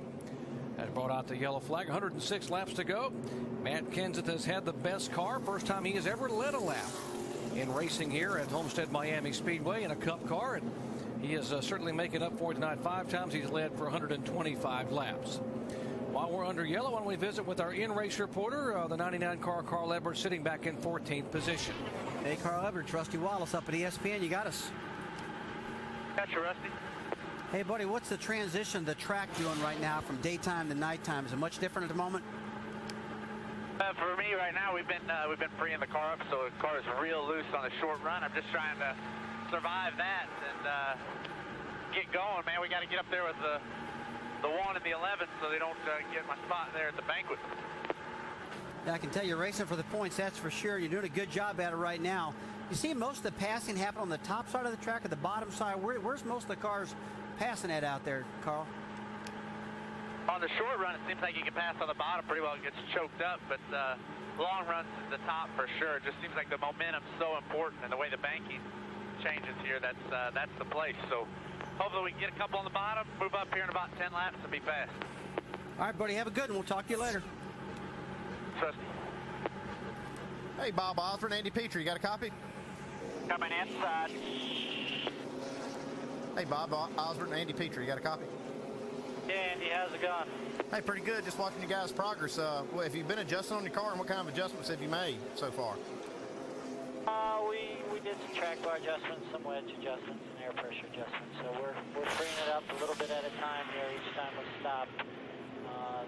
Has brought out the yellow flag. 106 laps to go. Matt Kenseth has had the best car. First time he has ever led a lap in racing here at Homestead Miami Speedway in a Cup car. And he is uh, certainly making up for it tonight. Five times he's led for 125 laps. While we're under yellow, why don't we visit with our in-race reporter, uh, the 99 car, Carl Edwards, sitting back in 14th position. Hey, Carl Edwards, Rusty Wallace up at ESPN. You got us. Got you, Rusty. Hey, buddy, what's the transition, the track doing right now from daytime to nighttime? Is it much different at the moment? Uh, for me right now, we've been uh, we've been freeing the car up, so the car is real loose on the short run. I'm just trying to survive that and uh, get going, man. We got to get up there with the the one and the 11, so they don't uh, get my spot there at the banquet. Yeah, I can tell you're racing for the points, that's for sure. You're doing a good job at it right now. You see most of the passing happen on the top side of the track or the bottom side? Where, where's most of the cars passing at out there, Carl? On the short run, it seems like you can pass on the bottom pretty well. It gets choked up, but uh, long runs at the top for sure. It just seems like the momentum's so important, and the way the banking changes here, that's uh, that's the place. So hopefully we can get a couple on the bottom, move up here in about 10 laps, and be fast. All right, buddy, have a good one. We'll talk to you later. Trust Hey, Bob Osborne, Andy Petree, you got a copy? Coming inside. Hey, Bob Osborne, Andy Petree, you got a copy? Yeah, Andy, how's it going? Hey, pretty good. Just watching you guys' progress. Uh, well, have you been adjusting on your car, and what kind of adjustments have you made so far? Uh, we, we did some track bar adjustments, some wedge adjustments, and air pressure adjustments. So we're, we're freeing it up a little bit at a time here each time we stop. Uh,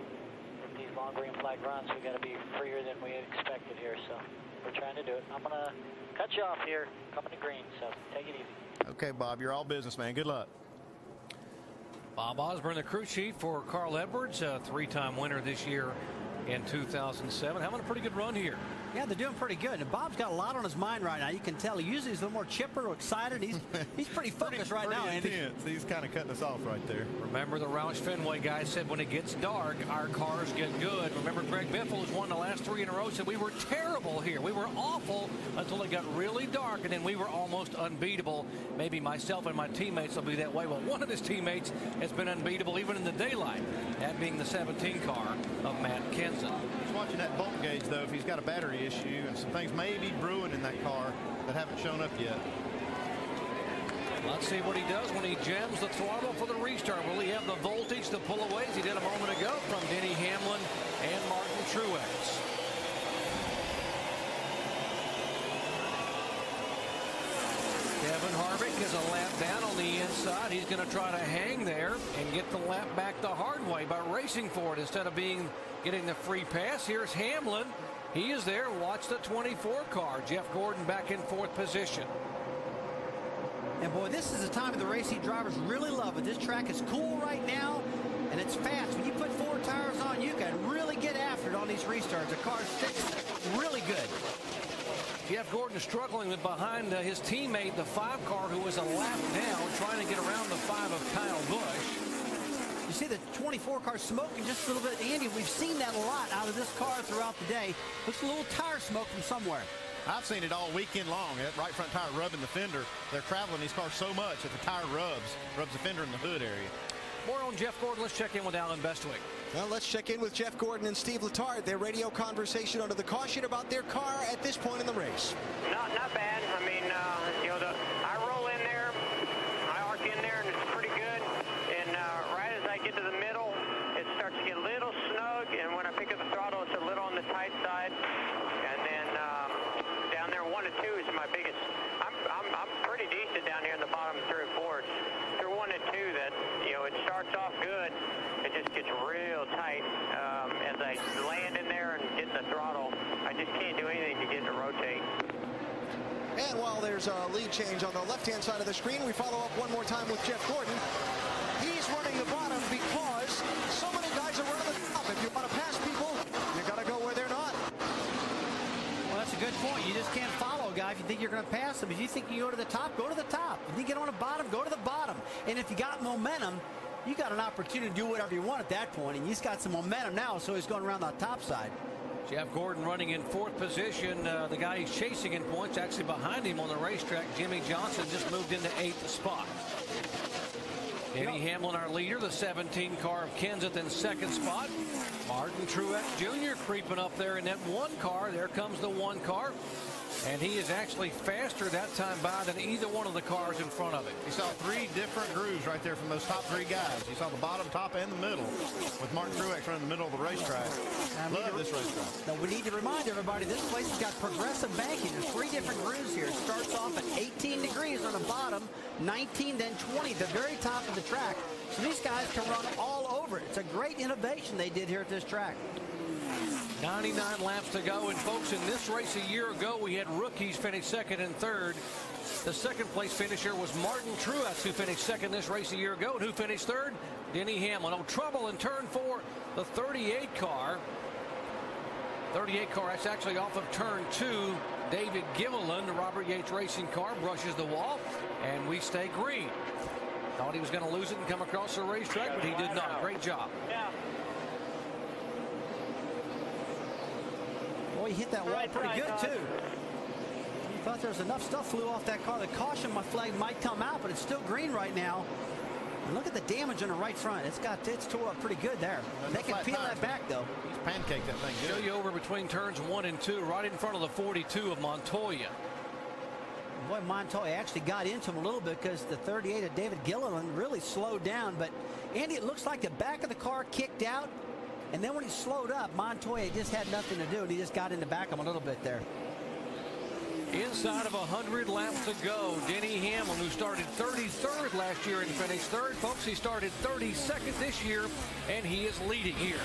with these long green flag runs, we got to be freer than we had expected here. So we're trying to do it. I'm going to cut you off here, coming to green, so take it easy. Okay, Bob, you're all business, man. Good luck. Bob Osborne, the crew chief for Carl Edwards, a three-time winner this year in 2007. Having a pretty good run here. Yeah, they're doing pretty good. And Bob's got a lot on his mind right now. You can tell. Usually he's a little more chipper or excited. He's *laughs* he's pretty focused right pretty now, Andy. intense. He's kind of cutting us off right there. Remember the Roush Fenway guy said when it gets dark, our cars get good. Remember Greg Biffle has won the last three in a row, said we were terrible here. We were awful until it got really dark, and then we were almost unbeatable. Maybe myself and my teammates will be that way. Well, one of his teammates has been unbeatable even in the daylight, that being the 17 car of Matt Kenseth. Just watching that volt gauge, though, if he's got a battery issue and some things may be brewing in that car that haven't shown up yet. Let's see what he does when he jams the throttle for the restart. Will he have the voltage to pull away as he did a moment ago from Denny Hamlin and Martin Truex? Kevin Harvick is a lap down on the inside. He's going to try to hang there and get the lap back the hard way by racing for it instead of being getting the free pass. Here's Hamlin. He is there. Watch the 24 car. Jeff Gordon back in fourth position. And boy, this is the time of the race heat drivers really love it. This track is cool right now, and it's fast. When you put four tires on, you can really get after it on these restarts. The car sticks really good. Jeff Gordon struggling with behind uh, his teammate, the five car, who was a lap down, trying to get around the five of Kyle Busch. You see the 24 car smoking just a little bit. Andy, we've seen that a lot out of this car throughout the day. Looks a little tire smoke from somewhere. I've seen it all weekend long. That right front tire rubbing the fender. They're traveling these cars so much that the tire rubs, rubs the fender in the hood area. More on Jeff Gordon. Let's check in with Allen Bestwick. Well, let's check in with Jeff Gordon and Steve Letarte. Their radio conversation under the caution about their car at this point in the race. Not, not bad. I mean, uh, you know, the, I roll in there, I arc in there, and it's pretty good. And uh, right as I get to the middle, it starts to get a little snug. And when I pick up the throttle, it's a little on the tight side. And then um, down there, one and two is my biggest. I'm, I'm, I'm pretty decent down here in the bottom through fours. Through one and two, that you know, it starts off good. It just gets real tight um, as I land in there and get the throttle. I just can't do anything to get it to rotate. While there's a lead change on the left-hand side of the screen, we follow up one more time with Jeff Gordon. He's running the bottom because so many guys are running the top. If you want to pass people, you got to go where they're not. Well, that's a good point. You just can't follow a guy if you think you're going to pass him. If you think you go to the top, go to the top. If you get on the bottom, go to the bottom. And if you got momentum, you got an opportunity to do whatever you want at that point, and he's got some momentum now, so he's going around the top side. Jeff Gordon running in fourth position. Uh, the guy he's chasing in points, actually behind him on the racetrack, Jimmie Johnson, just moved into eighth spot. Denny Hamlin, our leader, the 17 car of Kenseth in second spot. Martin Truex Jr. creeping up there in that one car. There comes the one car. And he is actually faster that time by than either one of the cars in front of it. You saw three different grooves right there from those top three guys. You saw the bottom, top, and the middle with Martin Truex running the middle of the racetrack. Love this racetrack. Now, we need to remind everybody this place has got progressive banking. There's three different grooves here. It starts off at 18 degrees on the bottom, 19, then 20 at the very top of the track. So these guys can run all over it. It's a great innovation they did here at this track. 99 laps to go. And folks, in this race a year ago, we had rookies finish second and third. The second place finisher was Martin Truex, who finished second this race a year ago. And who finished third? Denny Hamlin. Oh, trouble in turn four, the 38 car. 38 car, that's actually off of turn two. David Gilliland, the Robert Yates racing car, brushes the wall, and we stay green. Thought he was going to lose it and come across the racetrack, but he did not. Great job. Yeah. Boy, he hit that wall Right pretty side, good, Todd. too. He thought there was enough stuff flew off that car. The caution my flag might come out, but it's still green right now. And look at the damage on the right front. It's got it's tore up pretty good there. They can peel that back though. He's pancaked that thing Show you over between turns one and two, right in front of the 42 of Montoya. Boy, Montoya actually got into him a little bit because the 38 of David Gilliland really slowed down. But Andy, it looks like the back of the car kicked out. And then when he slowed up, Montoya just had nothing to do. And he just got in the back of him a little bit there. Inside of 100 laps to go, Denny Hamlin, who started 33rd last year and finished third. Folks, he started 32nd this year, and he is leading here.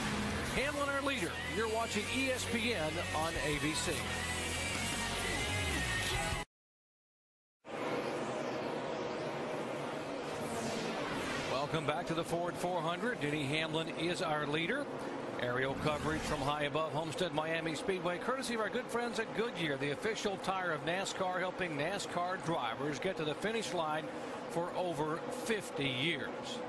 Hamlin, our leader. You're watching ESPN on ABC. Welcome back to the Ford 400. Denny Hamlin is our leader. Aerial coverage from high above Homestead Miami Speedway, courtesy of our good friends at Goodyear, the official tire of NASCAR, helping NASCAR drivers get to the finish line for over 50 years.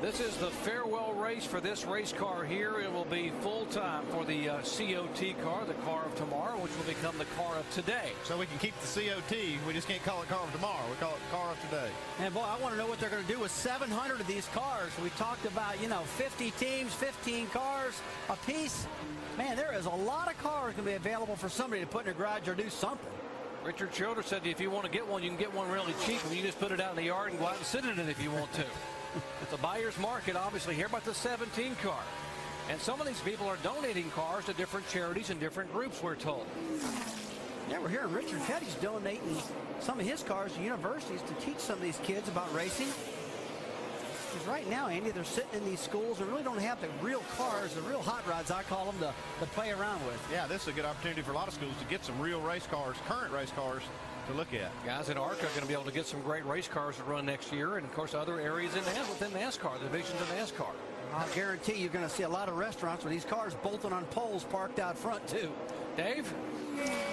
This is the farewell race for this race car here. It will be full time for the uh, COT car, the car of tomorrow, which will become the car of today. So we can keep the COT. We just can't call it car of tomorrow. We call it car of today. And boy, I want to know what they're going to do with 700 of these cars. We talked about, you know, 50 teams, 15 cars a piece. Man, there is a lot of cars going to be available for somebody to put in their garage or do something. Richard Schroeder said if you want to get one, you can get one really cheap, and you just put it out in the yard and go out and sit in it if you want to. *laughs* it's a buyer's market, obviously. Here about the 17 car. And some of these people are donating cars to different charities and different groups, we're told. Yeah, we're hearing Richard Petty's donating some of his cars to universities to teach some of these kids about racing. Because right now, Andy, they're sitting in these schools and really don't have the real cars, the real hot rods, I call them, to, to play around with. Yeah, this is a good opportunity for a lot of schools to get some real race cars, current race cars, to look at. Guys at ARCA are going to be able to get some great race cars to run next year, and of course other areas in within NASCAR, the divisions of NASCAR. I'll guarantee you're going to see a lot of restaurants with these cars bolted on poles parked out front, too. Dave?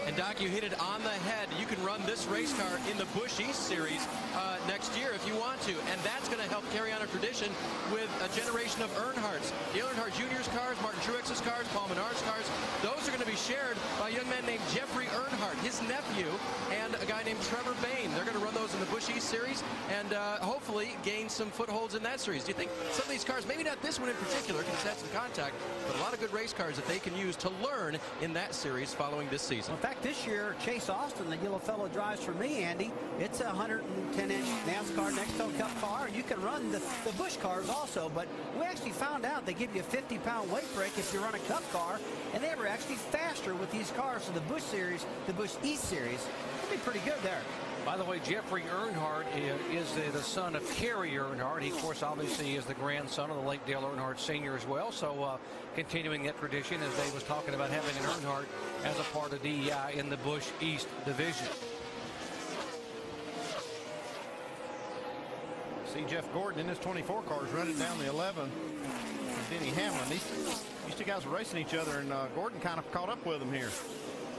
And Doc, you hit it on the head. You can run this race car in the Busch East Series uh, next year if you want to, and that's going to help carry on a tradition with a generation of Earnhardts. The Earnhardt Jr.'s cars, Martin Truex's cars, Paul Menard's cars, those are going to be shared by a young man named Jeffrey Earnhardt, his nephew, and a guy named Trevor Bayne. They're going to run those in the Busch East Series and uh, hopefully gain some footholds in that series. Do you think some of these cars, maybe not this one in particular, because it's had some contact, but a lot of good race cars that they can use to learn in that series following this season? In fact, this year, Chase Austin, the yellow fellow drives for me, Andy. It's a 110-inch NASCAR Nextel Cup car. You can run the, the Busch cars also, but we actually found out they give you a 50-pound weight break if you run a Cup car, and they were actually faster with these cars. So the Busch Series, the Busch East Series, could be pretty good there. By the way, Jeffrey Earnhardt is the, son of Kerry Earnhardt. He, of course, obviously is the grandson of the late Dale Earnhardt Sr. as well. So uh, continuing that tradition, as Dave was talking about having an Earnhardt as a part of DEI in the Busch East Division. See Jeff Gordon in his 24 cars running down the 11. Denny Hamlin. These, these two guys were racing each other, and uh, Gordon kind of caught up with them here.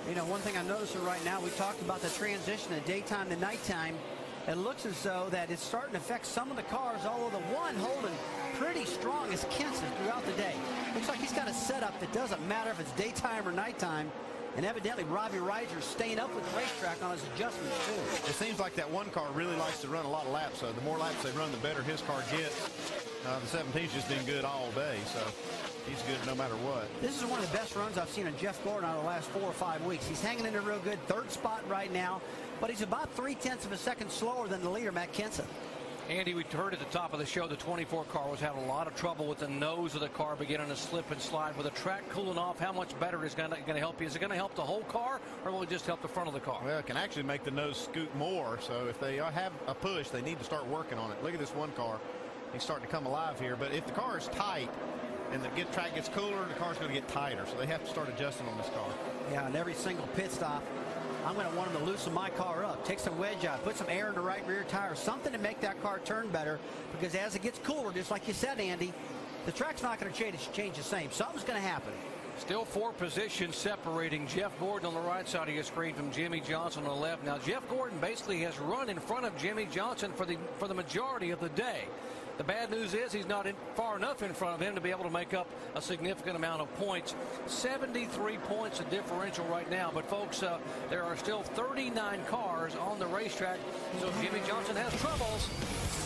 You know, one thing I'm noticing right now, we talked about the transition of daytime to nighttime. It looks as though that it's starting to affect some of the cars, although the one holding pretty strong is Kenseth throughout the day. Looks like he's got a setup that doesn't matter if it's daytime or nighttime. And evidently, Robbie Reiser's staying up with the racetrack on his adjustments, too. It seems like that one car really likes to run a lot of laps. So the more laps they run, the better his car gets. Uh, the 17's just been good all day, so he's good no matter what. This is one of the best runs I've seen of Jeff Gordon out of the last four or five weeks. He's hanging in there real good, third spot right now, but he's about three tenths of a second slower than the leader, Matt Kenseth. Andy, we heard at the top of the show the 24 car was having a lot of trouble with the nose of the car beginning to slip and slide. With the track cooling off, how much better is going to help you? Is it going to help the whole car, or will it just help the front of the car? Well, it can actually make the nose scoot more. So if they have a push, they need to start working on it. Look at this one car. He's starting to come alive here. But if the car is tight and the get, track gets cooler, the car's going to get tighter. So they have to start adjusting on this car. Yeah, and every single pit stop, I'm going to want them to loosen my car up, take some wedge out, put some air in the right rear tire, something to make that car turn better. Because as it gets cooler, just like you said, Andy, the track's not going to change, change the same. Something's going to happen. Still four positions separating Jeff Gordon on the right side of your screen from Jimmie Johnson on the left. Now Jeff Gordon basically has run in front of Jimmie Johnson for the for the majority of the day. The bad news is he's not in, far enough in front of him to be able to make up a significant amount of points. 73 points of differential right now. But folks, uh, there are still 39 cars on the racetrack. So if Jimmie Johnson has troubles,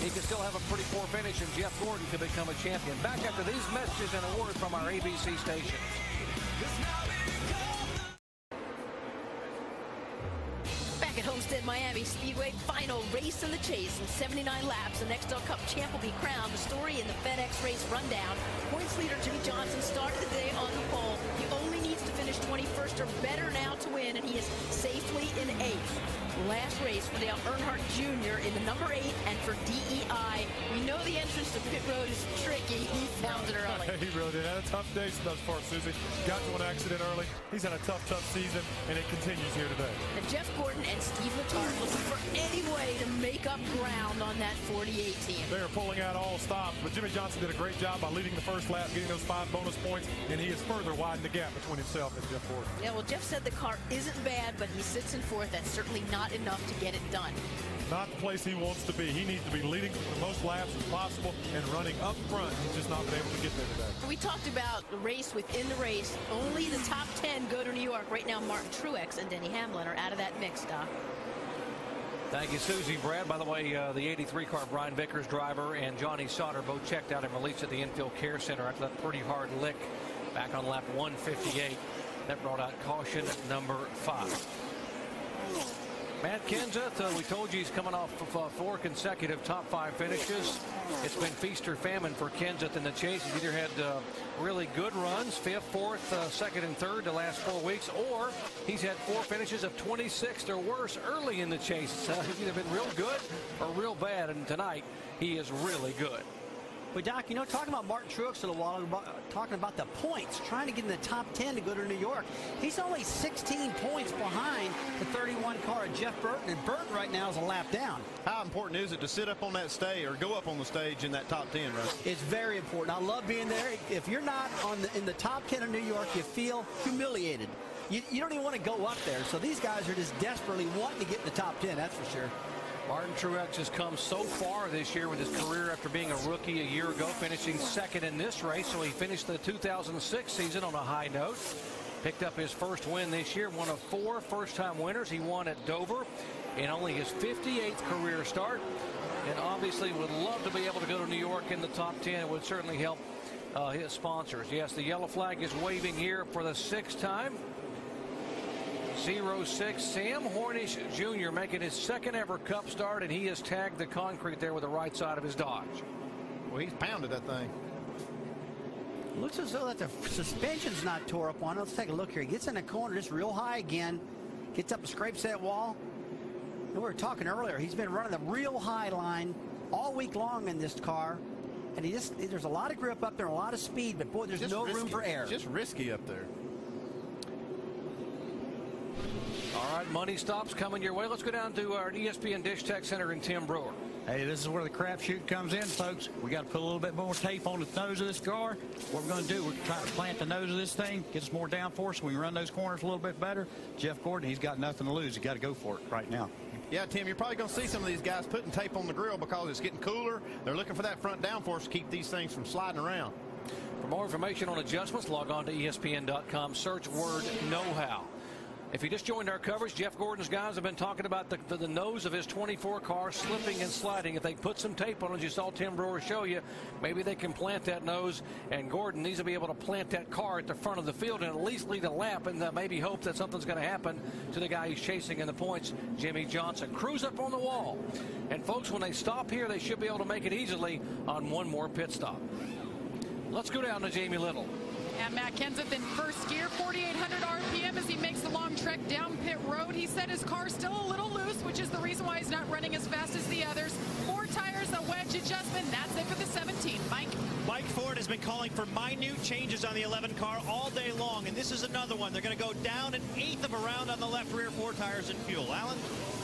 he can still have a pretty poor finish, and Jeff Gordon can become a champion. Back after these messages and awards from our ABC station. Back at Homestead Miami Speedway, final race in the chase in 79 laps. The Nextel Cup champ will be crowned. The story in the FedEx race rundown. Points leader Jimmie Johnson started the day on the pole. He only needs to finish 21st or better now to win, and he is safely in eighth. Last race for Dale Earnhardt Jr. in the number eight, and for DEI, we know the entrance to pit road is tricky. He found it early. *laughs* he really did. Had a tough day thus far, Suzy. Got to an accident early. He's had a tough, tough season, and it continues here today. And Jeff Gordon and Steve Letarte looking for any way to make up ground on that 48 team. They are pulling out all stops, but Jimmie Johnson did a great job by leading the first lap, getting those five bonus points, and he has further widened the gap between himself and Jeff Gordon. Yeah, well, Jeff said the car isn't bad, but he sits in fourth. That's certainly not enough to get it done. Not the place he wants to be. He needs to be leading the most laps as possible and running up front. He's just not been able to get there today. We talked about the race within the race. Only the top 10 go to New York. Right now, Martin Truex and Denny Hamlin are out of that mix, Doc. Thank you, Suzy. Brad, by the way, uh, the 83 car Brian Vickers driver and Johnny Sauter both checked out and released at the infield care center after that pretty hard lick back on lap 158. That brought out caution number five. Matt Kenseth, uh, we told you he's coming off of uh, four consecutive top five finishes. It's been feast or famine for Kenseth in the chase. He's either had uh, really good runs, fifth, fourth, uh, second, and third the last four weeks, or he's had four finishes of 26th or worse early in the chase. *laughs* He's either been real good or real bad, and tonight he is really good. But Doc, you know, talking about Martin Truex a little while ago, talking about the points, trying to get in the top 10 to go to New York. He's only 16 points behind the 31 car of Jeff Burton, and Burton right now is a lap down. How important is it to sit up on that stage or go up on the stage in that top 10, Russ? It's very important. I love being there. If you're not on the, in the top 10 of New York, you feel humiliated. You, you don't even want to go up there. So these guys are just desperately wanting to get in the top 10, that's for sure. Martin Truex has come so far this year with his career after being a rookie a year ago, finishing second in this race. So he finished the 2006 season on a high note. Picked up his first win this year, one of four first-time winners. He won at Dover in only his 58th career start. And obviously would love to be able to go to New York in the top 10. It would certainly help uh, his sponsors. Yes, the yellow flag is waving here for the sixth time. 06 Sam Hornish Jr. making his second ever cup start and he has tagged the concrete there with the right side of his Dodge. Well, he's pounded that thing. Looks as though that the suspension's not tore up on it. Let's take a look here. He gets in the corner just real high again. Gets up and scrapes that wall. And we were talking earlier. He's been running the real high line all week long in this car. And he just there's a lot of grip up there, a lot of speed, but boy, there's Just no risky. room for air. Just risky up there. All right, money stops coming your way. Let's go down to our ESPN Dish Tech Center and Tim Brewer. Hey, this is where the crapshoot comes in, folks. We got to put a little bit more tape on the nose of this car. What we're going to do, we're trying to plant the nose of this thing, get us more downforce so we can run those corners a little bit better. Jeff Gordon, he's got nothing to lose. He's got to go for it right now. Yeah, Tim, you're probably going to see some of these guys putting tape on the grill because it's getting cooler. They're looking for that front downforce to keep these things from sliding around. For more information on adjustments, log on to ESPN.com, search word know-how. If you just joined our coverage, Jeff Gordon's guys have been talking about the, the, the, nose of his 24 car slipping and sliding. If they put some tape on as you saw Tim Brewer show you, maybe they can plant that nose, and Gordon needs to be able to plant that car at the front of the field and at least lead a lap and uh, maybe hope that something's going to happen to the guy he's chasing in the points, Jimmie Johnson. Cruise up on the wall. And folks, when they stop here, they should be able to make it easily on one more pit stop. Let's go down to Jamie Little. And Matt Kenseth in first gear, 4,800 RPM as he makes the long trek down pit road. He said his car's still a little loose, which is the reason why he's not running as fast as the others. Four tires, a wedge adjustment. That's it for the 17. Mike. Mike Ford has been calling for minute changes on the 11 car all day long, and this is another one. They're going to go down an eighth of a round on the left rear four tires and fuel. Allen?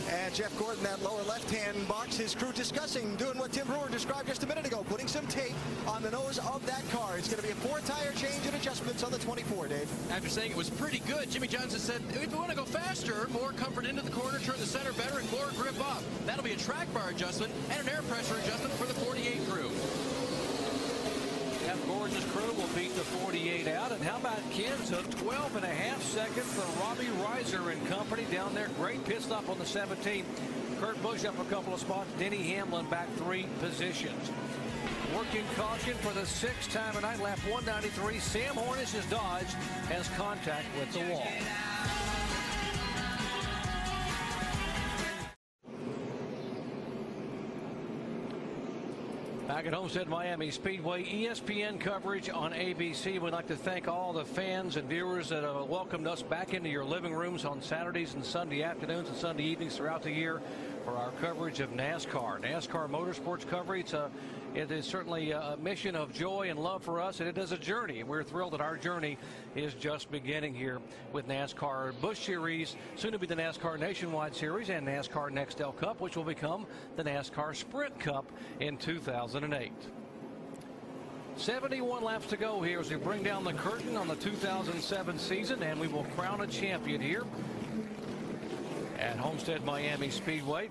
And Jeff Gordon, that lower left-hand box, his crew discussing, doing what Tim Brewer described just a minute ago, putting some tape on the nose of that car. It's going to be a four-tire change and adjustments on the 24, Dave. After saying it was pretty good, Jimmie Johnson said, if we want to go faster, more comfort into the corner, turn the center better, and more grip up. That'll be a track bar adjustment and an air pressure adjustment for the 48 crew. Gordon's crew will beat the 48 out. And how about Kenseth? 12 and a half seconds for Robbie Reiser and company down there. Great pit stop on the 17. Kurt Busch up a couple of spots. Denny Hamlin back three positions. Working caution for the sixth time tonight, lap 193. Sam Hornish Hornish's Dodge has contact with the wall. Back at Homestead Miami Speedway, ESPN coverage on ABC. We'd like to thank all the fans and viewers that have welcomed us back into your living rooms on Saturdays and Sunday afternoons and Sunday evenings throughout the year for our coverage of NASCAR. NASCAR motorsports coverage. Uh, it is certainly a mission of joy and love for us, and it is a journey. And we're thrilled that our journey is just beginning here with NASCAR Busch Series, soon to be the NASCAR Nationwide Series, and NASCAR Nextel Cup, which will become the NASCAR Sprint Cup in 2008. 71 laps to go here as we bring down the curtain on the 2007 season, and we will crown a champion here at Homestead Miami Speedway.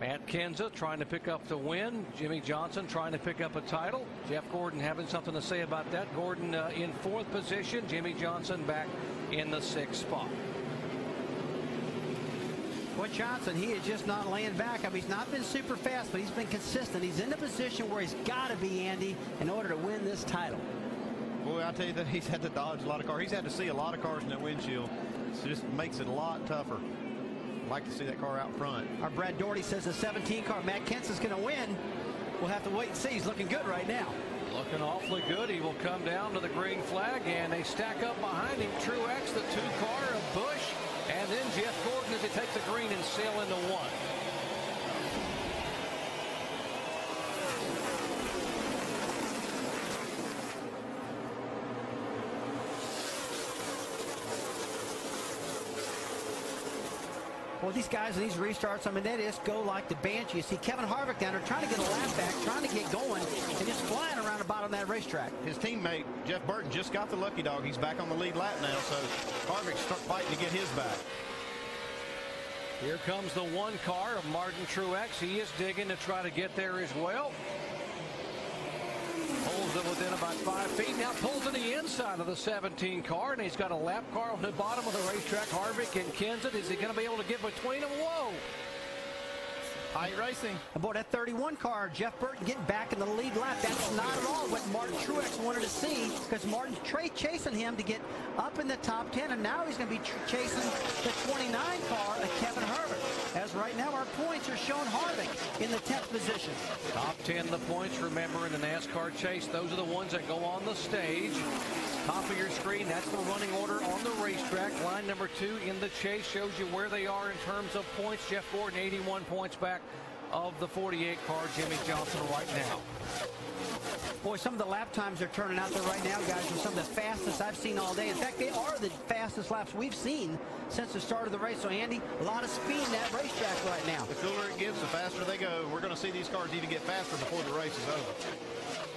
Matt Kenseth trying to pick up the win. Jimmie Johnson trying to pick up a title. Jeff Gordon having something to say about that. Gordon uh, in fourth position. Jimmie Johnson back in the sixth spot. Boy, Johnson, he is just not laying back. I mean, he's not been super fast, but he's been consistent. He's in a position where he's got to be, Andy, in order to win this title. Boy, I tell you that *laughs* he's had to dodge a lot of cars. He's had to see a lot of cars in that windshield. It just makes it a lot tougher like to see that car out front. Our Brad Daugherty says the 17 car, Matt Kenseth is going to win. We'll have to wait and see. He's looking good right now. Looking awfully good. He will come down to the green flag, and they stack up behind him. Truex, the two car of Busch, and then Jeff Gordon as he takes the green and sail into one. Well, these guys and these restarts, I mean, they just go like the banshee. You see Kevin Harvick down there trying to get a lap back, trying to get going, and just flying around the bottom of that racetrack. His teammate, Jeff Burton, just got the lucky dog. He's back on the lead lap now, so Harvick's fighting to get his back. Here comes the one car of Martin Truex. He is digging to try to get there as well. Holds it within about five feet. Now pulls to the inside of the 17 car, and he's got a lap car on the bottom of the racetrack. Harvick and Kenseth. Is he going to be able to get between them? Whoa! High racing. And boy, that 31 car, Jeff Burton getting back in the lead lap. That's not at all what Martin Truex wanted to see because Martin's Trey chasing him to get up in the top 10, and now he's going to be chasing the 29 car of Kevin Harvick. As right now, our points are showing Harvick in the 10th position. Top 10 the points, remember, in the NASCAR chase. Those are the ones that go on the stage. Top of your screen, that's the running order on the racetrack. Line number two in the chase shows you where they are in terms of points. Jeff Gordon, 81 points back of the 48 car, Jimmie Johnson right now. Boy, some of the lap times are turning out there right now, guys, are some of the fastest I've seen all day. In fact, they are the fastest laps we've seen since the start of the race. So, Andy, a lot of speed in that racetrack right now. The cooler it gets, the faster they go. We're going to see these cars even get faster before the race is over.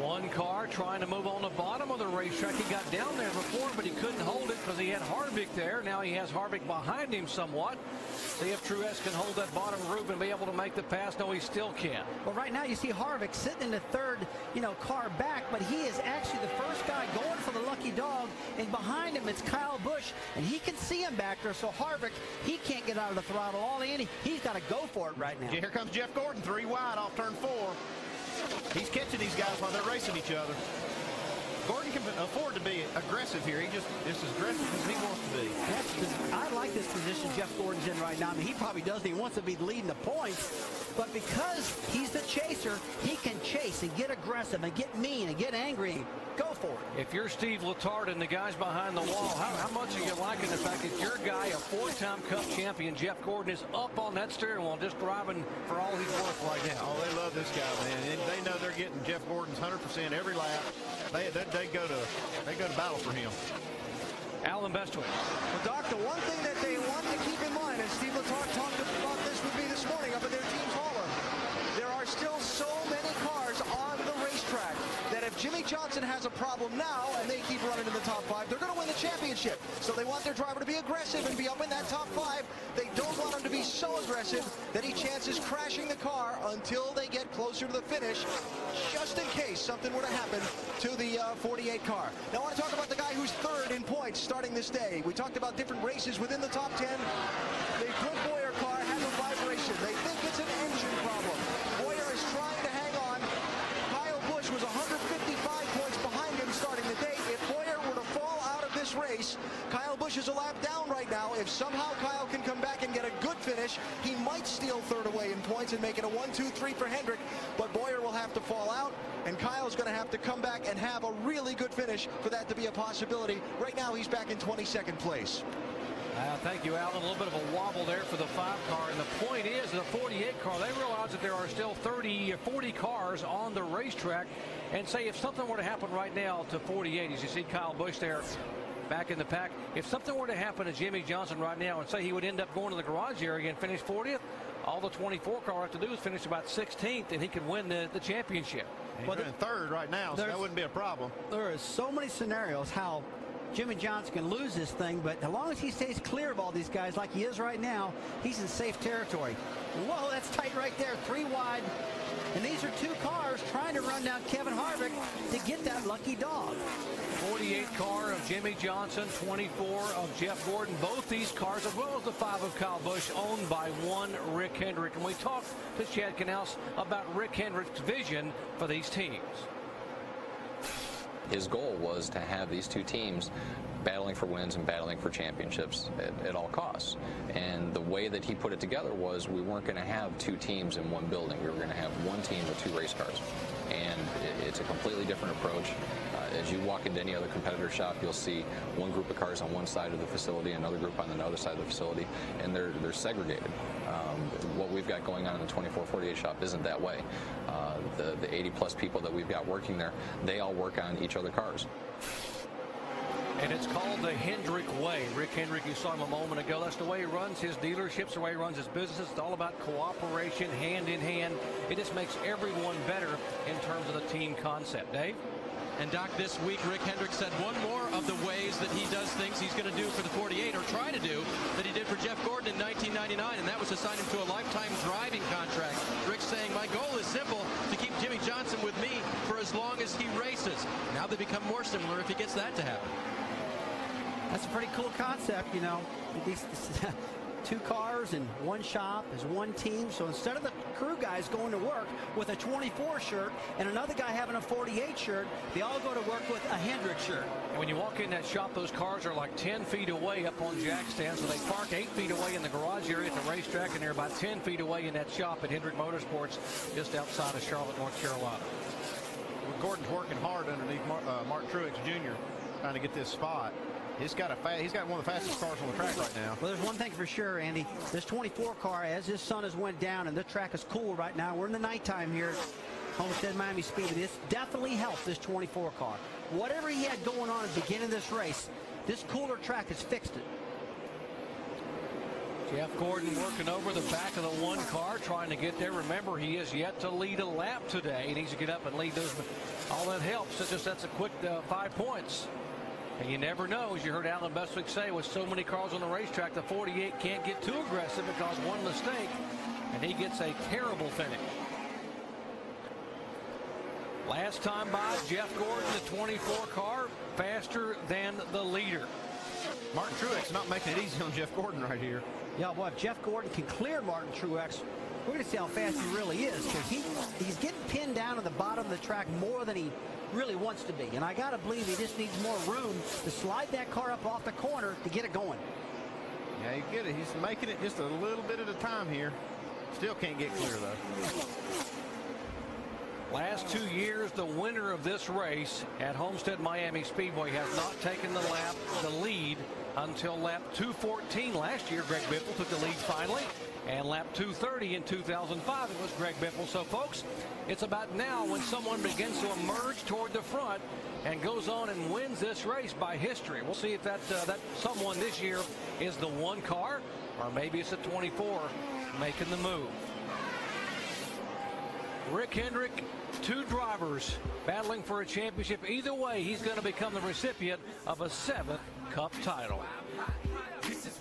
One car trying to move on the bottom of the racetrack. He got down there before, but he couldn't hold it because he had Harvick there. Now he has Harvick behind him somewhat. See if Truex can hold that bottom group and be able to make the pass. No, he still can't. Well, right now you see Harvick sitting in the third, you know, car back, but he is actually the first guy going for the lucky dog. And behind him, it's Kyle Busch, and he can see him back there. So Harvick, he can't get out of the throttle. All Andy, he's got to go for it right now. Here comes Jeff Gordon, three wide off turn four. He's catching these guys while they're racing each other. Gordon can afford to be aggressive here. He just is as aggressive as he wants to be. I like this position Jeff Gordon's in right now. I mean, he probably doesn't. He wants to be leading the points. But because he's the chaser, he can chase and get aggressive and get mean and get angry. Go for it. If you're Steve Letarte and the guys behind the wall, how, how much are you liking the fact that your guy, a four-time Cup champion, Jeff Gordon, is up on that steering wheel just driving for all he's worth right now? Oh, they love this guy, man. And they know they're getting Jeff Gordon's 100% every lap. They, they, they go to they go to battle for him. Allen Bestwick. Well, Doc, the one thing that they want to keep in mind, and Steve Letarte talked about this with me this morning up at their team's hauler, there are still so many cars on the racetrack that if Jimmie Johnson has a problem now and they keep running in the top five, they're going to win the championship. So they want their driver to be aggressive and be up in that top five. They don't want him to be so aggressive that he chances crashing the car until they get closer to the finish, just in case something were to happen to the uh, 48 car. Now I want to talk about the guy who's third in points starting this day. We talked about different races within the top 10. The Clint Bowyer car has a vibration. They think it's an engine problem. Bowyer is trying to hang on. Kyle Busch was 155 points behind him starting the day. If Bowyer were to fall out of this race, Kyle Busch is a lap down right now. If somehow Kyle can come back and get a good finish, he might steal third away in points and make it a 1-2-3 for Hendrick. But Bowyer will have to fall out, and Kyle's going to have to come back and have a really good finish for that to be a possibility. Right now, he's back in 22nd place. Uh, thank you, Allen. A little bit of a wobble there for the five car. And the point is, the 48 car, they realize that there are still 30 or 40 cars on the racetrack. And say if something were to happen right now to 48, as you see Kyle Busch there back in the pack, if something were to happen to Jimmie Johnson right now and say he would end up going to the garage area and finish 40th, all the 24 car have to do is finish about 16th and he could win the, the championship. He's well, in third right now, so that wouldn't be a problem. There are so many scenarios how Jimmie Johnson can lose this thing, but as long as he stays clear of all these guys like he is right now, he's in safe territory. Whoa, that's tight right there, three wide. And these are two cars trying to run down Kevin Harvick to get that lucky dog. 48 car of Jimmie Johnson, 24 of Jeff Gordon. Both these cars, as well as the five of Kyle Busch, owned by one Rick Hendrick. And we talked to Chad Knaus about Rick Hendrick's vision for these teams. His goal was to have these two teams battling for wins and battling for championships at, at, all costs. And the way that he put it together was we weren't going to have two teams in one building. We were going to have one team with two race cars. And it's a completely different approach. Uh, as you walk into any other competitor shop, you'll see one group of cars on one side of the facility, another group on the other side of the facility, and they're, they're segregated. Um, what we've got going on in the 2448 shop isn't that way. Uh, the, the 80 plus people that we've got working there, they all work on each other cars. And it's called the Hendrick Way. Rick Hendrick, you saw him a moment ago. That's the way he runs his dealerships, the way he runs his business. It's all about cooperation, hand in hand. It just makes everyone better in terms of the team concept. Dave? And Doc, this week, Rick Hendrick said one more of the ways that he does things he's going to do for the 48, or try to do, that he did for Jeff Gordon in 1999, and that was to sign him to a lifetime driving contract. Rick saying, my goal is simple, to keep Jimmie Johnson with me for as long as he races. Now they become more similar if he gets that to happen. That's a pretty cool concept, you know. These, *laughs* two cars and one shop is one team. So instead of the crew guys going to work with a 24 shirt and another guy having a 48 shirt, they all go to work with a Hendrick shirt. And when you walk in that shop, those cars are like 10 feet away up on jack stands. So they park 8 feet away in the garage area at the racetrack, and they're about 10 feet away in that shop at Hendrick Motorsports just outside of Charlotte, North Carolina. Gordon's working hard underneath Mark, uh, Mark Truex Jr. trying to get this spot. He's got a he's got one of the fastest cars on the track right now. Well, there's one thing for sure, Andy. This 24 car, as his sun has went down and the track is cool right now. We're in the nighttime here. Homestead Miami Speedway. This definitely helped this 24 car. Whatever he had going on at the beginning of this race, this cooler track has fixed it. Jeff Gordon working over the back of the one car, trying to get there. Remember, he is yet to lead a lap today. He needs to get up and lead those. All that helps. It just that's a quick uh, five points. And you never know, as you heard Allen Bestwick say, with so many cars on the racetrack, the 48 can't get too aggressive because one mistake, and he gets a terrible finish. Last time by, Jeff Gordon, the 24 car, faster than the leader. Martin Truex not making it easy on Jeff Gordon right here. Yeah, well, if Jeff Gordon can clear Martin Truex, we're going to see how fast he really is because he, he's getting pinned down at the bottom of the track more than he really wants to be. And I got to believe he just needs more room to slide that car up off the corner to get it going. Yeah, you get it. He's making it just a little bit at a time here. Still can't get clear, though. Last two years, the winner of this race at Homestead Miami Speedway has not taken the lap, the lead until lap 214 last year. Greg Biffle took the lead finally. And lap 230 in 2005, it was Greg Biffle. So, folks, it's about now when someone begins to emerge toward the front and goes on and wins this race by history. We'll see if that uh, that someone this year is the one car, or maybe it's a 24 making the move. Rick Hendrick, two drivers battling for a championship. Either way, he's going to become the recipient of a seventh Cup title.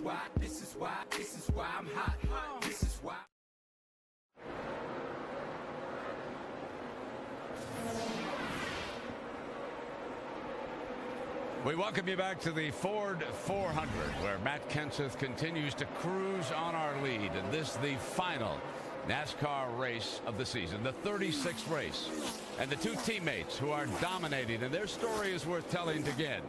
Why, this is why, this is why I'm hot. This is why. We welcome you back to the Ford 400, where Matt Kenseth continues to cruise on our lead. And this the final NASCAR race of the season, the 36th race. And the two teammates who are dominating, and their story is worth telling again.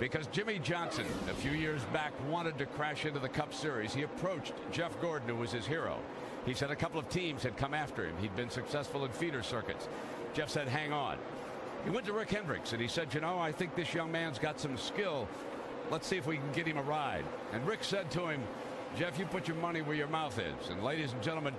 Because Jimmie Johnson, a few years back, wanted to crash into the Cup Series. He approached Jeff Gordon, who was his hero. He said a couple of teams had come after him. He'd been successful in feeder circuits. Jeff said, hang on. He went to Rick Hendricks and he said, you know, I think this young man's got some skill. Let's see if we can get him a ride. And Rick said to him, Jeff, you put your money where your mouth is. And ladies and gentlemen,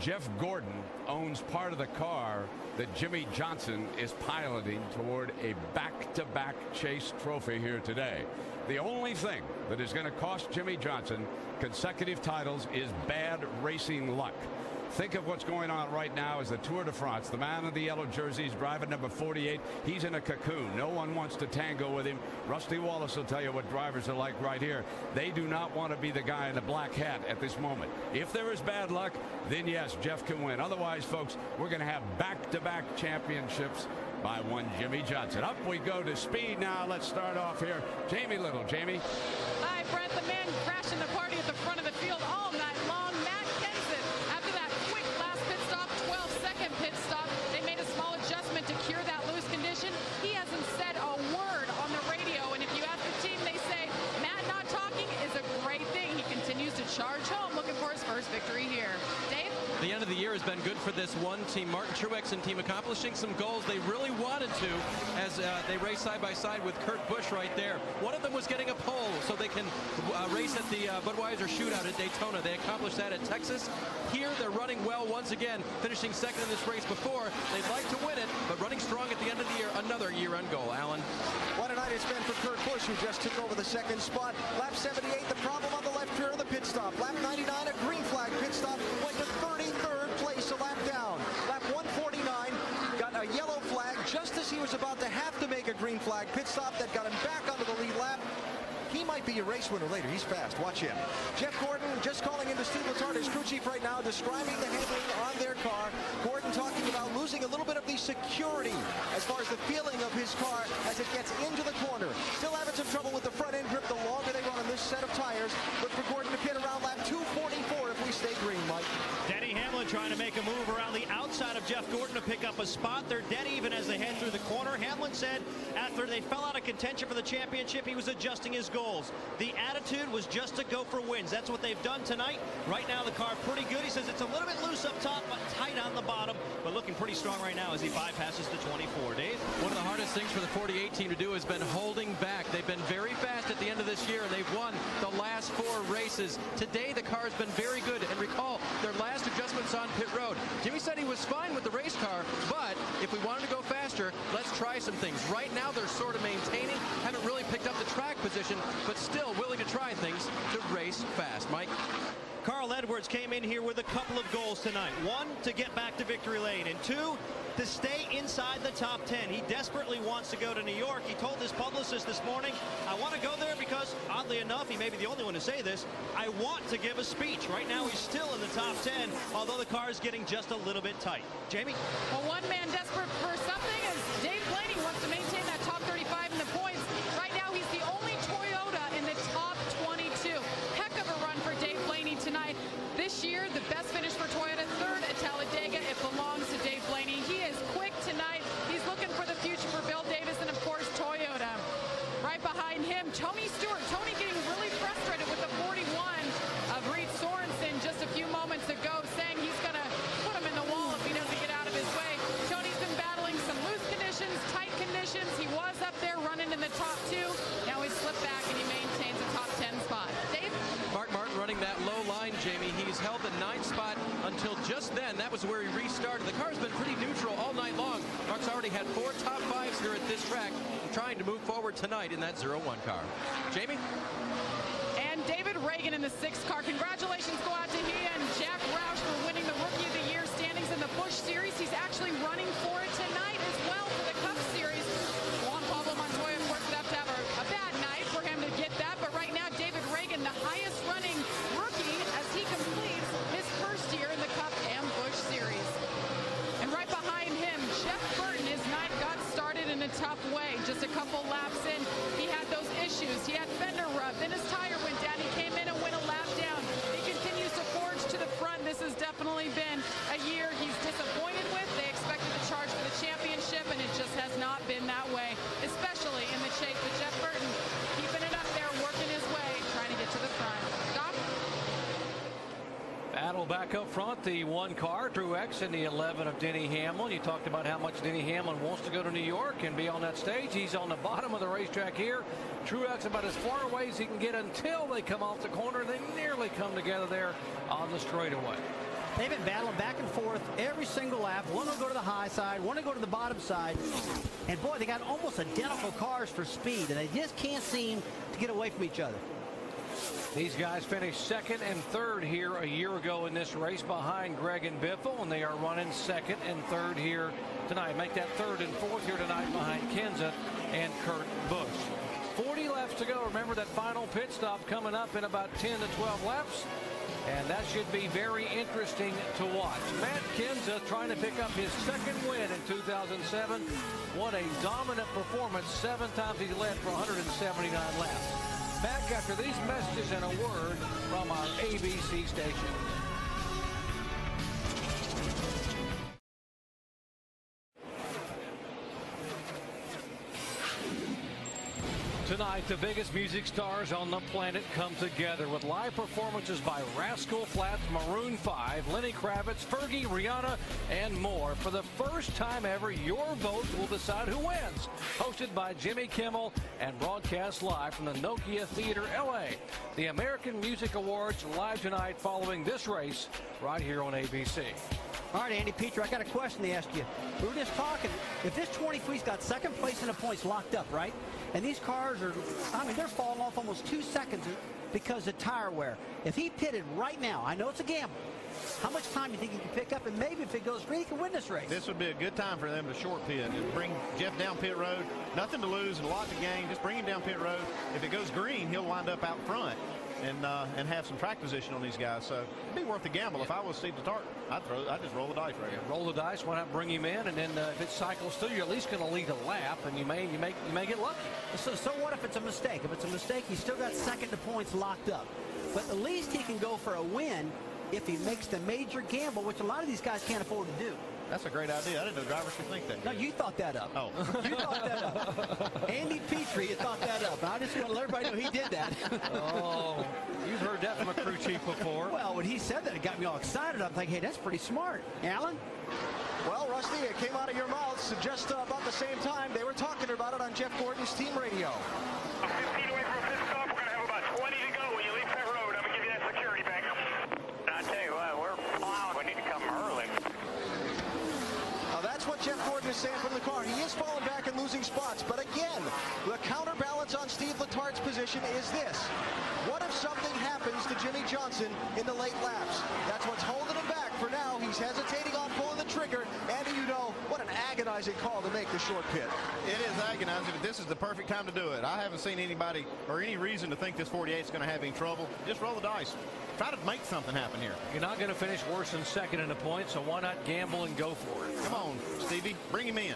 Jeff Gordon owns part of the car that Jimmie Johnson is piloting toward a back-to-back chase trophy here today. The only thing that is going to cost Jimmie Johnson consecutive titles is bad racing luck. Think of what's going on right now as the Tour de France. The man in the yellow jersey is driving number 48. He's in a cocoon. No one wants to tango with him. Rusty Wallace will tell you what drivers are like right here. They do not want to be the guy in the black hat at this moment. If there is bad luck, then yes, Jeff can win. Otherwise, folks, we're going to have back-to-back -back championships by one Jimmie Johnson. Up we go to speed now. Let's start off here. Jamie Little. Jamie. Hi, Brent. The man crashing the party at the front of the field all has been good for this one team. Martin Truex and team accomplishing some goals they really wanted to as uh, they race side by side with Kurt Busch right there. One of them was getting a pole so they can uh, race at the uh, Budweiser shootout at Daytona. They accomplished that at Texas. Here they're running well once again, finishing second in this race before. They'd like to win it, but running strong at the end of the year. Another year-end goal. Allen. What a night it's been for Kurt Busch, who just took over the second spot. Lap 78, the problem on the left rear of the pit stop. Lap 99, a green flag pit stop, went to 33rd a yellow flag just as he was about to have to make a green flag pit stop that got him back onto the lead lap. He might be a race winner later. He's fast. Watch him. Jeff Gordon just calling into Steve Letarte, his crew chief right now, describing the handling on their car. Gordon talking about losing a little bit of the security as far as the feeling of his car as it gets into the corner. Still having some trouble with the front end grip the longer they run on this set of tires. Look for Gordon to pit around lap 244 if we stay green, Mike. Trying to make a move around the outside of Jeff Gordon to pick up a spot. They're dead even as they head through the corner. Hamlin said after they fell out of contention for the championship, he was adjusting his goals. The attitude was just to go for wins. That's what they've done tonight. Right now, the car pretty good. He says it's a little bit loose up top, but tight on the bottom, but looking pretty strong right now as he bypasses the 24. Dave? One of the hardest things for the 48 team to do has been holding back. They've been very fast at the end of this year, and they've won the last four races. Today, the car has been very good. And recall, their last adjustments on pit road. Jimmie said he was fine with the race car, but if we wanted to go faster, let's try some things. Right now, they're sort of maintaining, haven't really picked up the track position, but still willing to try things to race fast. Mike? Carl Edwards came in here with a couple of goals tonight. One, to get back to victory lane, and two, to stay inside the top 10. He desperately wants to go to New York. He told his publicist this morning, I want to go there because, oddly enough, he may be the only one to say this, I want to give a speech. Right now, he's still in the top 10, although the car is getting just a little bit tight. Jamie? Well, one man desperate for something was where he restarted. The car's been pretty neutral all night long. Mark's already had four top fives here at this track trying to move forward tonight in that 0-1 car. Jamie? And David Ragan in the sixth car. Congratulations go out to he and Jack Roush for winning the Rookie of the Year standings in the Busch Series. He's actually running for it tonight as well then his tire went down. He came in and went a lap down. He continues to forge to the front. This has definitely been a year he's disappointed with. They expected the charge for the championship, and it just has not been that way, especially in the chase. But Jeff Battle back up front, the one car, Drew Truex, and the 11 of Denny Hamlin. You talked about how much Denny Hamlin wants to go to New York and be on that stage. He's on the bottom of the racetrack here. Truex about as far away as he can get until they come off the corner. They nearly come together there on the straightaway. They've been battling back and forth every single lap. One will go to the high side, one will go to the bottom side. And boy, they got almost identical cars for speed, and they just can't seem to get away from each other. These guys finished second and third here a year ago in this race behind Greg and Biffle, and they are running second and third here tonight. Make that third and fourth here tonight behind Kenseth and Kurt Busch. 40 laps to go. Remember that final pit stop coming up in about 10 to 12 laps. And that should be very interesting to watch. Matt Kenseth trying to pick up his second win in 2007. What a dominant performance. Seven times he led for 179 laps back after these messages and a word from our ABC station. Tonight, the biggest music stars on the planet come together with live performances by Rascal Flatts, Maroon 5, Lenny Kravitz, Fergie, Rihanna, and more. For the first time ever, your vote will decide who wins. Hosted by Jimmy Kimmel and broadcast live from the Nokia Theater, LA. The American Music Awards live tonight following this race right here on ABC. All right, Andy Petree, I got a question to ask you. We were just talking. If this 23's got second place in the points locked up, right? And these cars are, I mean, they're falling off almost two seconds because of tire wear. If he pitted right now, I know it's a gamble. How much time do you think he can pick up? And maybe if it goes green, he can win this race. This would be a good time for them to short pit and bring Jeff down pit road. Nothing to lose and a lot to gain. Just bring him down pit road. If it goes green, he'll wind up out front and uh, and have some track position on these guys. So it'd be worth the gamble. Yeah. If I was Steve Letarte, I'd throw, I'd just roll the dice right yeah, here. Roll the dice. Why not bring him in? And then uh, if it cycles through, you're at least going to lead a lap, and you may you may you may get lucky. So so what if it's a mistake? If it's a mistake, he's still got second to points locked up. But at least he can go for a win if he makes the major gamble, which a lot of these guys can't afford to do. That's a great idea. I didn't know drivers could think that. No, you thought that up. Oh. *laughs* you thought that up. Andy Petree thought that up. I just want to let everybody know he did that. *laughs* oh, you've heard that from a crew chief before. Well, when he said that, it got me all excited. I'm thinking, hey, that's pretty smart. Allen? Well, Rusty, it came out of your mouths just uh, about the same time. They were talking about it on Jeff Gordon's team radio. 15 away from a pit stop. We're going to have about 20 to go when you leave pit road. I'm going to give you that security back. I tell you what, we're plowing. We need to come early. That's what Jeff Gordon is saying from the car. He is falling back and losing spots. But again, the counterbalance on Steve Letarte's position is this. What if something happens to Jimmie Johnson in the late laps? That's what's holding him back for now. He's hesitating on pulling the trigger. And you know, agonizing call to make the short pit. It is agonizing, but this is the perfect time to do it. I haven't seen anybody or any reason to think this 48 is going to have any trouble. Just roll the dice. Try to make something happen here. You're not going to finish worse than second in the points, so why not gamble and go for it? Come on, Stevie. Bring him in.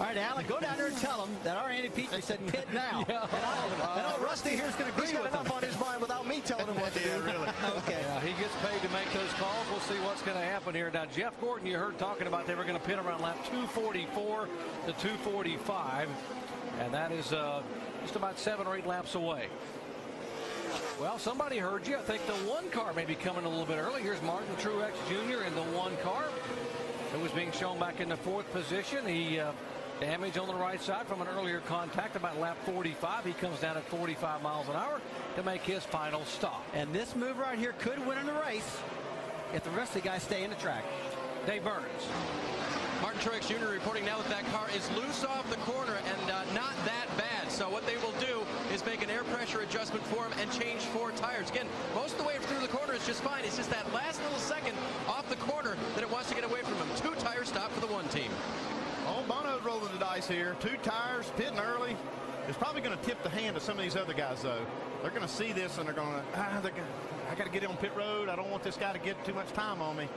All right, Allen, go down there and tell him that our Andy Petree said pit now. *laughs* yeah. And I, I know Rusty here's going to agree He's got with enough him. on his mind without me telling him what to *laughs* do. really. *laughs* okay. Yeah, he gets paid to make those calls. We'll see what's going to happen here. Now, Jeff Gordon, you heard talking about they were going to pit around lap 244 to 245, and that is uh, just about seven or eight laps away. Well, somebody heard you. I think the one car may be coming a little bit early. Here's Martin Truex Jr. in the one car. It was being shown back in the fourth position. He uh, damage on the right side from an earlier contact about lap 45. He comes down at 45 miles an hour to make his final stop. And this move right here could win in the race. if the rest of the guys stay in the track. Dave Burns. Martin Truex Jr. reporting now that that car is loose off the corner and uh, not that bad. So what they will do is make an air pressure adjustment for him and change four tires. Again, most of the way through the corner is just fine. It's just that last little second off the corner that it wants to get away from him. Two tire stop for the one team. Oh, Bono's rolling the dice here. Two tires, pitting early. It's probably going to tip the hand of some of these other guys, though. They're going to see this and they're going to, ah, they're gonna, I got to get on pit road. I don't want this guy to get too much time on me.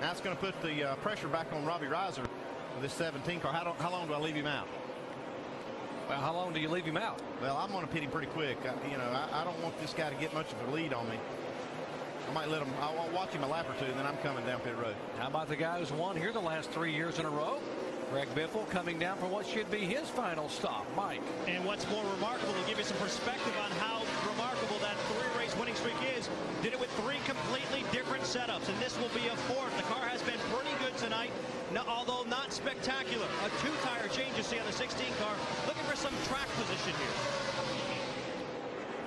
Now it's going to put the uh, pressure back on Robbie Reiser with this 17 car. How, do, how long do I leave him out? Well, how long do you leave him out? Well, I'm going to pit him pretty quick. I, you know, I, I, don't want this guy to get much of a lead on me. I might let him, I'll watch him a lap or two, and then I'm coming down pit road. How about the guy who's won here the last three years in a row? Greg Biffle coming down for what should be his final stop. Mike. And what's more remarkable, to give you some perspective on how remarkable that three-race is, did it with three completely different setups, and this will be a fourth. The car has been pretty good tonight, no, although not spectacular. A two-tire change you see on the 16 car. Looking for some track position here.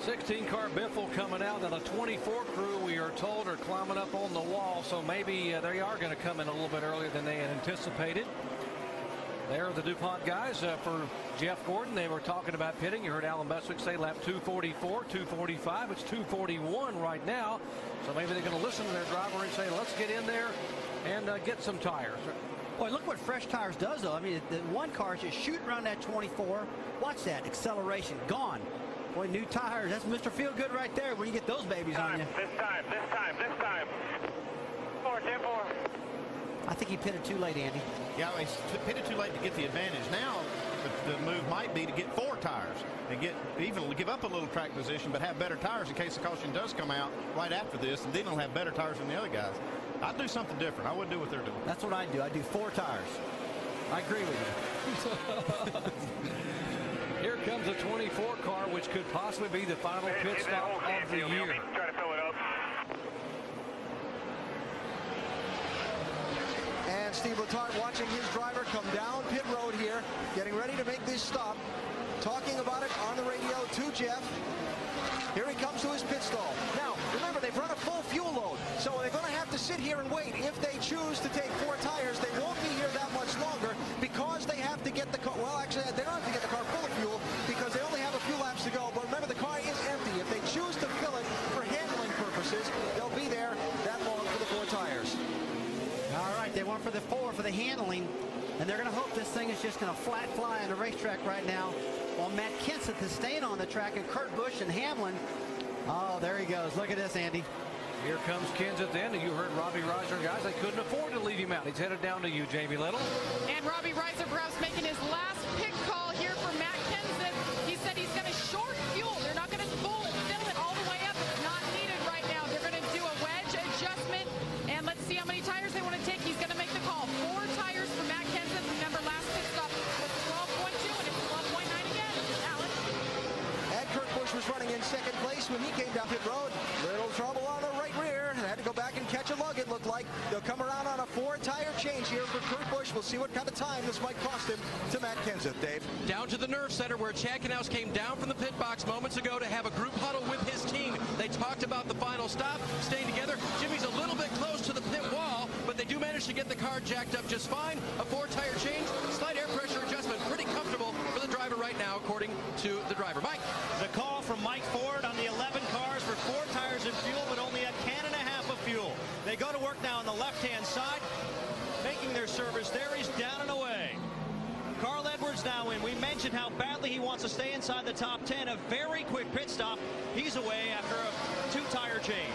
16 car Biffle coming out and the 24 crew we are told are climbing up on the wall so maybe uh, they are going to come in a little bit earlier than they had anticipated. There are the DuPont guys uh, for Jeff Gordon. They were talking about pitting. You heard Allen Bestwick say lap 244, 245. It's 241 right now. So maybe they're going to listen to their driver and say, let's get in there and uh, get some tires. Boy, look what fresh tires does, though. I mean, the one car is just shooting around that 24. Watch that acceleration gone. Boy, new tires. That's Mr. Feel Good right there when you get those babies time, on you. This time, this time, this time. Four, ten, four. I think he pitted too late, Andy. Yeah, he pitted too late to get the advantage. Now, the, the, move might be to get four tires and get even give up a little track position, but have better tires in case the caution does come out right after this, and then he'll have better tires than the other guys. I'd do something different. I wouldn't do what they're doing. That's what I'd do. I'd do four tires. I agree with you. *laughs* Here comes a 24 car, which could possibly be the final pit stop of the year. Try to fill it up. And Steve Letarte watching his driver come down pit road here, getting ready to make this stop, talking about it on the radio to Jeff. Here he comes to his pit stall. Now, remember, they've run a full fuel load, so they're going to have to sit here and wait. If they choose to take four tires, they won't be here that much longer because they have to get the car, well, actually, they don't have to get they went for the four for the handling, and they're going to hope this thing is just going to flat fly on the racetrack right now. While Matt Kenseth is staying on the track, and Kurt Busch and Hamlin. Oh, there he goes. Look at this, Andy. Here comes Kenseth in, and you heard Robbie Reiser, guys. They couldn't afford to leave him out. He's headed down to you, Jamie Little. And Robbie Reiser perhaps making his last pit when he came down pit road. Little trouble on the right rear. Had to go back and catch a lug, it looked like. They'll come around on a four-tire change here for Kurt Busch. We'll see what kind of time this might cost him to Matt Kenseth, Dave. Down to the nerve center where Chad Knaus came down from the pit box moments ago to have a group huddle with his team. They talked about the final stop, staying together. Jimmie's a little bit close to the pit wall, but they do manage to get the car jacked up just fine. A four-tire change, slight air pressure adjustment, pretty comfortable for the driver right now, according to the driver. Mike. The call from Mike Ford the left-hand side, making their service there. He's down and away. Carl Edwards now in. We mentioned how badly he wants to stay inside the top 10. A very quick pit stop. He's away after a two-tire change.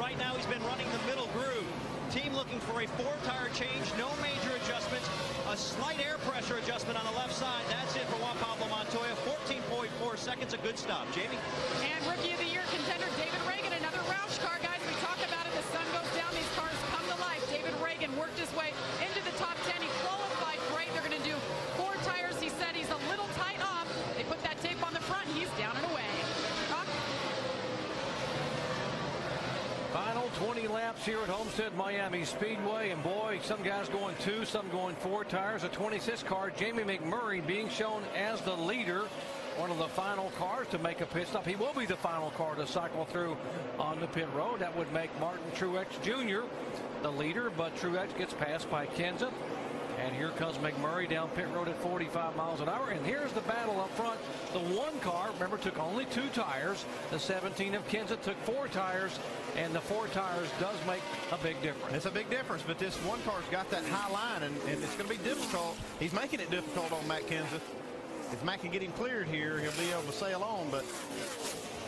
Right now, he's been running the middle groove. Team looking for a four-tire change, no major adjustments, a slight air pressure adjustment on the left side. That's it for Juan Pablo Montoya. Montoya, 14.4 seconds, a good stop. Jamie? And Rookie of the Year contender laps here at Homestead Miami Speedway, and boy, some guys going two, some going four tires. A 26 car, Jamie McMurray being shown as the leader. One of the final cars to make a pit stop. He will be the final car to cycle through on the pit road. That would make Martin Truex Jr. the leader, but Truex gets passed by Kenseth. And here comes McMurray down pit road at 45 miles an hour. And here's the battle up front. The one car, remember, took only two tires. The 17 of Kenseth took four tires. And the four tires does make a big difference. It's a big difference, but this one car's got that high line, and, and it's going to be difficult. He's making it difficult on Matt Kenseth. If Matt can get him cleared here, he'll be able to sail on, but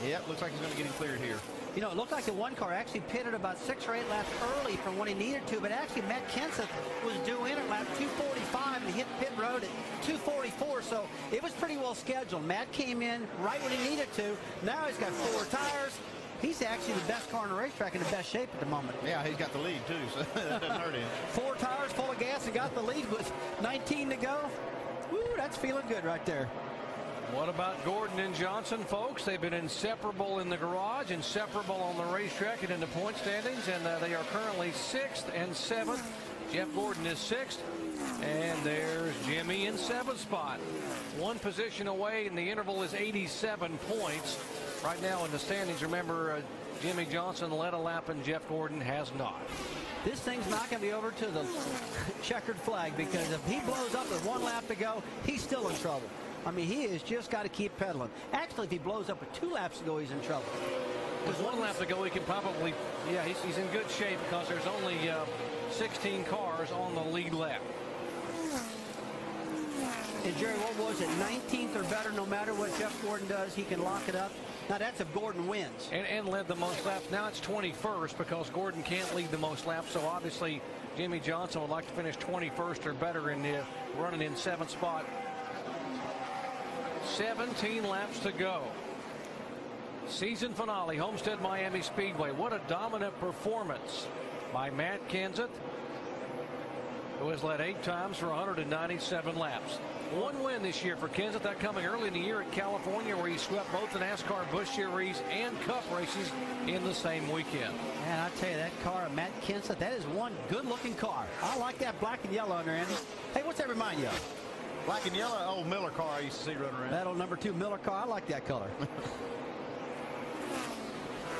yeah, looks like he's going to get him cleared here. You know, it looked like the one car actually pitted about six or eight laps early from when he needed to, but actually Matt Kenseth was due in at lap 245 and hit pit road at 244, so it was pretty well scheduled. Matt came in right when he needed to. Now he's got four tires. He's actually the best car on the racetrack in the best shape at the moment. Yeah, he's got the lead too, so *laughs* that doesn't hurt him. Four tires full of gas and got the lead with 19 to go. Woo, that's feeling good right there. What about Gordon and Johnson, folks? They've been inseparable in the garage, inseparable on the racetrack and in the point standings, and uh, they are currently sixth and seventh. Jeff Gordon is sixth, and there's Jimmie in seventh spot. One position away, and the interval is 87 points. Right now in the standings, remember, uh, Jimmie Johnson led a lap, and Jeff Gordon has not. This thing's not going to be over to the *laughs* checkered flag because if he blows up with one lap to go, he's still in trouble. I mean, he has just got to keep pedaling. Actually, if he blows up with two laps to go, he's in trouble. With one lap to go, he can probably, yeah, he's, he's in good shape because there's only uh, 16 cars on the lead lap. And Jerry, what was it? 19th or better, no matter what Jeff Gordon does, he can lock it up. Now that's if Gordon wins. And, and led the most laps. Now it's 21st because Gordon can't lead the most laps. So obviously Jimmie Johnson would like to finish 21st or better in the running in seventh spot. 17 laps to go. Season finale, Homestead Miami Speedway. What a dominant performance by Matt Kenseth, who has led eight times for 197 laps. One win this year for Kenseth, that coming early in the year at California, where he swept both the NASCAR Busch Series and Cup races in the same weekend. And I tell you, that car, Matt Kenseth, that is one good-looking car. I like that black and yellow under Andy. Hey, what's that remind you of? Black and yellow, old Miller car I used to see running around. That old number two Miller car, I like that color. *laughs*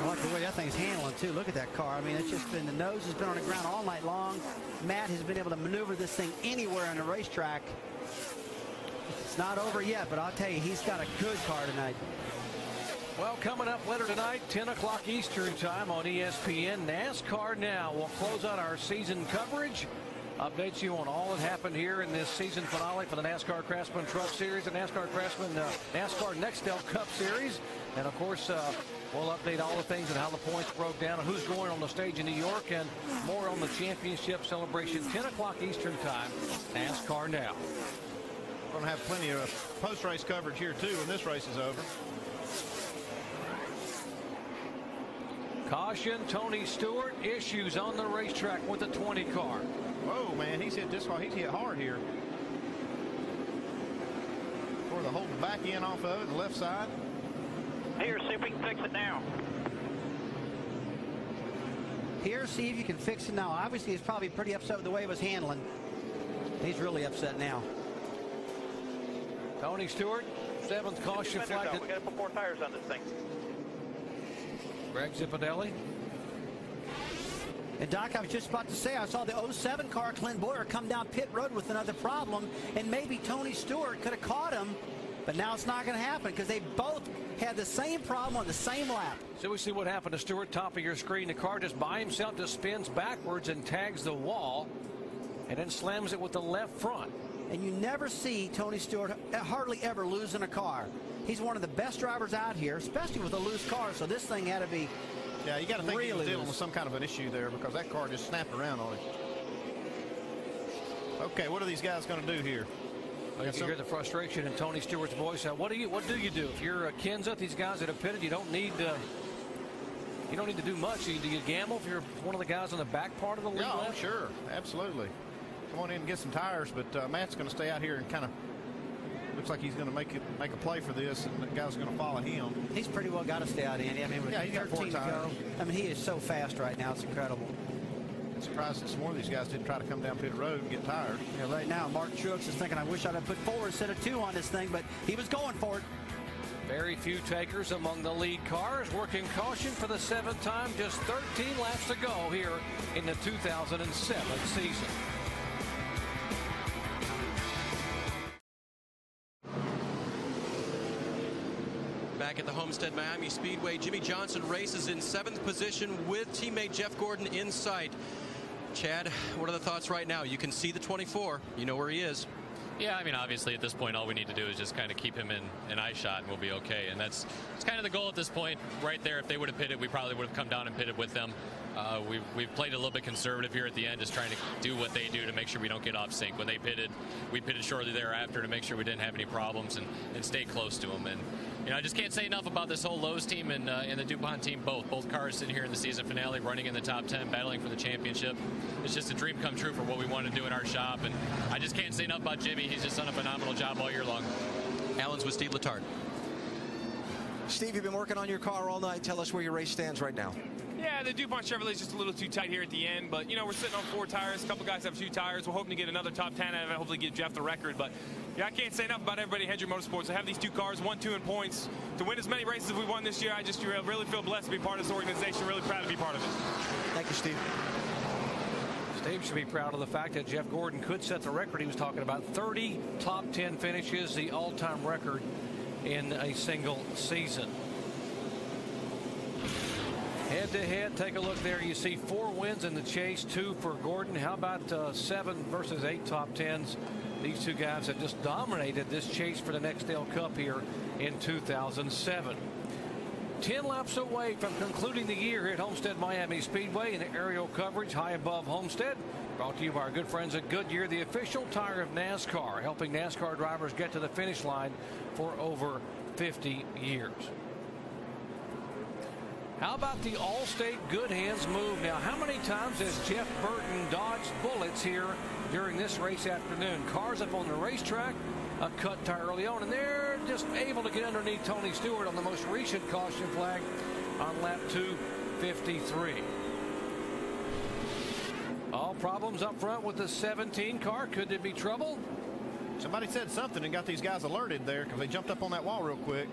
I like the way that thing's handling too. Look at that car. I mean, it's just been the nose has been on the ground all night long. Matt has been able to maneuver this thing anywhere on the racetrack. It's not over yet, but I'll tell you, he's got a good car tonight. Well, coming up later tonight, 10 o'clock Eastern time on E ESPN, NASCAR Now. We'll close out our season coverage. Updates you on all that happened here in this season finale for the NASCAR Craftsman Truck Series and NASCAR Craftsman uh, NASCAR Nextel Cup Series. And of course, uh, we'll update all the things and how the points broke down and who's going on the stage in New York and more on the championship celebration. 10 o'clock Eastern time, NASCAR Now. We're going to have plenty of post-race coverage here too when this race is over. Caution, Tony Stewart, issues on the racetrack with the 20 car. Whoa, man, he's hit this far. He's hit hard here. Tore the whole back end off of it, the left side. Here, see if we can fix it now. Here, see if you can fix it now. Obviously, he's probably pretty upset with the way it was handling. He's really upset now. Tony Stewart, seventh caution flag. We got to put more tires on this thing. Greg Zipadelli. And Doc, I was just about to say, I saw the 07 car, Clint Bowyer, come down pit road with another problem, and maybe Tony Stewart could have caught him, but now it's not going to happen because they both had the same problem on the same lap. So we see what happened to Stewart, top of your screen. The car just by himself just spins backwards and tags the wall, and then slams it with the left front. And you never see Tony Stewart eh, hardly ever losing a car. He's one of the best drivers out here, especially with a loose car, so this thing had to be Yeah, you got to think really he was dealing loose. with some kind of an issue there because that car just snapped around on him. Okay, what are these guys going to do here? I can hear the frustration in Tony Stewart's voice. Uh, what do you what do you do if you're uh, Kenseth? These guys that have pitted, you don't need uh, you don't need to do much. Do you, do you gamble if you're one of the guys on the back part of the lead? Yeah, oh, sure, absolutely. Come on in and get some tires, but uh, Matt's going to stay out here and kind of looks like he's going to make it make a play for this, and the guy's going to follow him. He's pretty well got to stay out, Andy. I mean, with Yeah, he's got 13 four to go. I mean, he is so fast right now. It's incredible. I'm Surprised that some more of these guys didn't try to come down pit road and get tired. Yeah, right now, Mark Truex is thinking, I wish I'd have put four instead of two on this thing, but he was going for it. Very few takers among the lead cars. Working caution for the seventh time. Just 13 laps to go here in the 2007 season. Back at the Homestead Miami Speedway, Jimmie Johnson races in seventh position with teammate Jeff Gordon in sight. Chad, what are the thoughts right now? You can see the 24. You know where he is. Yeah, I mean, obviously at this point, all we need to do is just kind of keep him in an eye shot, and we'll be okay. And that's it's kind of the goal at this point, right there. If they would have pitted, we probably would have come down and pitted with them. Uh, we've, we've played a little bit conservative here at the end, just trying to do what they do to make sure we don't get off sync. When they pitted, we pitted shortly thereafter to make sure we didn't have any problems and, and stay close to them. And you know, I just can't say enough about this whole Lowe's team and, uh, and the DuPont team both. Both cars sitting here in the season finale, running in the top 10, battling for the championship. It's just a dream come true for what we want to do in our shop. And I just can't say enough about Jimmie. He's just done a phenomenal job all year long. Allen's with Steve Letarte. Steve, you've been working on your car all night. Tell us where your race stands right now. Yeah, the DuPont Chevrolet's just a little too tight here at the end, but you know we're sitting on four tires. A couple guys have two tires. We're hoping to get another top 10 out of it. Hopefully, give Jeff the record. But yeah, I can't say enough about everybody at Hendrick Motorsports. I have these two cars, one, two, in points to win as many races as we won this year. I just really feel blessed to be part of this organization. Really proud to be part of it. Thank you, Steve. Steve should be proud of the fact that Jeff Gordon could set the record. He was talking about 30 top 10 finishes, the all-time record in a single season. Head to head, take a look there. You see four wins in the chase, two for Gordon. How about uh, seven versus eight top tens? These two guys have just dominated this chase for the Nextel Cup here in 2007. 10 laps away from concluding the year at Homestead Miami Speedway in aerial coverage high above Homestead. Brought to you by our good friends at Goodyear, the official tire of NASCAR, helping NASCAR drivers get to the finish line for over 50 years. How about the Allstate Good Hands move? Now, how many times has Jeff Burton dodged bullets here during this race afternoon? Cars up on the racetrack, a cut tire early on, and they're just able to get underneath Tony Stewart on the most recent caution flag on lap 253. All problems up front with the 17 car. Could there be trouble? Somebody said something and got these guys alerted there because they jumped up on that wall real quick.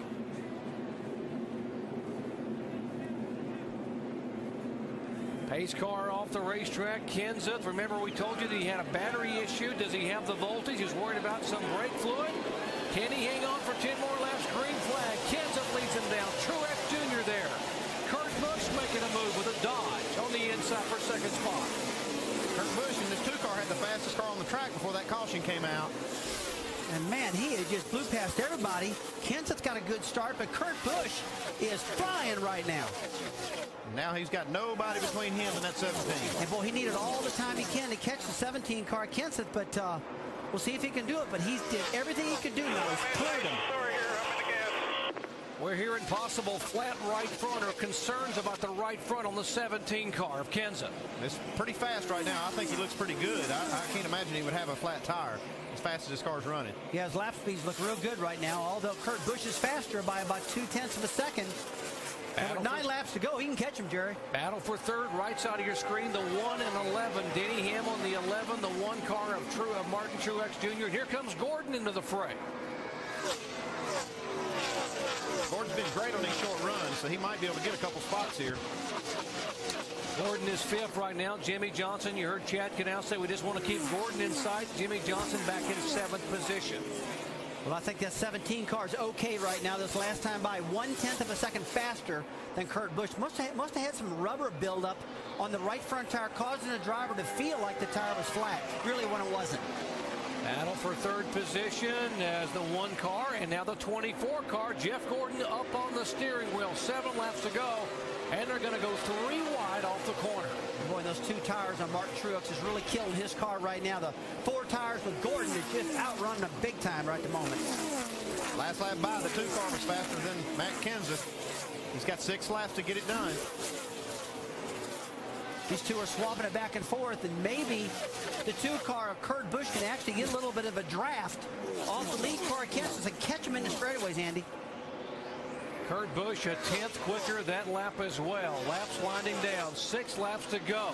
Pace car off the racetrack. Kenseth, remember we told you that he had a battery issue. Does he have the voltage? He's worried about some brake fluid. Can he hang on for 10 more laps? Green flag. Kenseth leads him down. Truex Jr. there. Kurt Busch making a move with a dodge on the inside for second spot. Kurt Busch and this two car had the fastest car on the track before that caution came out. And man, he just blew past everybody. Kenseth's got a good start, but Kurt Busch is flying right now. Now he's got nobody between him and that 17. And boy, he needed all the time he can to catch the 17 car Kenseth, but uh, we'll see if he can do it. But he did everything he could do now. He's cleared him. We're hearing possible flat right front or concerns about the right front on the 17 car of Kenseth. It's pretty fast right now. I think he looks pretty good. I, I can't imagine he would have a flat tire as fast as his car's running. Yeah, his lap speeds look real good right now, although Kurt Busch is faster by about two-tenths of a second. And with nine laps to go, he can catch him, Jerry. Battle for third, right side of your screen, the 1 and 11. Denny Hamlin the 11, the one car of, True, of Martin Truex Jr. Here comes Gordon into the fray. Gordon's been great on these short runs, so he might be able to get a couple spots here. Gordon is fifth right now. Jimmie Johnson, you heard Chad Knaus say we just want to keep Gordon in sight. Jimmie Johnson back in seventh position. Well, I think that 17 car is okay right now. This last time by one-tenth of a second faster than Kurt Busch. Must have, must have had some rubber buildup on the right front tire, causing the driver to feel like the tire was flat, really when it wasn't. Battle for third position as the one car and now the 24 car. Jeff Gordon up on the steering wheel. Seven laps to go. And they're going to go three wide off the corner. Boy, those two tires on Mark Truex is really killing his car right now. The four tires with Gordon is just outrunning him big time right at the moment. Last lap by, the two car was faster than Matt Kenseth. He's got six laps to get it done. These two are swapping it back and forth, and maybe the two car of Kurt Busch can actually get a little bit of a draft off the lead car Kenseth and catch him in the straightaways, Andy. Kurt Busch a tenth quicker that lap as well. Laps winding down. Six laps to go.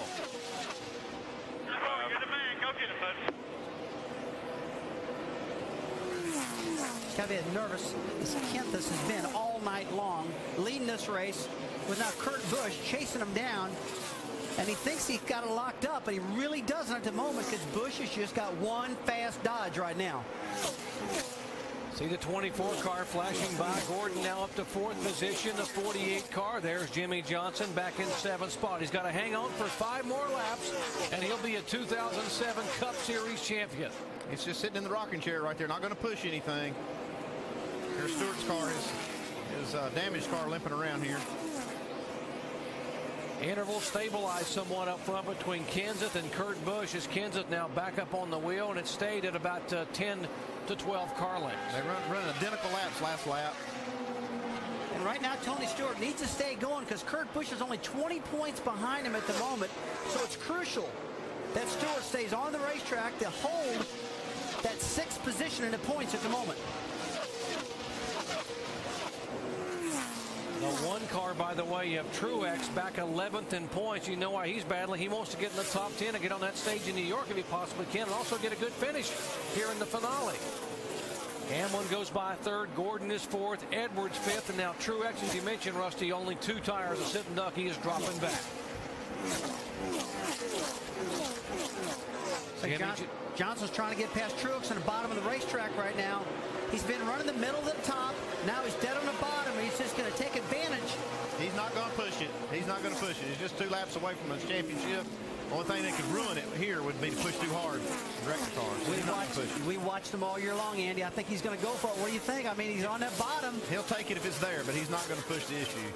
Got to be nervous as Kenseth has been all night long, leading this race with now Kurt Busch chasing him down. And he thinks he's got it locked up, but he really doesn't at the moment because Busch has just got one fast dodge right now. See the 24 car flashing by. Gordon now up to fourth position. The 48 car. There's Jimmie Johnson back in seventh spot. He's got to hang on for five more laps, and he'll be a 2007 Cup Series champion. He's just sitting in the rocking chair right there, not going to push anything. Here's Stewart's car, his, his uh, damaged car limping around here. Interval stabilized somewhat up front between Kenseth and Kurt Busch as Kenseth now back up on the wheel and it stayed at about uh, 10 to 12 car lengths. They run, running identical laps last lap. And right now Tony Stewart needs to stay going because Kurt Busch is only 20 points behind him at the moment. So it's crucial that Stewart stays on the racetrack to hold that sixth position in the points at the moment. The one car, by the way, you have Truex back 11th in points. You know why he's battling. He wants to get in the top 10 and get on that stage in New York if he possibly can, and also get a good finish here in the finale. Hamlin goes by third. Gordon is fourth. Edwards fifth. And now Truex, as you mentioned, Rusty, only two tires. A sitting duck. He is dropping back. John, Johnson's trying to get past Truex on the bottom of the racetrack right now. He's been running the middle to the top. Now he's dead on the bottom. He's just going to take advantage. He's not going to push it. He's not going to push it. He's just two laps away from the championship. Only thing that could ruin it here would be to push too hard and wreck the car. So we, watched, we watched him all year long, Andy. I think he's going to go for it. What do you think? I mean, he's on that bottom. He'll take it if it's there, but he's not going to push the issue.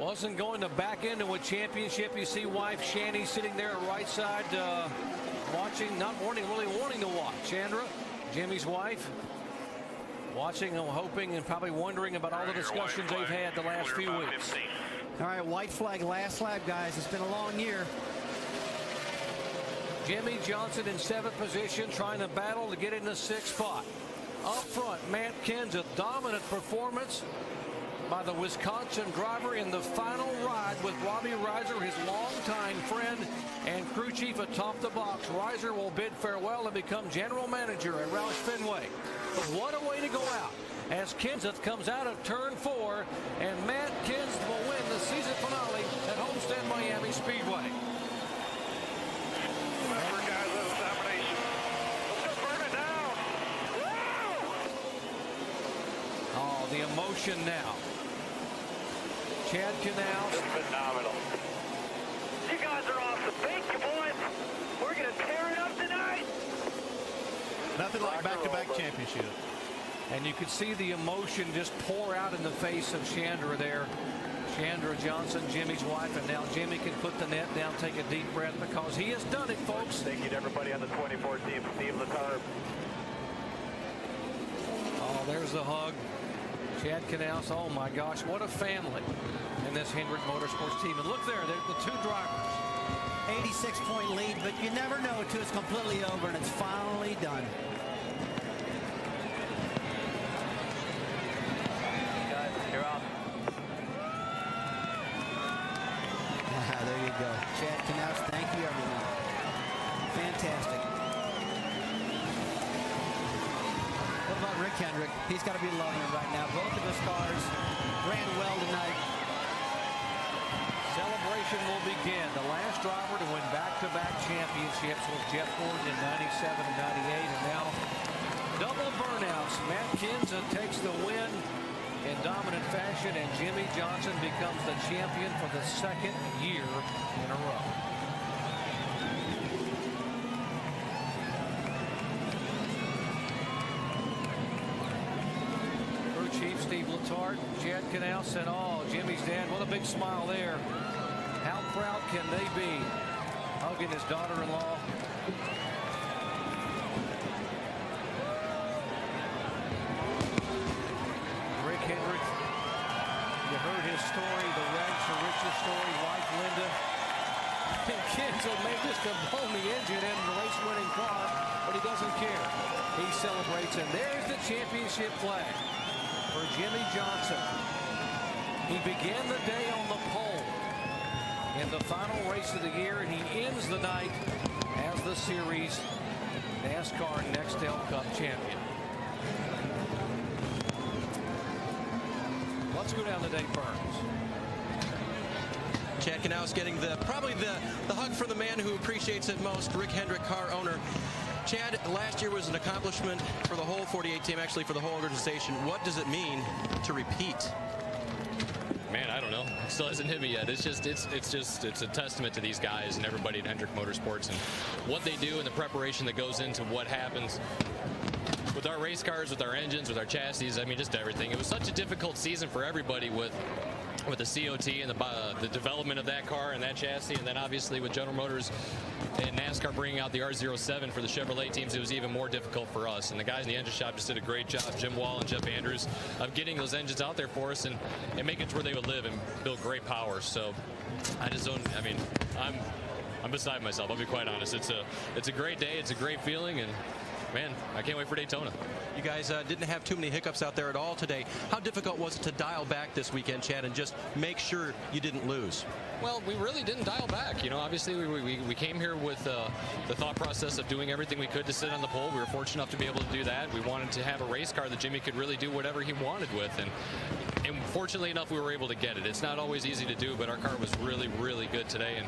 Wasn't going to back into a championship. You see wife Shanny sitting there at right side uh, watching, not wanting, really wanting to watch. Chandra, Jimmie's wife, watching and hoping and probably wondering about all the discussions they've had the last few weeks. All right, white flag, last lap, guys. It's been a long year. Jimmie Johnson in seventh position, trying to battle to get in the sixth spot. Up front, Matt Kenseth, dominant performance by the Wisconsin driver in the final ride with Robbie Reiser, his longtime friend and crew chief atop the box. Reiser will bid farewell and become general manager at Roush Fenway. But what a way to go out as Kenseth comes out of turn four and Matt Kenseth will win the season finale at Homestead Miami Speedway. Oh, the emotion now. Chad Knaus. Phenomenal. You guys are awesome. Thank you, boys. We're going to tear it up tonight. Nothing like back-to-back -back championship. And you could see the emotion just pour out in the face of Chandra there. Chandra Johnson, Jimmie's wife, and now Jimmie can put the net down, take a deep breath because he has done it, folks. Thank you to everybody on the 24 team, Steve Letarte. Oh, there's the hug. Chad Knaus, oh my gosh, what a family in this Hendrick Motorsports team. And look there, they're the two drivers. 86 point lead, but you never know until it's completely over and it's finally done. Guys, you're off. Ah, there you go. Chad Knaus, thank you everyone. Fantastic. What about Rick Hendrick? He's got to be loving it right now. action will begin. The last driver to win back-to-back -back championships was Jeff Gordon in 97 and 98, and now double burnouts. Matt Kenseth takes the win in dominant fashion, and Jimmie Johnson becomes the champion for the second year in a row. Crew Chief Steve Letarte, Chad Knaus said, oh, Jimmie's dad, what a big smile there. Proud can they be hugging his daughter-in-law? Rick Hendrick, you heard his story, the rags to story, wife Linda. And kids oh, make just a blown the engine in the race-winning car, but he doesn't care. He celebrates, and there's the championship flag for Jimmie Johnson. He began the day on the pole in the final race of the year, and he ends the night as the series NASCAR Nextel Cup champion. Let's go down to Dave Burns. Chad Knaus getting the probably the, the hug from the man who appreciates it most, Rick Hendrick, car owner. Chad, last year was an accomplishment for the whole 48 team, actually for the whole organization. What does it mean to repeat? Man, I don't know. *laughs* Still hasn't hit me yet. It's just, it's, it's just, it's a testament to these guys and everybody at Hendrick Motorsports and what they do and the preparation that goes into what happens with our race cars, with our engines, with our chassis. I mean, just everything. It was such a difficult season for everybody with with the COT and the, uh, the development of that car and that chassis, and then obviously with General Motors and NASCAR bringing out the R07 for the Chevrolet teams, it was even more difficult for us. And the guys in the engine shop just did a great job, Jim Wall and Jeff Andrews, of getting those engines out there for us and, and making it where they would live and build great power. So I just don't, I mean, I'm I'm beside myself. I'll be quite honest. It's a it's a great day. It's a great feeling, and man, I can't wait for Daytona. You guys uh, didn't have too many hiccups out there at all today. How difficult was it to dial back this weekend, Chad, and just make sure you didn't lose? Well, we really didn't dial back. You know, obviously we, we, we came here with uh, the thought process of doing everything we could to sit on the pole. We were fortunate enough to be able to do that. We wanted to have a race car that Jimmie could really do whatever he wanted with, and and fortunately enough, we were able to get it. It's not always easy to do, but our car was really, really good today, and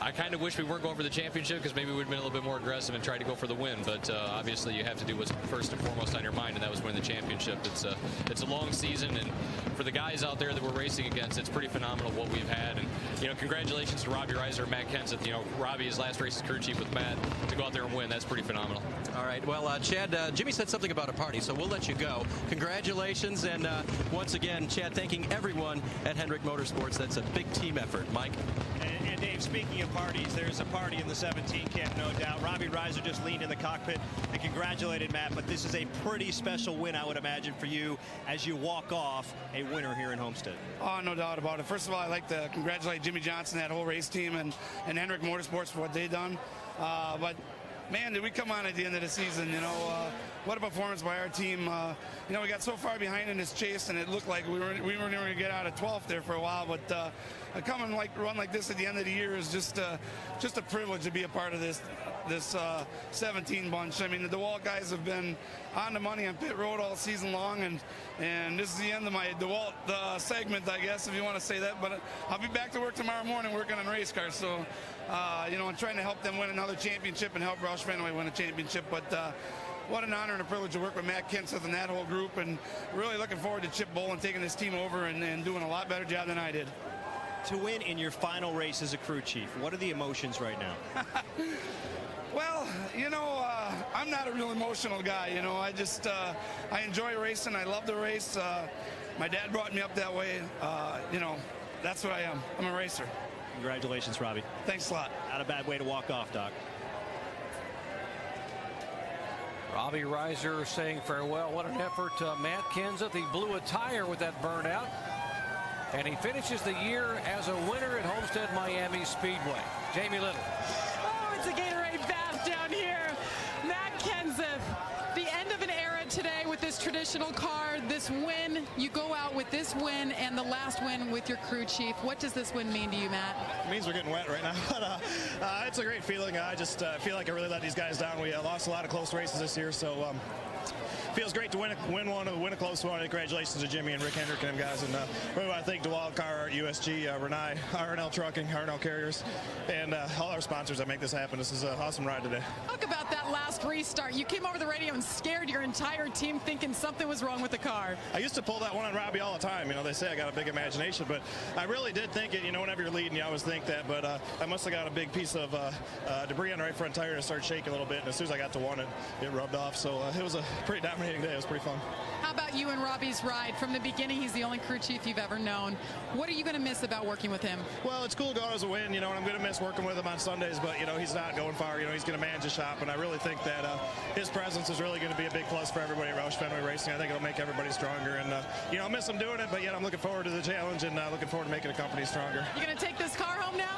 I kind of wish we weren't going for the championship because maybe we'd been a little bit more aggressive and tried to go for the win. But uh, obviously, you have to do what's first and foremost on your mind, and that was winning the championship. It's a it's a long season, and for the guys out there that we're racing against, it's pretty phenomenal what we've had. And you know, congratulations to Robbie Reiser and Matt Kenseth. You know, Robbie's last race as crew chief with Matt to go out there and win. That's pretty phenomenal. All right. Well, uh, Chad, uh, Jimmie said something about a party, so we'll let you go. Congratulations, and uh, once again, Chad, thanking everyone at Hendrick Motorsports. That's a big team effort, Mike. And, and Dave, speaking of parties, there's a party in the 17 camp, no doubt. Robbie Reiser just leaned in the cockpit and congratulated Matt, but this is a pretty special win, I would imagine, for you as you walk off a winner here in Homestead. Oh, no doubt about it. First of all, I'd like to congratulate Jimmie Johnson, that whole race team, and, and Hendrick Motorsports for what they've done. Uh, but man, did we come on at the end of the season? You know, uh, what a performance by our team. Uh, you know, we got so far behind in this chase, and it looked like we weren't we weren't going to get out of 12th there for a while. But uh, coming like run like this at the end of the year is just uh, just a privilege to be a part of this this uh, 17 bunch. I mean, the DeWalt guys have been on the money on pit road all season long, and and this is the end of my DeWalt uh, segment, I guess, if you want to say that. But I'll be back to work tomorrow morning working on race cars. So, uh, you know, I'm trying to help them win another championship and help Roush Fenway win a championship. But uh, what an honor and a privilege to work with Matt Kenseth and that whole group, and really looking forward to Chip Bolin taking this team over and, and doing a lot better job than I did. To win in your final race as a crew chief, what are the emotions right now? *laughs* Well, you know, uh, I'm not a real emotional guy. You know, I just uh, I enjoy racing. I love the race. Uh, my dad brought me up that way. Uh, you know, that's what I am. I'm a racer. Congratulations, Robbie. Thanks a lot. Not a bad way to walk off, Doc. Robbie Reiser saying farewell. What an effort. Uh, Matt Kenseth, he blew a tire with that burnout. And he finishes the year as a winner at Homestead Miami Speedway. Jamie Little. Oh, it's a Gatorade traditional car. This win, you go out with this win and the last win with your crew chief. What does this win mean to you, Matt? It means we're getting wet right now, *laughs* but uh, uh, it's a great feeling. I just uh, feel like I really let these guys down. We uh, lost a lot of close races this year, so um, feels great to win a, win one, win a close one. Congratulations to Jimmie and Rick Hendrick and them guys. And uh, really want to thank DeWalt Car, USG, uh, Renai, *laughs* RNL Trucking, RNL Carriers, and uh, all our sponsors that make this happen. This is an awesome ride today. Talk about that last restart. You came over the radio and scared your entire team thinking something was wrong with the car. I used to pull that one on Robbie all the time. You know, they say I got a big imagination, but I really did think it. You know, whenever you're leading, you always think that. But uh, I must have got a big piece of uh, uh, debris on the right front tire and started shaking a little bit. And as soon as I got to one, it, it rubbed off. So uh, it was a pretty dominating day. It was pretty fun. How about you and Robbie's ride? From the beginning, he's the only crew chief you've ever known. What are you going to miss about working with him? Well, it's cool going as a win, you know, and I'm going to miss working with him on Sundays, but, you know, he's not going far. You know, he's going to manage the shop, and I really think that uh, his presence is really going to be a big plus for everybody at Roush Fenway Racing. I think it'll make everybody stronger, and, uh, you know, I'll miss them doing it, but yet I'm looking forward to the challenge and uh, looking forward to making the company stronger. You going to take this car home now?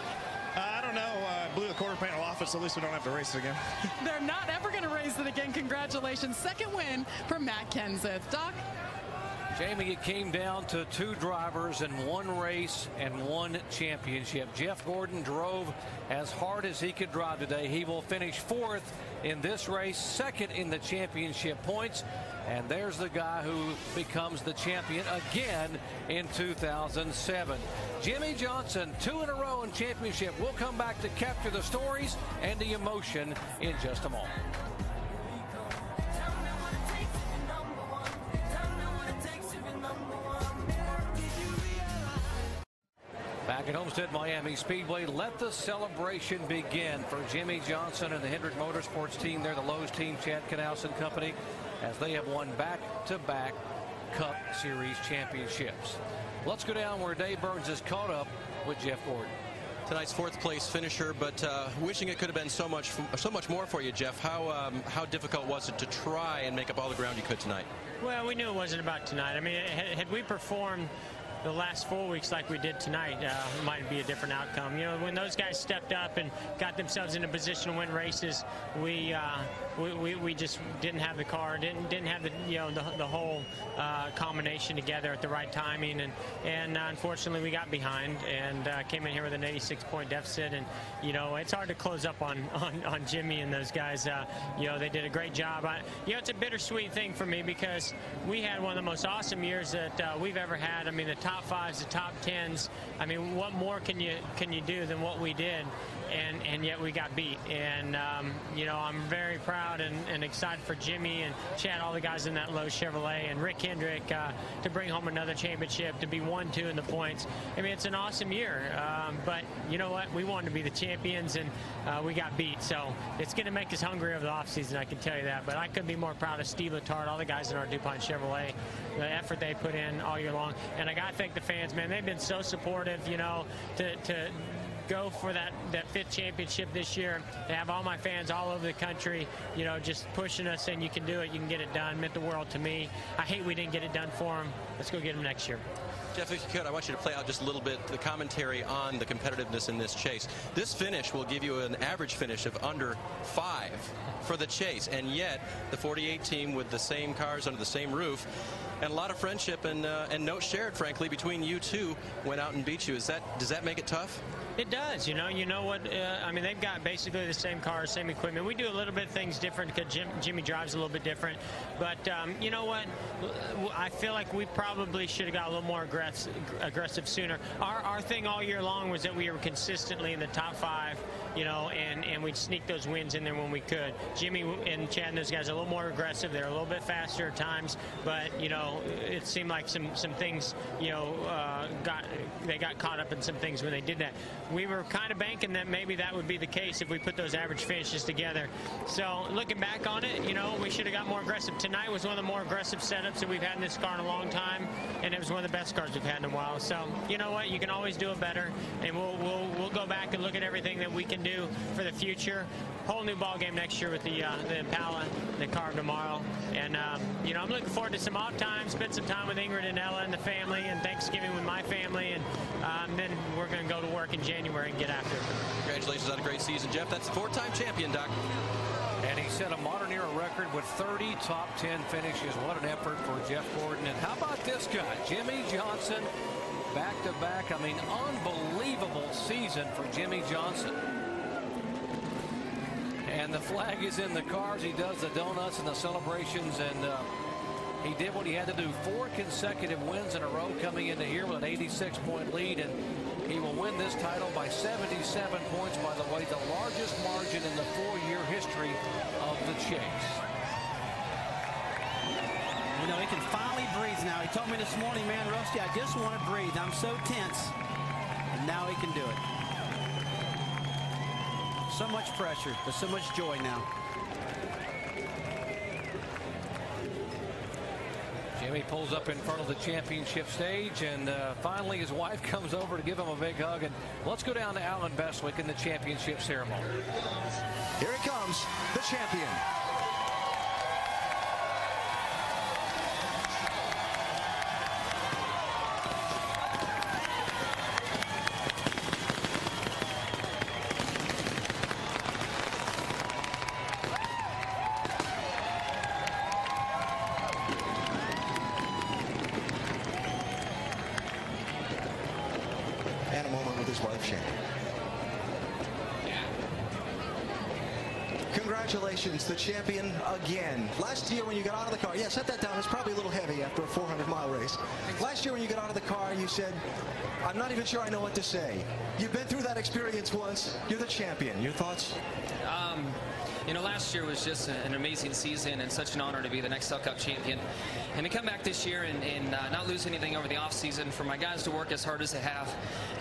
Uh, I don't know. Uh, blew the quarter panel off it, so at least we don't have to race it again. *laughs* They're not ever going to race it again. Congratulations. Second win for Matt Kenseth. Doc? Jamie, it came down to two drivers in one race and one championship. Jeff Gordon drove as hard as he could drive today. He will finish fourth in this race, second in the championship points. And there's the guy who becomes the champion again in 2007. Jimmie Johnson, two in a row in championship. We'll come back to capture the stories and the emotion in just a moment. Back at Homestead Miami Speedway, let the celebration begin for Jimmie Johnson and the Hendrick Motorsports team. They're the Lowe's team, Chad Knaus Company, as they have won back-to-back -back Cup Series championships. Let's go down where Dave Burns is caught up with Jeff Gordon. Tonight's fourth place finisher, but uh, wishing it could have been so much so much more for you, Jeff. How um, how difficult was it to try and make up all the ground you could tonight? Well, we knew it wasn't about tonight. I mean, had, had we performed the last four weeks like we did tonight uh, might be a different outcome. You know, when those guys stepped up and got themselves in a position to win races, we uh, we, we, we, just didn't have the car, didn't didn't have the you know the, the whole uh, combination together at the right timing, and and uh, unfortunately we got behind and uh, came in here with an 86 point deficit, and you know it's hard to close up on *laughs* on, on Jimmie and those guys. Uh, you know they did a great job. I, you know it's a bittersweet thing for me because we had one of the most awesome years that we've ever had. I mean the top fives, the top tens. I mean, what more can you can you do than what we did? And and yet we got beat. And um, you know, I'm very proud and, and, excited for Jimmie and Chad, all the guys in that Lowe's Chevrolet, and Rick Hendrick uh, to bring home another championship, to be one, two in the points. I mean, it's an awesome year. Um, but you know what? We wanted to be the champions, and uh, we got beat. So it's going to make us hungry over the offseason, I can tell you that. But I couldn't be more proud of Steve Letarte, all the guys in our DuPont Chevrolet, the effort they put in all year long. And I got to thank the fans, man. They've been so supportive, you know, to, to go for that, that fifth championship this year. To have all my fans all over the country, you know, just pushing us saying you can do it, you can get it done, meant the world to me. I hate we didn't get it done for them. Let's go get them next year. Jeff, if you could, I want you to play out just a little bit the commentary on the competitiveness in this chase. This finish will give you an average finish of under five for the chase, and yet the 48 team with the same cars under the same roof and a lot of friendship and uh, and notes shared, frankly, between you two went out and beat you. Is that does that make it tough? It does. You know, you know what? Uh, I mean, they've got basically the same cars, same equipment. We do a little bit of things different because Jim, Jimmie drives a little bit different. But um, you know what? I feel like we probably should have got a little more aggressive, aggressive sooner. Our our thing all year long was that we were consistently in the top five you know, and, and we'd sneak those wins in there when we could. Jimmie and Chad and those guys are a little more aggressive. They're a little bit faster at times, but, you know, it seemed like some, some things, you know, uh, got they got caught up in some things when they did that. We were kind of banking that maybe that would be the case if we put those average finishes together. So looking back on it, you know, we should have got more aggressive. Tonight was one of the more aggressive setups that we've had in this car in a long time, and it was one of the best cars we've had in a while. So, you know what? You can always do it better, and we'll, we'll, we'll go back and look at everything that we can do for the future. Whole new ball game next year with the uh, the Impala, the car tomorrow, and um, you know I'm looking forward to some off time, spend some time with Ingrid and Ella and the family, and Thanksgiving with my family, and um, then we're going to go to work in January and get after it. Congratulations on a great season, Jeff. That's the four-time champion, Doc. And he set a modern era record with 30 top 10 finishes. What an effort for Jeff Gordon. And how about this guy, Jimmie Johnson, back to back. I mean, unbelievable season for Jimmie Johnson. And the flag is in the cars. He does the donuts and the celebrations. And uh, he did what he had to do. Four consecutive wins in a row coming into here with an 86-point lead. And he will win this title by 77 points, by the way, the largest margin in the four-year history of the chase. You know, he can finally breathe now. He told me this morning, man, Rusty, I just want to breathe. I'm so tense. And now he can do it so much pressure. There's so much joy now. Jamie pulls up in front of the championship stage, and uh, finally his wife *laughs* comes over to give him a big hug. And let's go down to Allen Bestwick in the championship ceremony. Here he comes, the champion. And a moment with his wife, Shannon. Congratulations, the champion again. Last year when you got out of the car, yeah, set that down. It's probably a little heavy after a 400 mile race. Last year when you got out of the car, you said, I'm not even sure I know what to say. You've been through that experience once. You're the champion. Your thoughts? Um, you know, last year was just an amazing season and such an honor to be the Nextel Cup champion. And to come back this year and, and uh, not lose anything over the offseason, for my guys to work as hard as they have,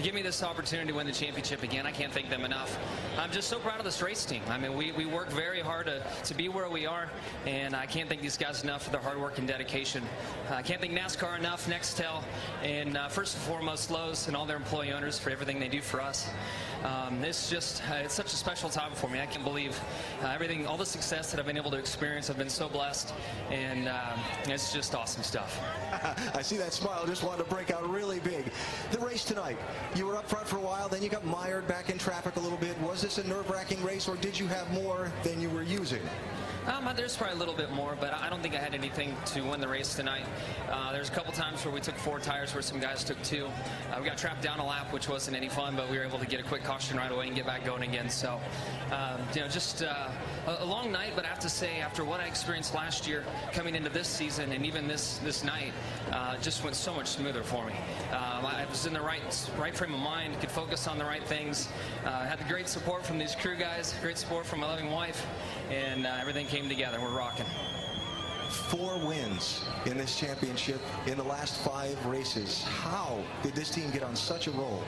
give me this opportunity to win the championship again, I can't thank them enough. I'm just so proud of this race team. I mean, we, we work very hard to, to be where we are, and I can't thank these guys enough for their hard work and dedication. Uh, I can't thank NASCAR enough, Nextel, and uh, first and foremost, Lowe's and all their employee owners for everything they do for us. Um, it's just, uh, it's such a special time for me. I can't believe uh, everything, all the success that I've been able to experience. I've been so blessed, and um, it's just awesome stuff. *laughs* I see that smile. Just wanted to break out really big. The race tonight, you were up front for a while, then you got mired back in traffic a little bit. Was this a nerve-wracking race, or did you have more than you were using? Um, there's probably a little bit more, but I don't think I had anything to win the race tonight. Uh, there's a couple times where we took four tires where some guys took two. Uh, we got trapped down a lap, which wasn't any fun, but we were able to get a quick caution right away and get back going again. So, um, you know, just uh, a, long night, but I have to say, after what I experienced last year, coming into this season and even this this night, uh, just went so much smoother for me. Um, I was in the right right frame of mind, could focus on the right things. Uh, had the great support from these crew guys, great support from my loving wife, and uh, everything came together. We're rocking. Four wins in this championship in the last five races. How did this team get on such a roll?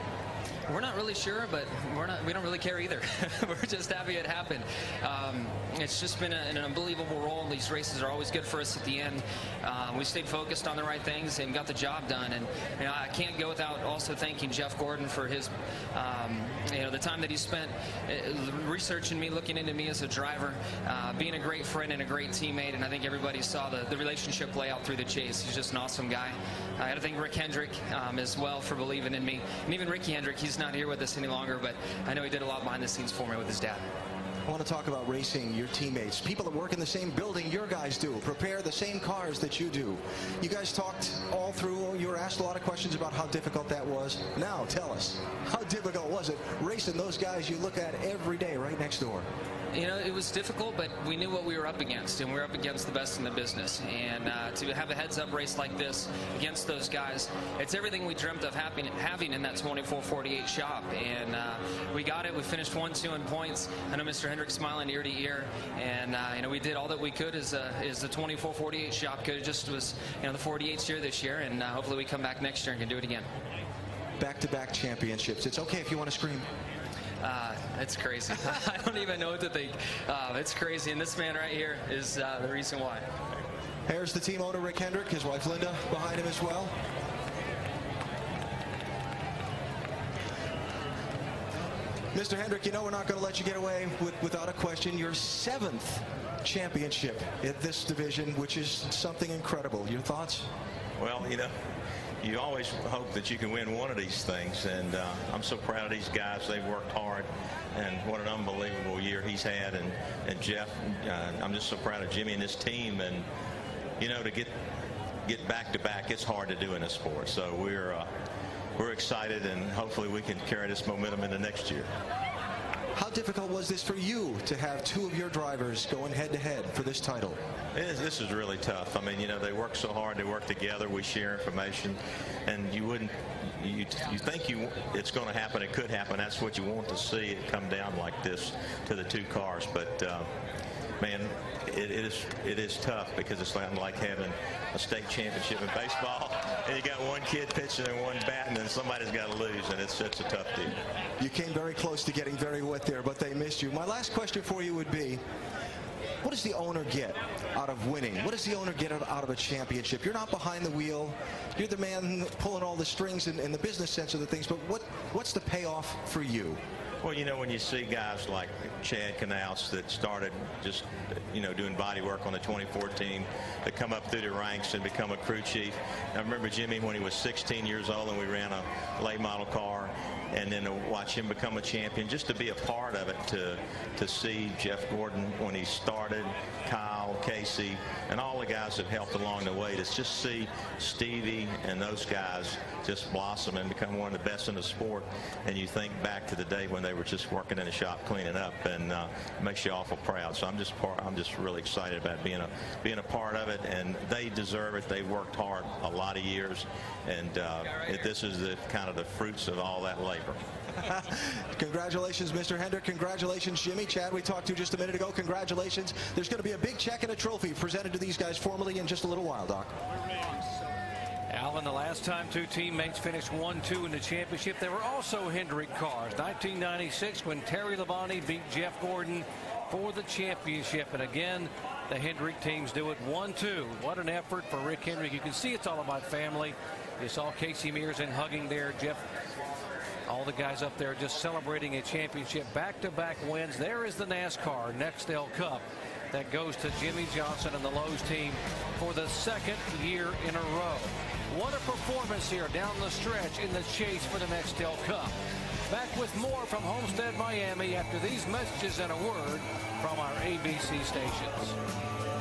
We're not really sure, but we're not. We don't really care either. *laughs* we're just happy it happened. Um, it's just been a, an unbelievable roll. These races are always good for us at the end. Um, we stayed focused on the right things and got the job done. And you know, I can't go without also thanking Jeff Gordon for his, um, you know, the time that he spent uh, researching me, looking into me as a driver, uh, being a great friend and a great teammate. And I think everybody saw the, the relationship play out through the chase. He's just an awesome guy. I got to thank Rick Hendrick um, as well for believing in me. And even Ricky Hendrick, he's not here with us any longer, but I know he did a lot behind the scenes for me with his dad. I want to talk about racing, your teammates, people that work in the same building your guys do, prepare the same cars that you do. You guys talked all through, you were asked a lot of questions about how difficult that was. Now tell us, how difficult was it racing those guys you look at every day right next door? You know, it was difficult, but we knew what we were up against, and we were up against the best in the business. And uh, to have a heads-up race like this against those guys, it's everything we dreamt of having, having in that 24-48 shop. And uh, we got it. We finished one, two in points. I know Mr. Hendrick smiling ear to ear, and uh, you know we did all that we could as, a, as the 24-48 shop could. It just was you know the 48th year this year, and uh, hopefully we come back next year and can do it again. Back-to-back -back championships. It's okay if you want to scream. Uh, it's crazy. *laughs* I don't even know what to think. Uh, it's crazy, and this man right here is uh, the reason why. Here's the team owner, Rick Hendrick, his wife Linda behind him as well. Mr. Hendrick, you know we're not going to let you get away with, without a question. Your seventh championship at this division, which is something incredible. Your thoughts? Well, you know, you always hope that you can win one of these things. And uh, I'm so proud of these guys. They've worked hard. And what an unbelievable year he's had. And, and Jeff, uh, I'm just so proud of Jimmie and his team. And, you know, to get get back to back, it's hard to do in a sport. So we're, uh, we're excited, and hopefully we can carry this momentum into next year. How difficult was this for you to have two of your drivers going head to head for this title? Is, this is really tough. I mean, you know, they work so hard. They work together. We share information, and you wouldn't. You, you think you it's going to happen. It could happen. That's what you want to see it come down like this to the two cars. But uh, man, it, is it is tough because it's like, having a state championship in baseball, *laughs* and you got one kid pitching and one batting, and somebody's got to lose, and it's it's a tough deal. You came very close to getting very wet there, but they missed you. My last question for you would be, what does the owner get out of winning? What does the owner get out, out of a championship? You're not behind the wheel. You're the man pulling all the strings in, in the business sense of the things. But what what's the payoff for you? Well, you know, when you see guys like Chad Knaus that started just, you know, doing body work on the 2014 that come up through the ranks and become a crew chief. I remember Jimmie when he was 16 years old and we ran a late model car and then to watch him become a champion, just to be a part of it, to to see Jeff Gordon when he started, Kyle, Casey, and all the guys that helped along the way, to just see Stevie and those guys just blossom and become one of the best in the sport. And you think back to the day when they were just working in the shop cleaning up, and uh, makes you awful proud. So I'm just part, I'm just really excited about being a being a part of it, and they deserve it. They worked hard a lot of years, and uh, it, this is the kind of the fruits of all that labor. *laughs* Congratulations, Mr. Hendrick. Congratulations, Jimmie. Chad, we talked to just a minute ago. Congratulations. There's going to be a big check and a trophy presented to these guys formally in just a little while, Doc. Allen, the last time two teammates finished 1-2 in the championship, they were also Hendrick cars. 1996 when Terry Labonte beat Jeff Gordon for the championship. And again, the Hendrick teams do it 1-2. What an effort for Rick Hendrick. You can see it's all about family. You saw Casey Mears in hugging there. Jeff all the guys up there just celebrating a championship back-to-back -back wins. There is the NASCAR Nextel Cup that goes to Jimmie Johnson and the Lowe's team for the second year in a row. What a performance here down the stretch in the chase for the Nextel Cup. Back with more from Homestead, Miami after these messages and a word from our ABC stations.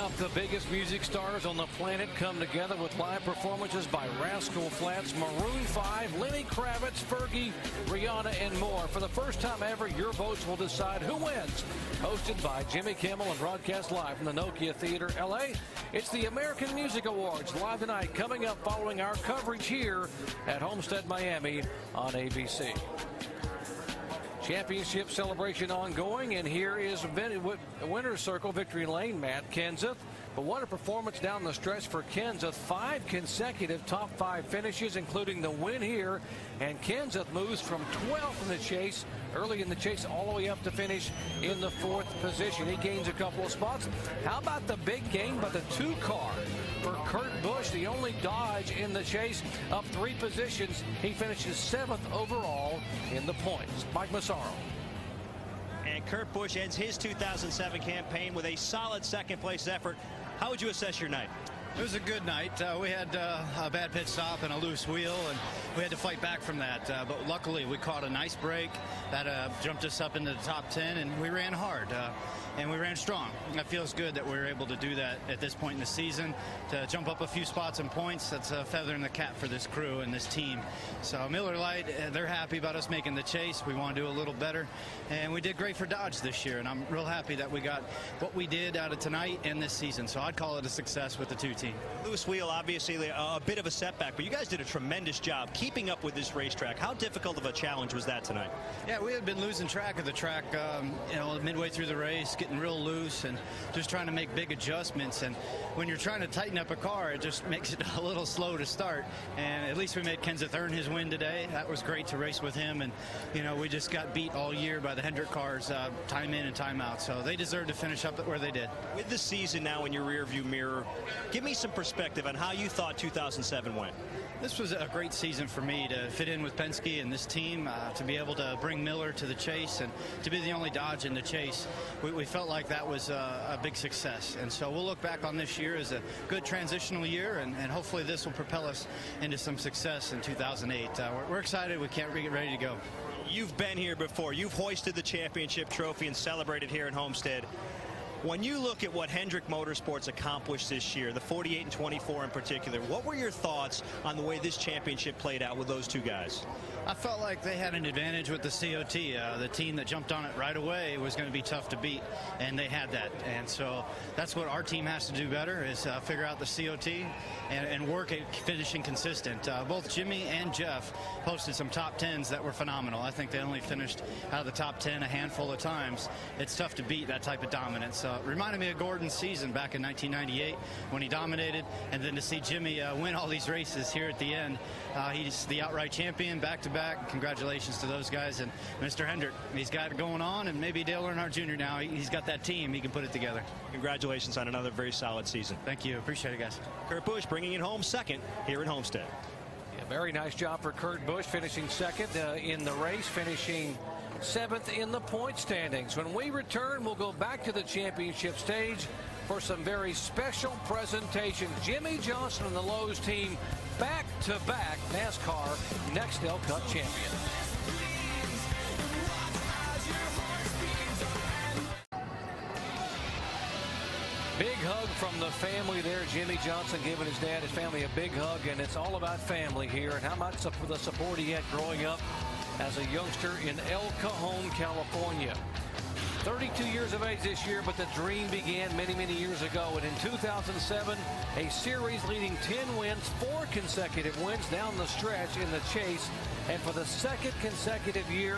The biggest music stars on the planet come together with live performances by Rascal Flatts, Maroon 5, Lenny Kravitz, Fergie, Rihanna, and more. For the first time ever, your votes will decide who wins. Hosted by Jimmy Kimmel and broadcast live from the Nokia Theater, LA. It's the American Music Awards live tonight, coming up following our coverage here at Homestead, Miami on ABC. Championship celebration ongoing, and here is winner's circle victory lane, Matt Kenseth. But what a performance down the stretch for Kenseth. Five consecutive top five finishes, including the win here. And Kenseth moves from 12th in the chase, early in the chase, all the way up to finish in the fourth position. He gains a couple of spots. How about the big game by the two car for Kurt Busch, the only Dodge in the chase, up three positions. He finishes seventh overall in the points. Mike Massaro. And Kurt Busch ends his 2007 campaign with a solid second place effort how would you assess your night? It was a good night. Uh, we had uh, a bad pit stop and a loose wheel, and we had to fight back from that. Uh, but luckily, we caught a nice break that uh, jumped us up into the top 10, and we ran hard. And we ran strong. It feels good that we were able to do that at this point in the season to jump up a few spots and points. That's a feather in the cap for this crew and this team. So Miller Lite, uh, they're happy about us making the chase. We want to do a little better, and we did great for Dodge this year. And I'm real happy that we got what we did out of tonight and this season. So I'd call it a success with the two team. Loose wheel, obviously a bit of a setback, but you guys did a tremendous job keeping up with this racetrack. How difficult of a challenge was that tonight? Yeah, we had been losing track of the track, um, you know, midway through the race, getting real loose and just trying to make big adjustments. And when you're trying to tighten up a car, it just *laughs* makes it a little slow to start. And at least we made Kenseth earn his win today. That was great to race with him. And, you know, we just got beat all year by the Hendrick cars, uh, time in and time out. So they deserve to finish up where they did. With the season now in your rearview mirror, give me some perspective on how you thought 2007 went. This was a great season for me to fit in with Penske and this team, uh, to be able to bring Miller to the chase and to be the only Dodge in the chase. We, we felt like that was a, a, big success. And so we'll look back on this year as a good transitional year, and, and hopefully this will propel us into some success in 2008. Uh, we're, we're excited. We can't get ready to go. You've been here before. You've hoisted the championship trophy and celebrated here in Homestead. When you look at what Hendrick Motorsports accomplished this year, the 48 and 24 in particular, what were your thoughts on the way this championship played out with those two guys? I felt like they had an advantage with the COT. Uh, the team that jumped on it right away was going to be tough to beat, and they had that. And so that's what our team has to do better is uh, figure out the COT and, and work at finishing consistent. Uh, both Jimmie and Jeff posted some top tens that were phenomenal. I think they only finished out of the top 10 a handful of times. It's tough to beat that type of dominance. Reminded me of Gordon's season back in 1998 when he dominated, and then to see Jimmie uh, win all these races here at the end. Uh, he's the outright champion, back to back-to-back. Congratulations to those guys and Mr. Hendrick. He's got it going on, and maybe Dale Earnhardt Jr. now. He's got that team. He can put it together. Congratulations on another very solid season. Thank you. Appreciate it, guys. Kurt Busch bringing it home second here at Homestead. Yeah, very nice job for Kurt Busch finishing second uh, in the race, finishing seventh in the point standings. When we return, we'll go back to the championship stage for some very special presentations. Jimmie Johnson and the Lowe's team back-to-back NASCAR Nextel Cup champion. Big hug from the family there. Jimmie Johnson giving his dad, his family a big hug, and it's all about family here and how much the support he had growing up as a youngster in El Cajon, California. 32 years of age this year, but the dream began many, many years ago. And in 2007, a series leading 10 wins, four consecutive wins down the stretch in the chase. And for the second consecutive year,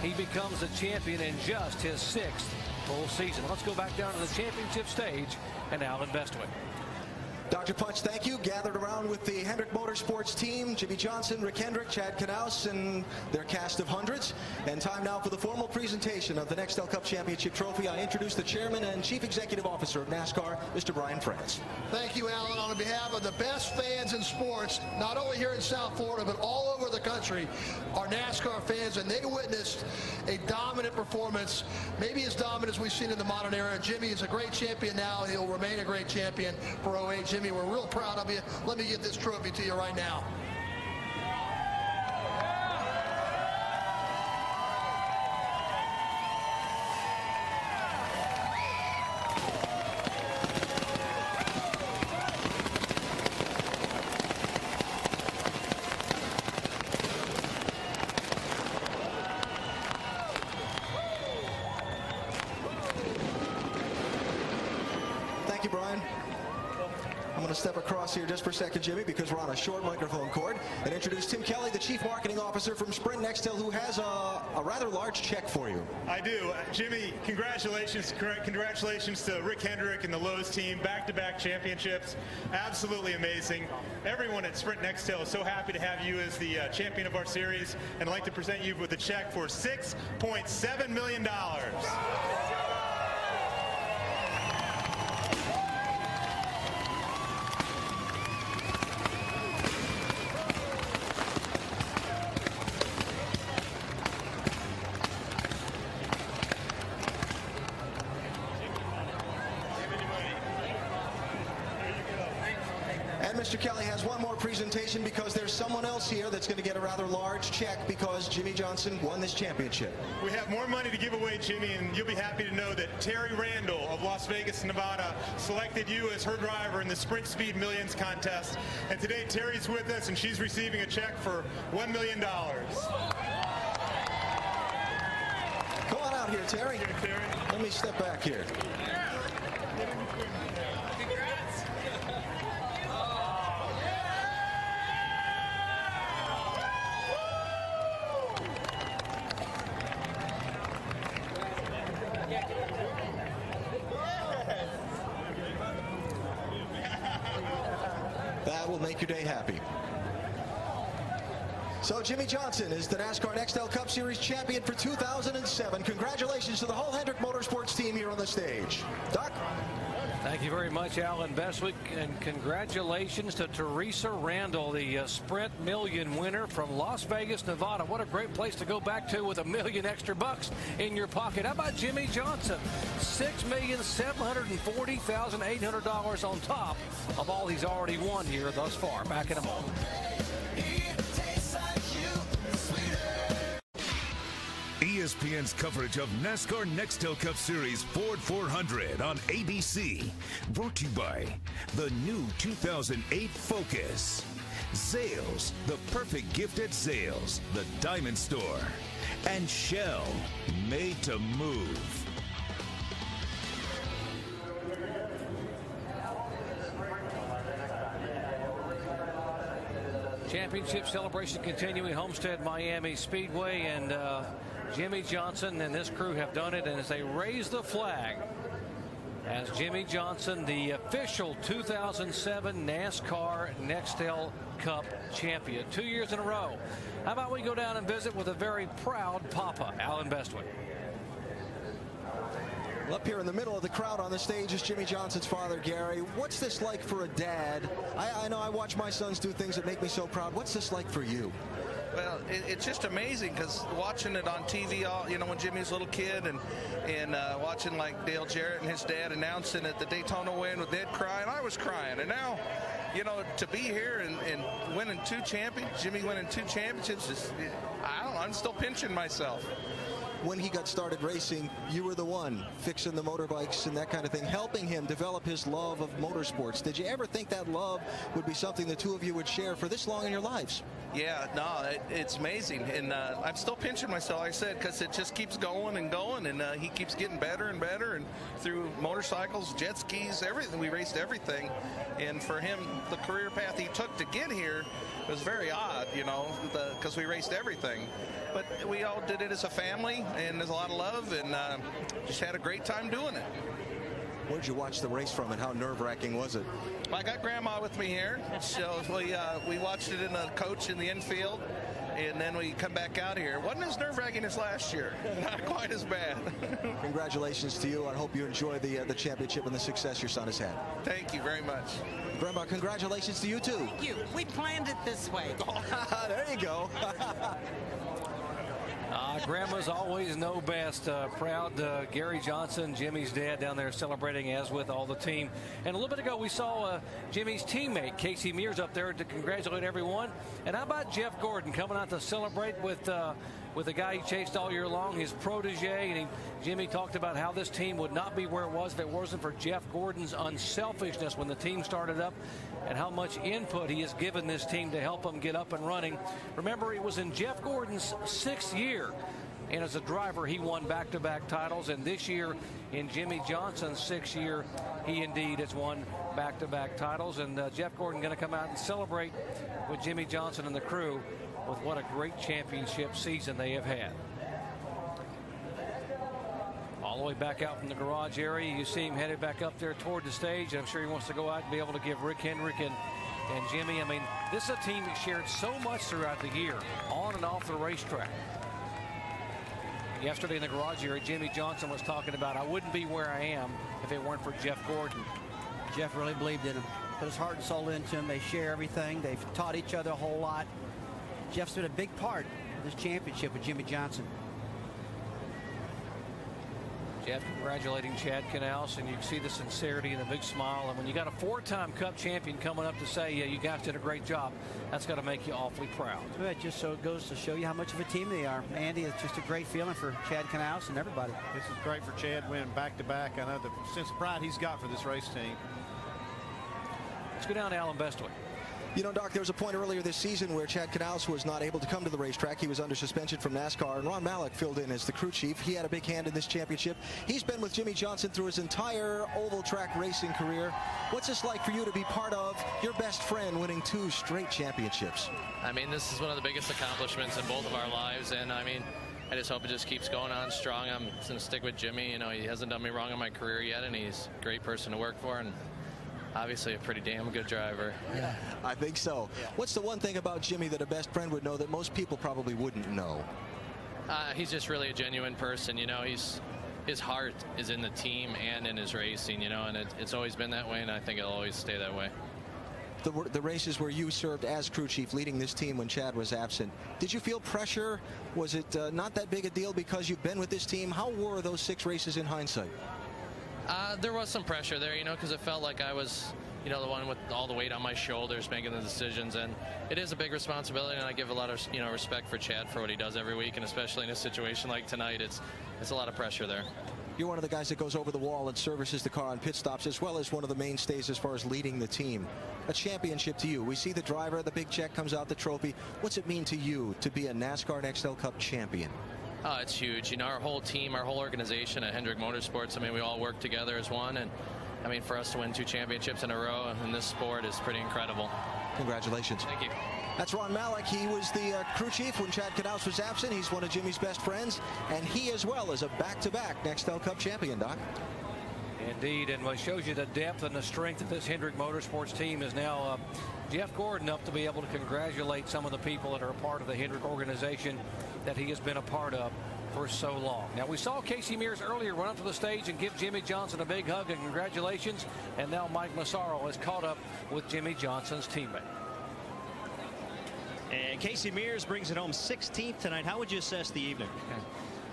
he becomes a champion in just his sixth full season. Let's go back down to the championship stage and Allen Bestwick. Dr. Punch, thank you. Gathered around with the Hendrick Motorsports team, Jimmie Johnson, Rick Hendrick, Chad Knaus, and their cast of hundreds. And time now for the formal presentation of the Nextel Cup Championship Trophy. I introduce the Chairman and Chief Executive Officer of NASCAR, Mr. Brian France. Thank you, Allen. On behalf of the best fans in sports, not only here in South Florida, but all over the country, are NASCAR fans, and they witnessed a dominant performance, maybe as dominant as we've seen in the modern era. Jimmie is a great champion now. He'll remain a great champion for 08. We're real proud of you. Let me give this trophy to you right now. Thank you, Brian. I'm going to step a second, Jimmie, because we're on a short microphone cord, and introduce Tim Kelly, the Chief Marketing Officer from Sprint Nextel, who has a, a rather large check for you. I do. Uh, Jimmie, congratulations. Congratulations to Rick Hendrick and the Lowe's team. Back-to-back championships. Absolutely amazing. Everyone at Sprint Nextel is so happy to have you as the uh, champion of our series and I'd like to present you with a check for $6.7 million. And Mr. Kelly has one more presentation because there's someone else here that's going to get a rather large check because Jimmie Johnson won this championship. We have more money to give away, Jimmie, and you'll be happy to know that Terry Randall of Las Vegas, Nevada, selected you as her driver in the Sprint Speed Millions contest. And today, Terry's with us, and she's receiving a check for $1 million. Come on out here, Terry. Let me step back here. Make your day happy. So Jimmie Johnson is the NASCAR Nextel Cup Series champion for 2007. Congratulations to the whole Hendrick Motorsports team here on the stage. Doc? Thank you very much, Allen Bestwick, and congratulations to Teresa Randall, the uh, Sprint Million winner from Las Vegas, Nevada. What a great place to go back to with a million extra bucks in your pocket. How about Jimmie Johnson? $6,740,800 on top of all he's already won here thus far. Back in a moment. ESPN's coverage of NASCAR Nextel Cup Series Ford 400 on ABC. Brought to you by the new 2008 Focus. Zales, the perfect gift at Zales, the diamond store. And Shell, made to move. Championship celebration continuing Homestead Miami Speedway and uh, Jimmie Johnson and this crew have done it and as they raise the flag as Jimmie Johnson, the official 2007 NASCAR Nextel Cup champion, two years in a row. How about we go down and visit with a very proud Papa, Allen Bestwick. Up here in the middle of the crowd on the stage is Jimmie Johnson's father, Gary. What's this like for a dad? I, I know I watch my sons do things that make me so proud. What's this like for you? Well, it, it's just amazing because watching it on TV, all you know, when Jimmie's a little kid, and and uh, watching like Dale Jarrett and his dad announcing at the Daytona win with Dad crying, I was crying, and now, you know, to be here and, and winning two champions, Jimmie winning two championships, is, I don't I'm still pinching myself when he got started racing, you were the one fixing the motorbikes and that kind of thing, helping him develop his love of motorsports. Did you ever think that love would be something the two of you would share for this long in your lives? Yeah, no, it, it's amazing, and uh, I'm still pinching myself. Like I said because it just keeps going and going, and uh, he keeps getting better and better, and through motorcycles, jet skis, everything. We raced everything, and for him, the career path he took to get here was very odd, you know, because we raced everything. But we all did it as a family, and there's a lot of love, and uh, just had a great time doing it. Where'd you watch the race from, and how nerve-wracking was it? I got Grandma with me here, so we uh, we watched it in the coach in the infield, and then we come back out here. wasn't as nerve-wracking as last year. *laughs* Not quite as bad. *laughs* Congratulations to you. I hope you enjoy the uh, the championship and the success your son has had. Thank you very much. Grandma, congratulations to you too. Thank you. We planned it this way. *laughs* there you go. Uh, grandmas always know best. Uh, proud uh, Gary Johnson, Jimmie's dad, down there celebrating as with all the team. And a little bit ago, we saw uh, Jimmie's teammate, Casey Mears, up there to congratulate everyone. And how about Jeff Gordon coming out to celebrate with uh, with the guy he chased all year long, his protege. And he, Jimmie talked about how this team would not be where it was if it wasn't for Jeff Gordon's unselfishness when the team started up and how much input he has given this team to help them get up and running. Remember, it was in Jeff Gordon's sixth year. And as a driver, he won back to back titles. And this year, in Jimmie Johnson's sixth year, he indeed has won back to back titles. And uh, Jeff Gordon going to come out and celebrate with Jimmie Johnson and the crew with what a great championship season they have had. All the way back out from the garage area, you see him headed back up there toward the stage. I'm sure he wants to go out and be able to give Rick Hendrick and, and Jimmie. I mean, this is a team that shared so much throughout the year, on and off the racetrack. Yesterday in the garage area, Jimmie Johnson was talking about, I wouldn't be where I am if it weren't for Jeff Gordon. Jeff really believed in him. Put his heart and soul into him. They share everything. They've taught each other a whole lot. Jeff's been a big part of this championship with Jimmie Johnson. Jeff congratulating Chad Knaus, and you see the sincerity and the big smile. And when you got a four-time Cup champion coming up to say, "Yeah, you guys did a great job," that's got to make you awfully proud. Well, it just so it goes to show you how much of a team they are. Andy, it's just a great feeling for Chad Knaus and everybody. This is great for Chad winning back-to-back. I know the sense of pride he's got for this race team. Let's go down to Allen Bestwick. You know, Doc, there was a point earlier this season where Chad Knaus was not able to come to the racetrack. He was under suspension from NASCAR, and Ron Malec filled in as the crew chief. He had a big hand in this championship. He's been with Jimmie Johnson through his entire oval track racing career. What's this like for you to be part of your best friend winning two straight championships? I mean, this is one of the biggest accomplishments in both of our lives, and I mean, I just hope it just keeps going on strong. I'm going to stick with Jimmie. You know, he hasn't done me wrong in my career yet, and he's a great person to work for, and obviously a pretty damn good driver. Yeah, I think so. Yeah. What's the one thing about Jimmie that a best friend would know that most people probably wouldn't know? Uh, he's just really a genuine person. You know, he's his heart is in the team and in his racing. You know, and it, it's always been that way, and I think it'll always stay that way. The, the, races where you served as crew chief leading this team when Chad was absent. Did you feel pressure? Was it uh, not that big a deal because you've been with this team? How were those six races in hindsight? Uh, there was some pressure there, you know, because it felt like I was, you know, the one with all the weight on my shoulders making the decisions, and it is a big responsibility, and I give a lot of, you know, respect for Chad for what he does every week, and especially in a situation like tonight, it's it's a lot of pressure there. You're one of the guys that goes over the wall and services the car on pit stops, as well as one of the mainstays as far as leading the team. A championship to you. We see the driver, the big check comes out, the trophy. What's it mean to you to be a NASCAR Nextel Cup champion? Oh, it's huge. You know, our whole team, our whole organization at Hendrick Motorsports, I mean, we all work together as one. And, I mean, for us to win two championships in a row in this sport is pretty incredible. Congratulations. Thank you. That's Ron Malec. He was the uh, crew chief when Chad Knaus was absent. He's one of Jimmie's best friends, and he as well is a back-to-back -back Nextel Cup champion, Doc. Indeed, and what shows you the depth and the strength of this Hendrick Motorsports team is now uh, Jeff Gordon up to be able to congratulate some of the people that are a part of the Hendrick organization that he has been a part of for so long. Now, we saw Casey Mears earlier run up to the stage and give Jimmie Johnson a big hug and congratulations. And now Mike Massaro has caught up with Jimmie Johnson's teammate. And Casey Mears brings it home 16th tonight. How would you assess the evening? *laughs*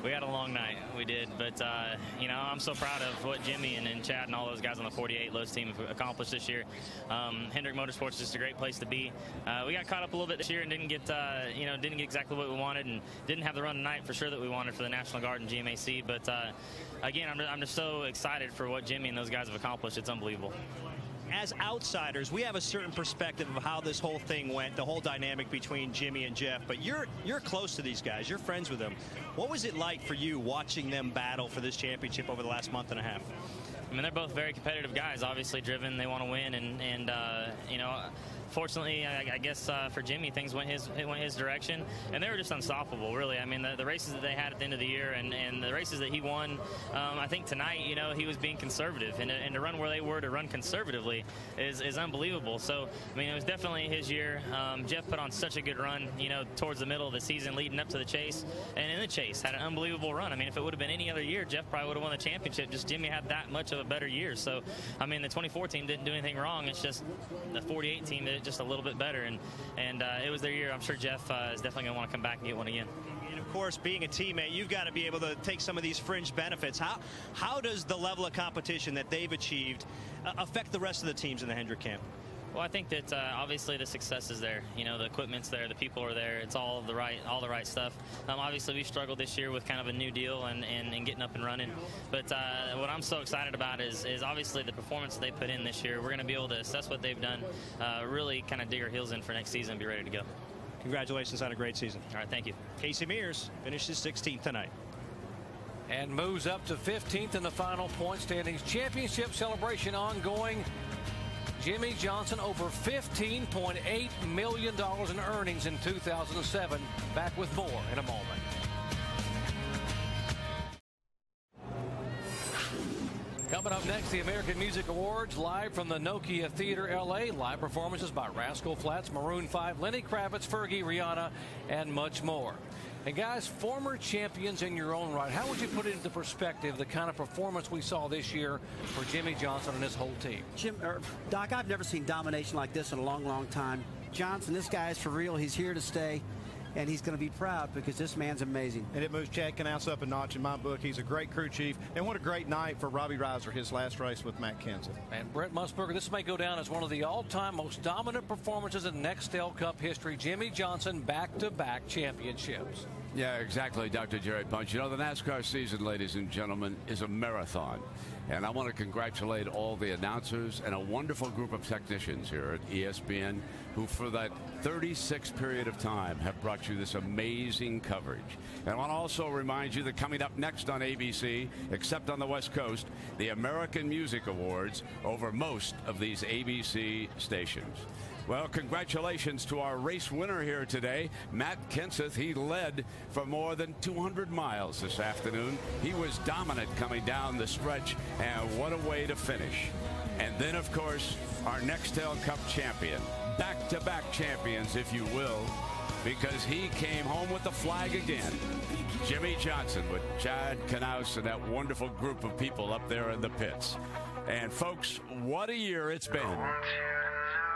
we had a long night. We did. But, uh, you know, I'm so proud of what Jimmie and, and, Chad and all those guys on the 48 Lowe's team have accomplished this year. Um, Hendrick Motorsports is just a great place to be. Uh, we got caught up a little bit this year and didn't get, uh, you know, didn't get exactly what we wanted and didn't have the run tonight for sure that we wanted for the National Guard and GMAC. But, uh, again, I'm, I'm just so excited for what Jimmie and those guys have accomplished. It's unbelievable as outsiders, we have a certain perspective of how this whole thing went, the whole dynamic between Jimmie and Jeff. But you're you're close to these guys. You're friends with them. What was it like for you watching them battle for this championship over the last month and a half? I mean, they're both very competitive guys. Obviously, driven. They want to win, and and uh, you know fortunately, I, I guess uh, for Jimmie, things went his went his direction, and they were just unstoppable. Really, I mean, the, the races that they had at the end of the year, and, and the races that he won. Um, I think tonight, you know, he was being conservative, and, and to run where they were to run conservatively is, is unbelievable. So, I mean, it was definitely his year. Um, Jeff put on such a good run, you know, towards the middle of the season, leading up to the chase, and in the chase had an unbelievable run. I mean, if it would have been any other year, Jeff probably would have won the championship. Just Jimmie had that much of a better year. So, I mean, the 24 team didn't do anything wrong. It's just the 48 team did just a little bit better and and uh, it was their year. I'm sure Jeff uh, is definitely going to want to come back and get one again. And of course, being a teammate, you've got to be able to take some of these fringe benefits. How how does the level of competition that they've achieved uh, affect the rest of the teams in the Hendrick camp? Well, I think that uh, obviously the success is there. You know, the equipment's there, the people are there. It's all the right, all the right stuff. Um, obviously, we struggled this year with kind of a new deal and, and, and getting up and running. But uh, what I'm so excited about is, is obviously the performance they put in this year. We're going to be able to assess what they've done, uh, really kind of dig our heels in for next season and be ready to go. Congratulations on a great season. All right, thank you. Casey Mears finishes 16th tonight and moves up to 15th in the final point standings. Championship celebration ongoing Jimmie Johnson over $15.8 million in earnings in 2007. Back with more in a moment. Coming up next, the American Music Awards live from the Nokia Theater LA. Live performances by Rascal Flatts, Maroon 5, Lenny Kravitz, Fergie, Rihanna, and much more. And guys, former champions in your own right, how would you put it into perspective the kind of performance we saw this year for Jimmie Johnson and his whole team? Jim, er, Doc, I've never seen domination like this in a long, long time. Johnson, this guy is for real. He's here to stay and he's going to be proud because this man's amazing. And it moves Chad Knaus up a notch in my book. He's a great crew chief, and what a great night for Robbie Reiser, his last race with Matt Kenseth. And Brent Musburger, this may go down as one of the all-time most dominant performances in Nextel Cup history. Jimmie Johnson back-to-back -back championships. Yeah, exactly, Dr. Jerry Punch. You know, the NASCAR season, ladies and gentlemen, is a marathon. And I want to congratulate all the announcers and a wonderful group of technicians here at ESPN who, for that 36 period of time, have brought you this amazing coverage. And I want to also remind you that coming up next on ABC, except on the West Coast, the American Music Awards over most of these ABC stations. Well, congratulations to our race winner here today, Matt Kenseth. He led for more than 200 miles this afternoon. He was dominant coming down the stretch, and what a way to finish. And then, of course, our Nextel Cup champion, back-to-back -back champions, if you will, because he came home with the flag again. Jimmie Johnson with Chad Knaus and that wonderful group of people up there in the pits. And folks, what a year it's been.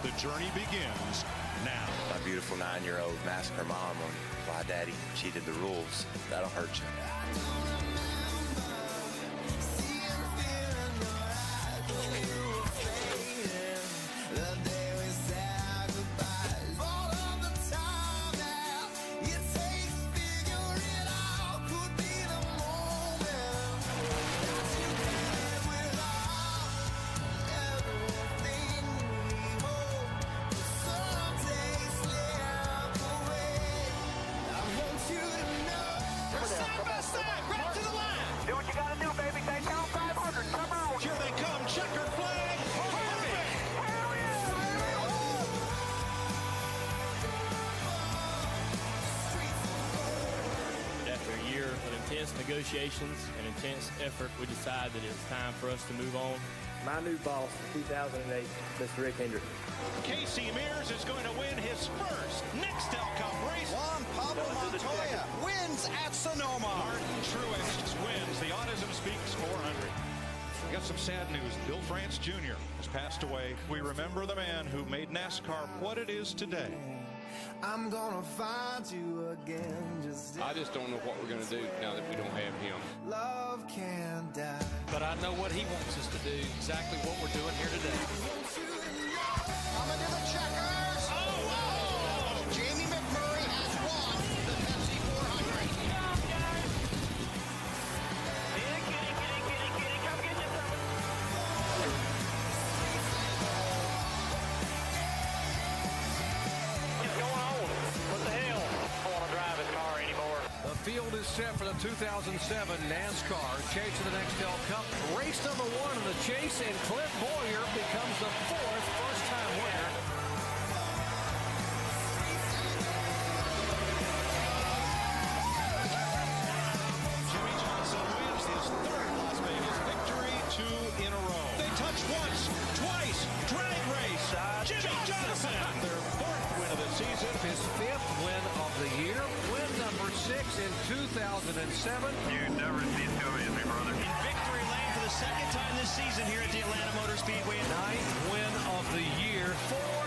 the journey begins now. My beautiful nine-year-old asking her mom on why daddy cheated the rules. That'll hurt you. Negotiations and intense effort, we decided that it was time for us to move on. My new boss, 2008, Mr. Rick Hendrick. Casey Mears is going to win his first Nextel Cup race. Juan Pablo Montoya wins at Sonoma. Martin Truex wins the Autism Speaks 400. We got some sad news. Bill France Jr. has passed away. We remember the man who made NASCAR what it is today. I'm gonna find you again. Just I just don't know what we're going to do now that we don't have him. love can die. But I know what he wants us to do, exactly what we're doing here today. The 2007 NASCAR Chase of the Nextel Cup. Race number one in the chase, and Clint Bowyer becomes the fourth You never see it too easy, brother. In victory lane for the second time this season here at the Atlanta Motor Speedway. Ninth win of the year, four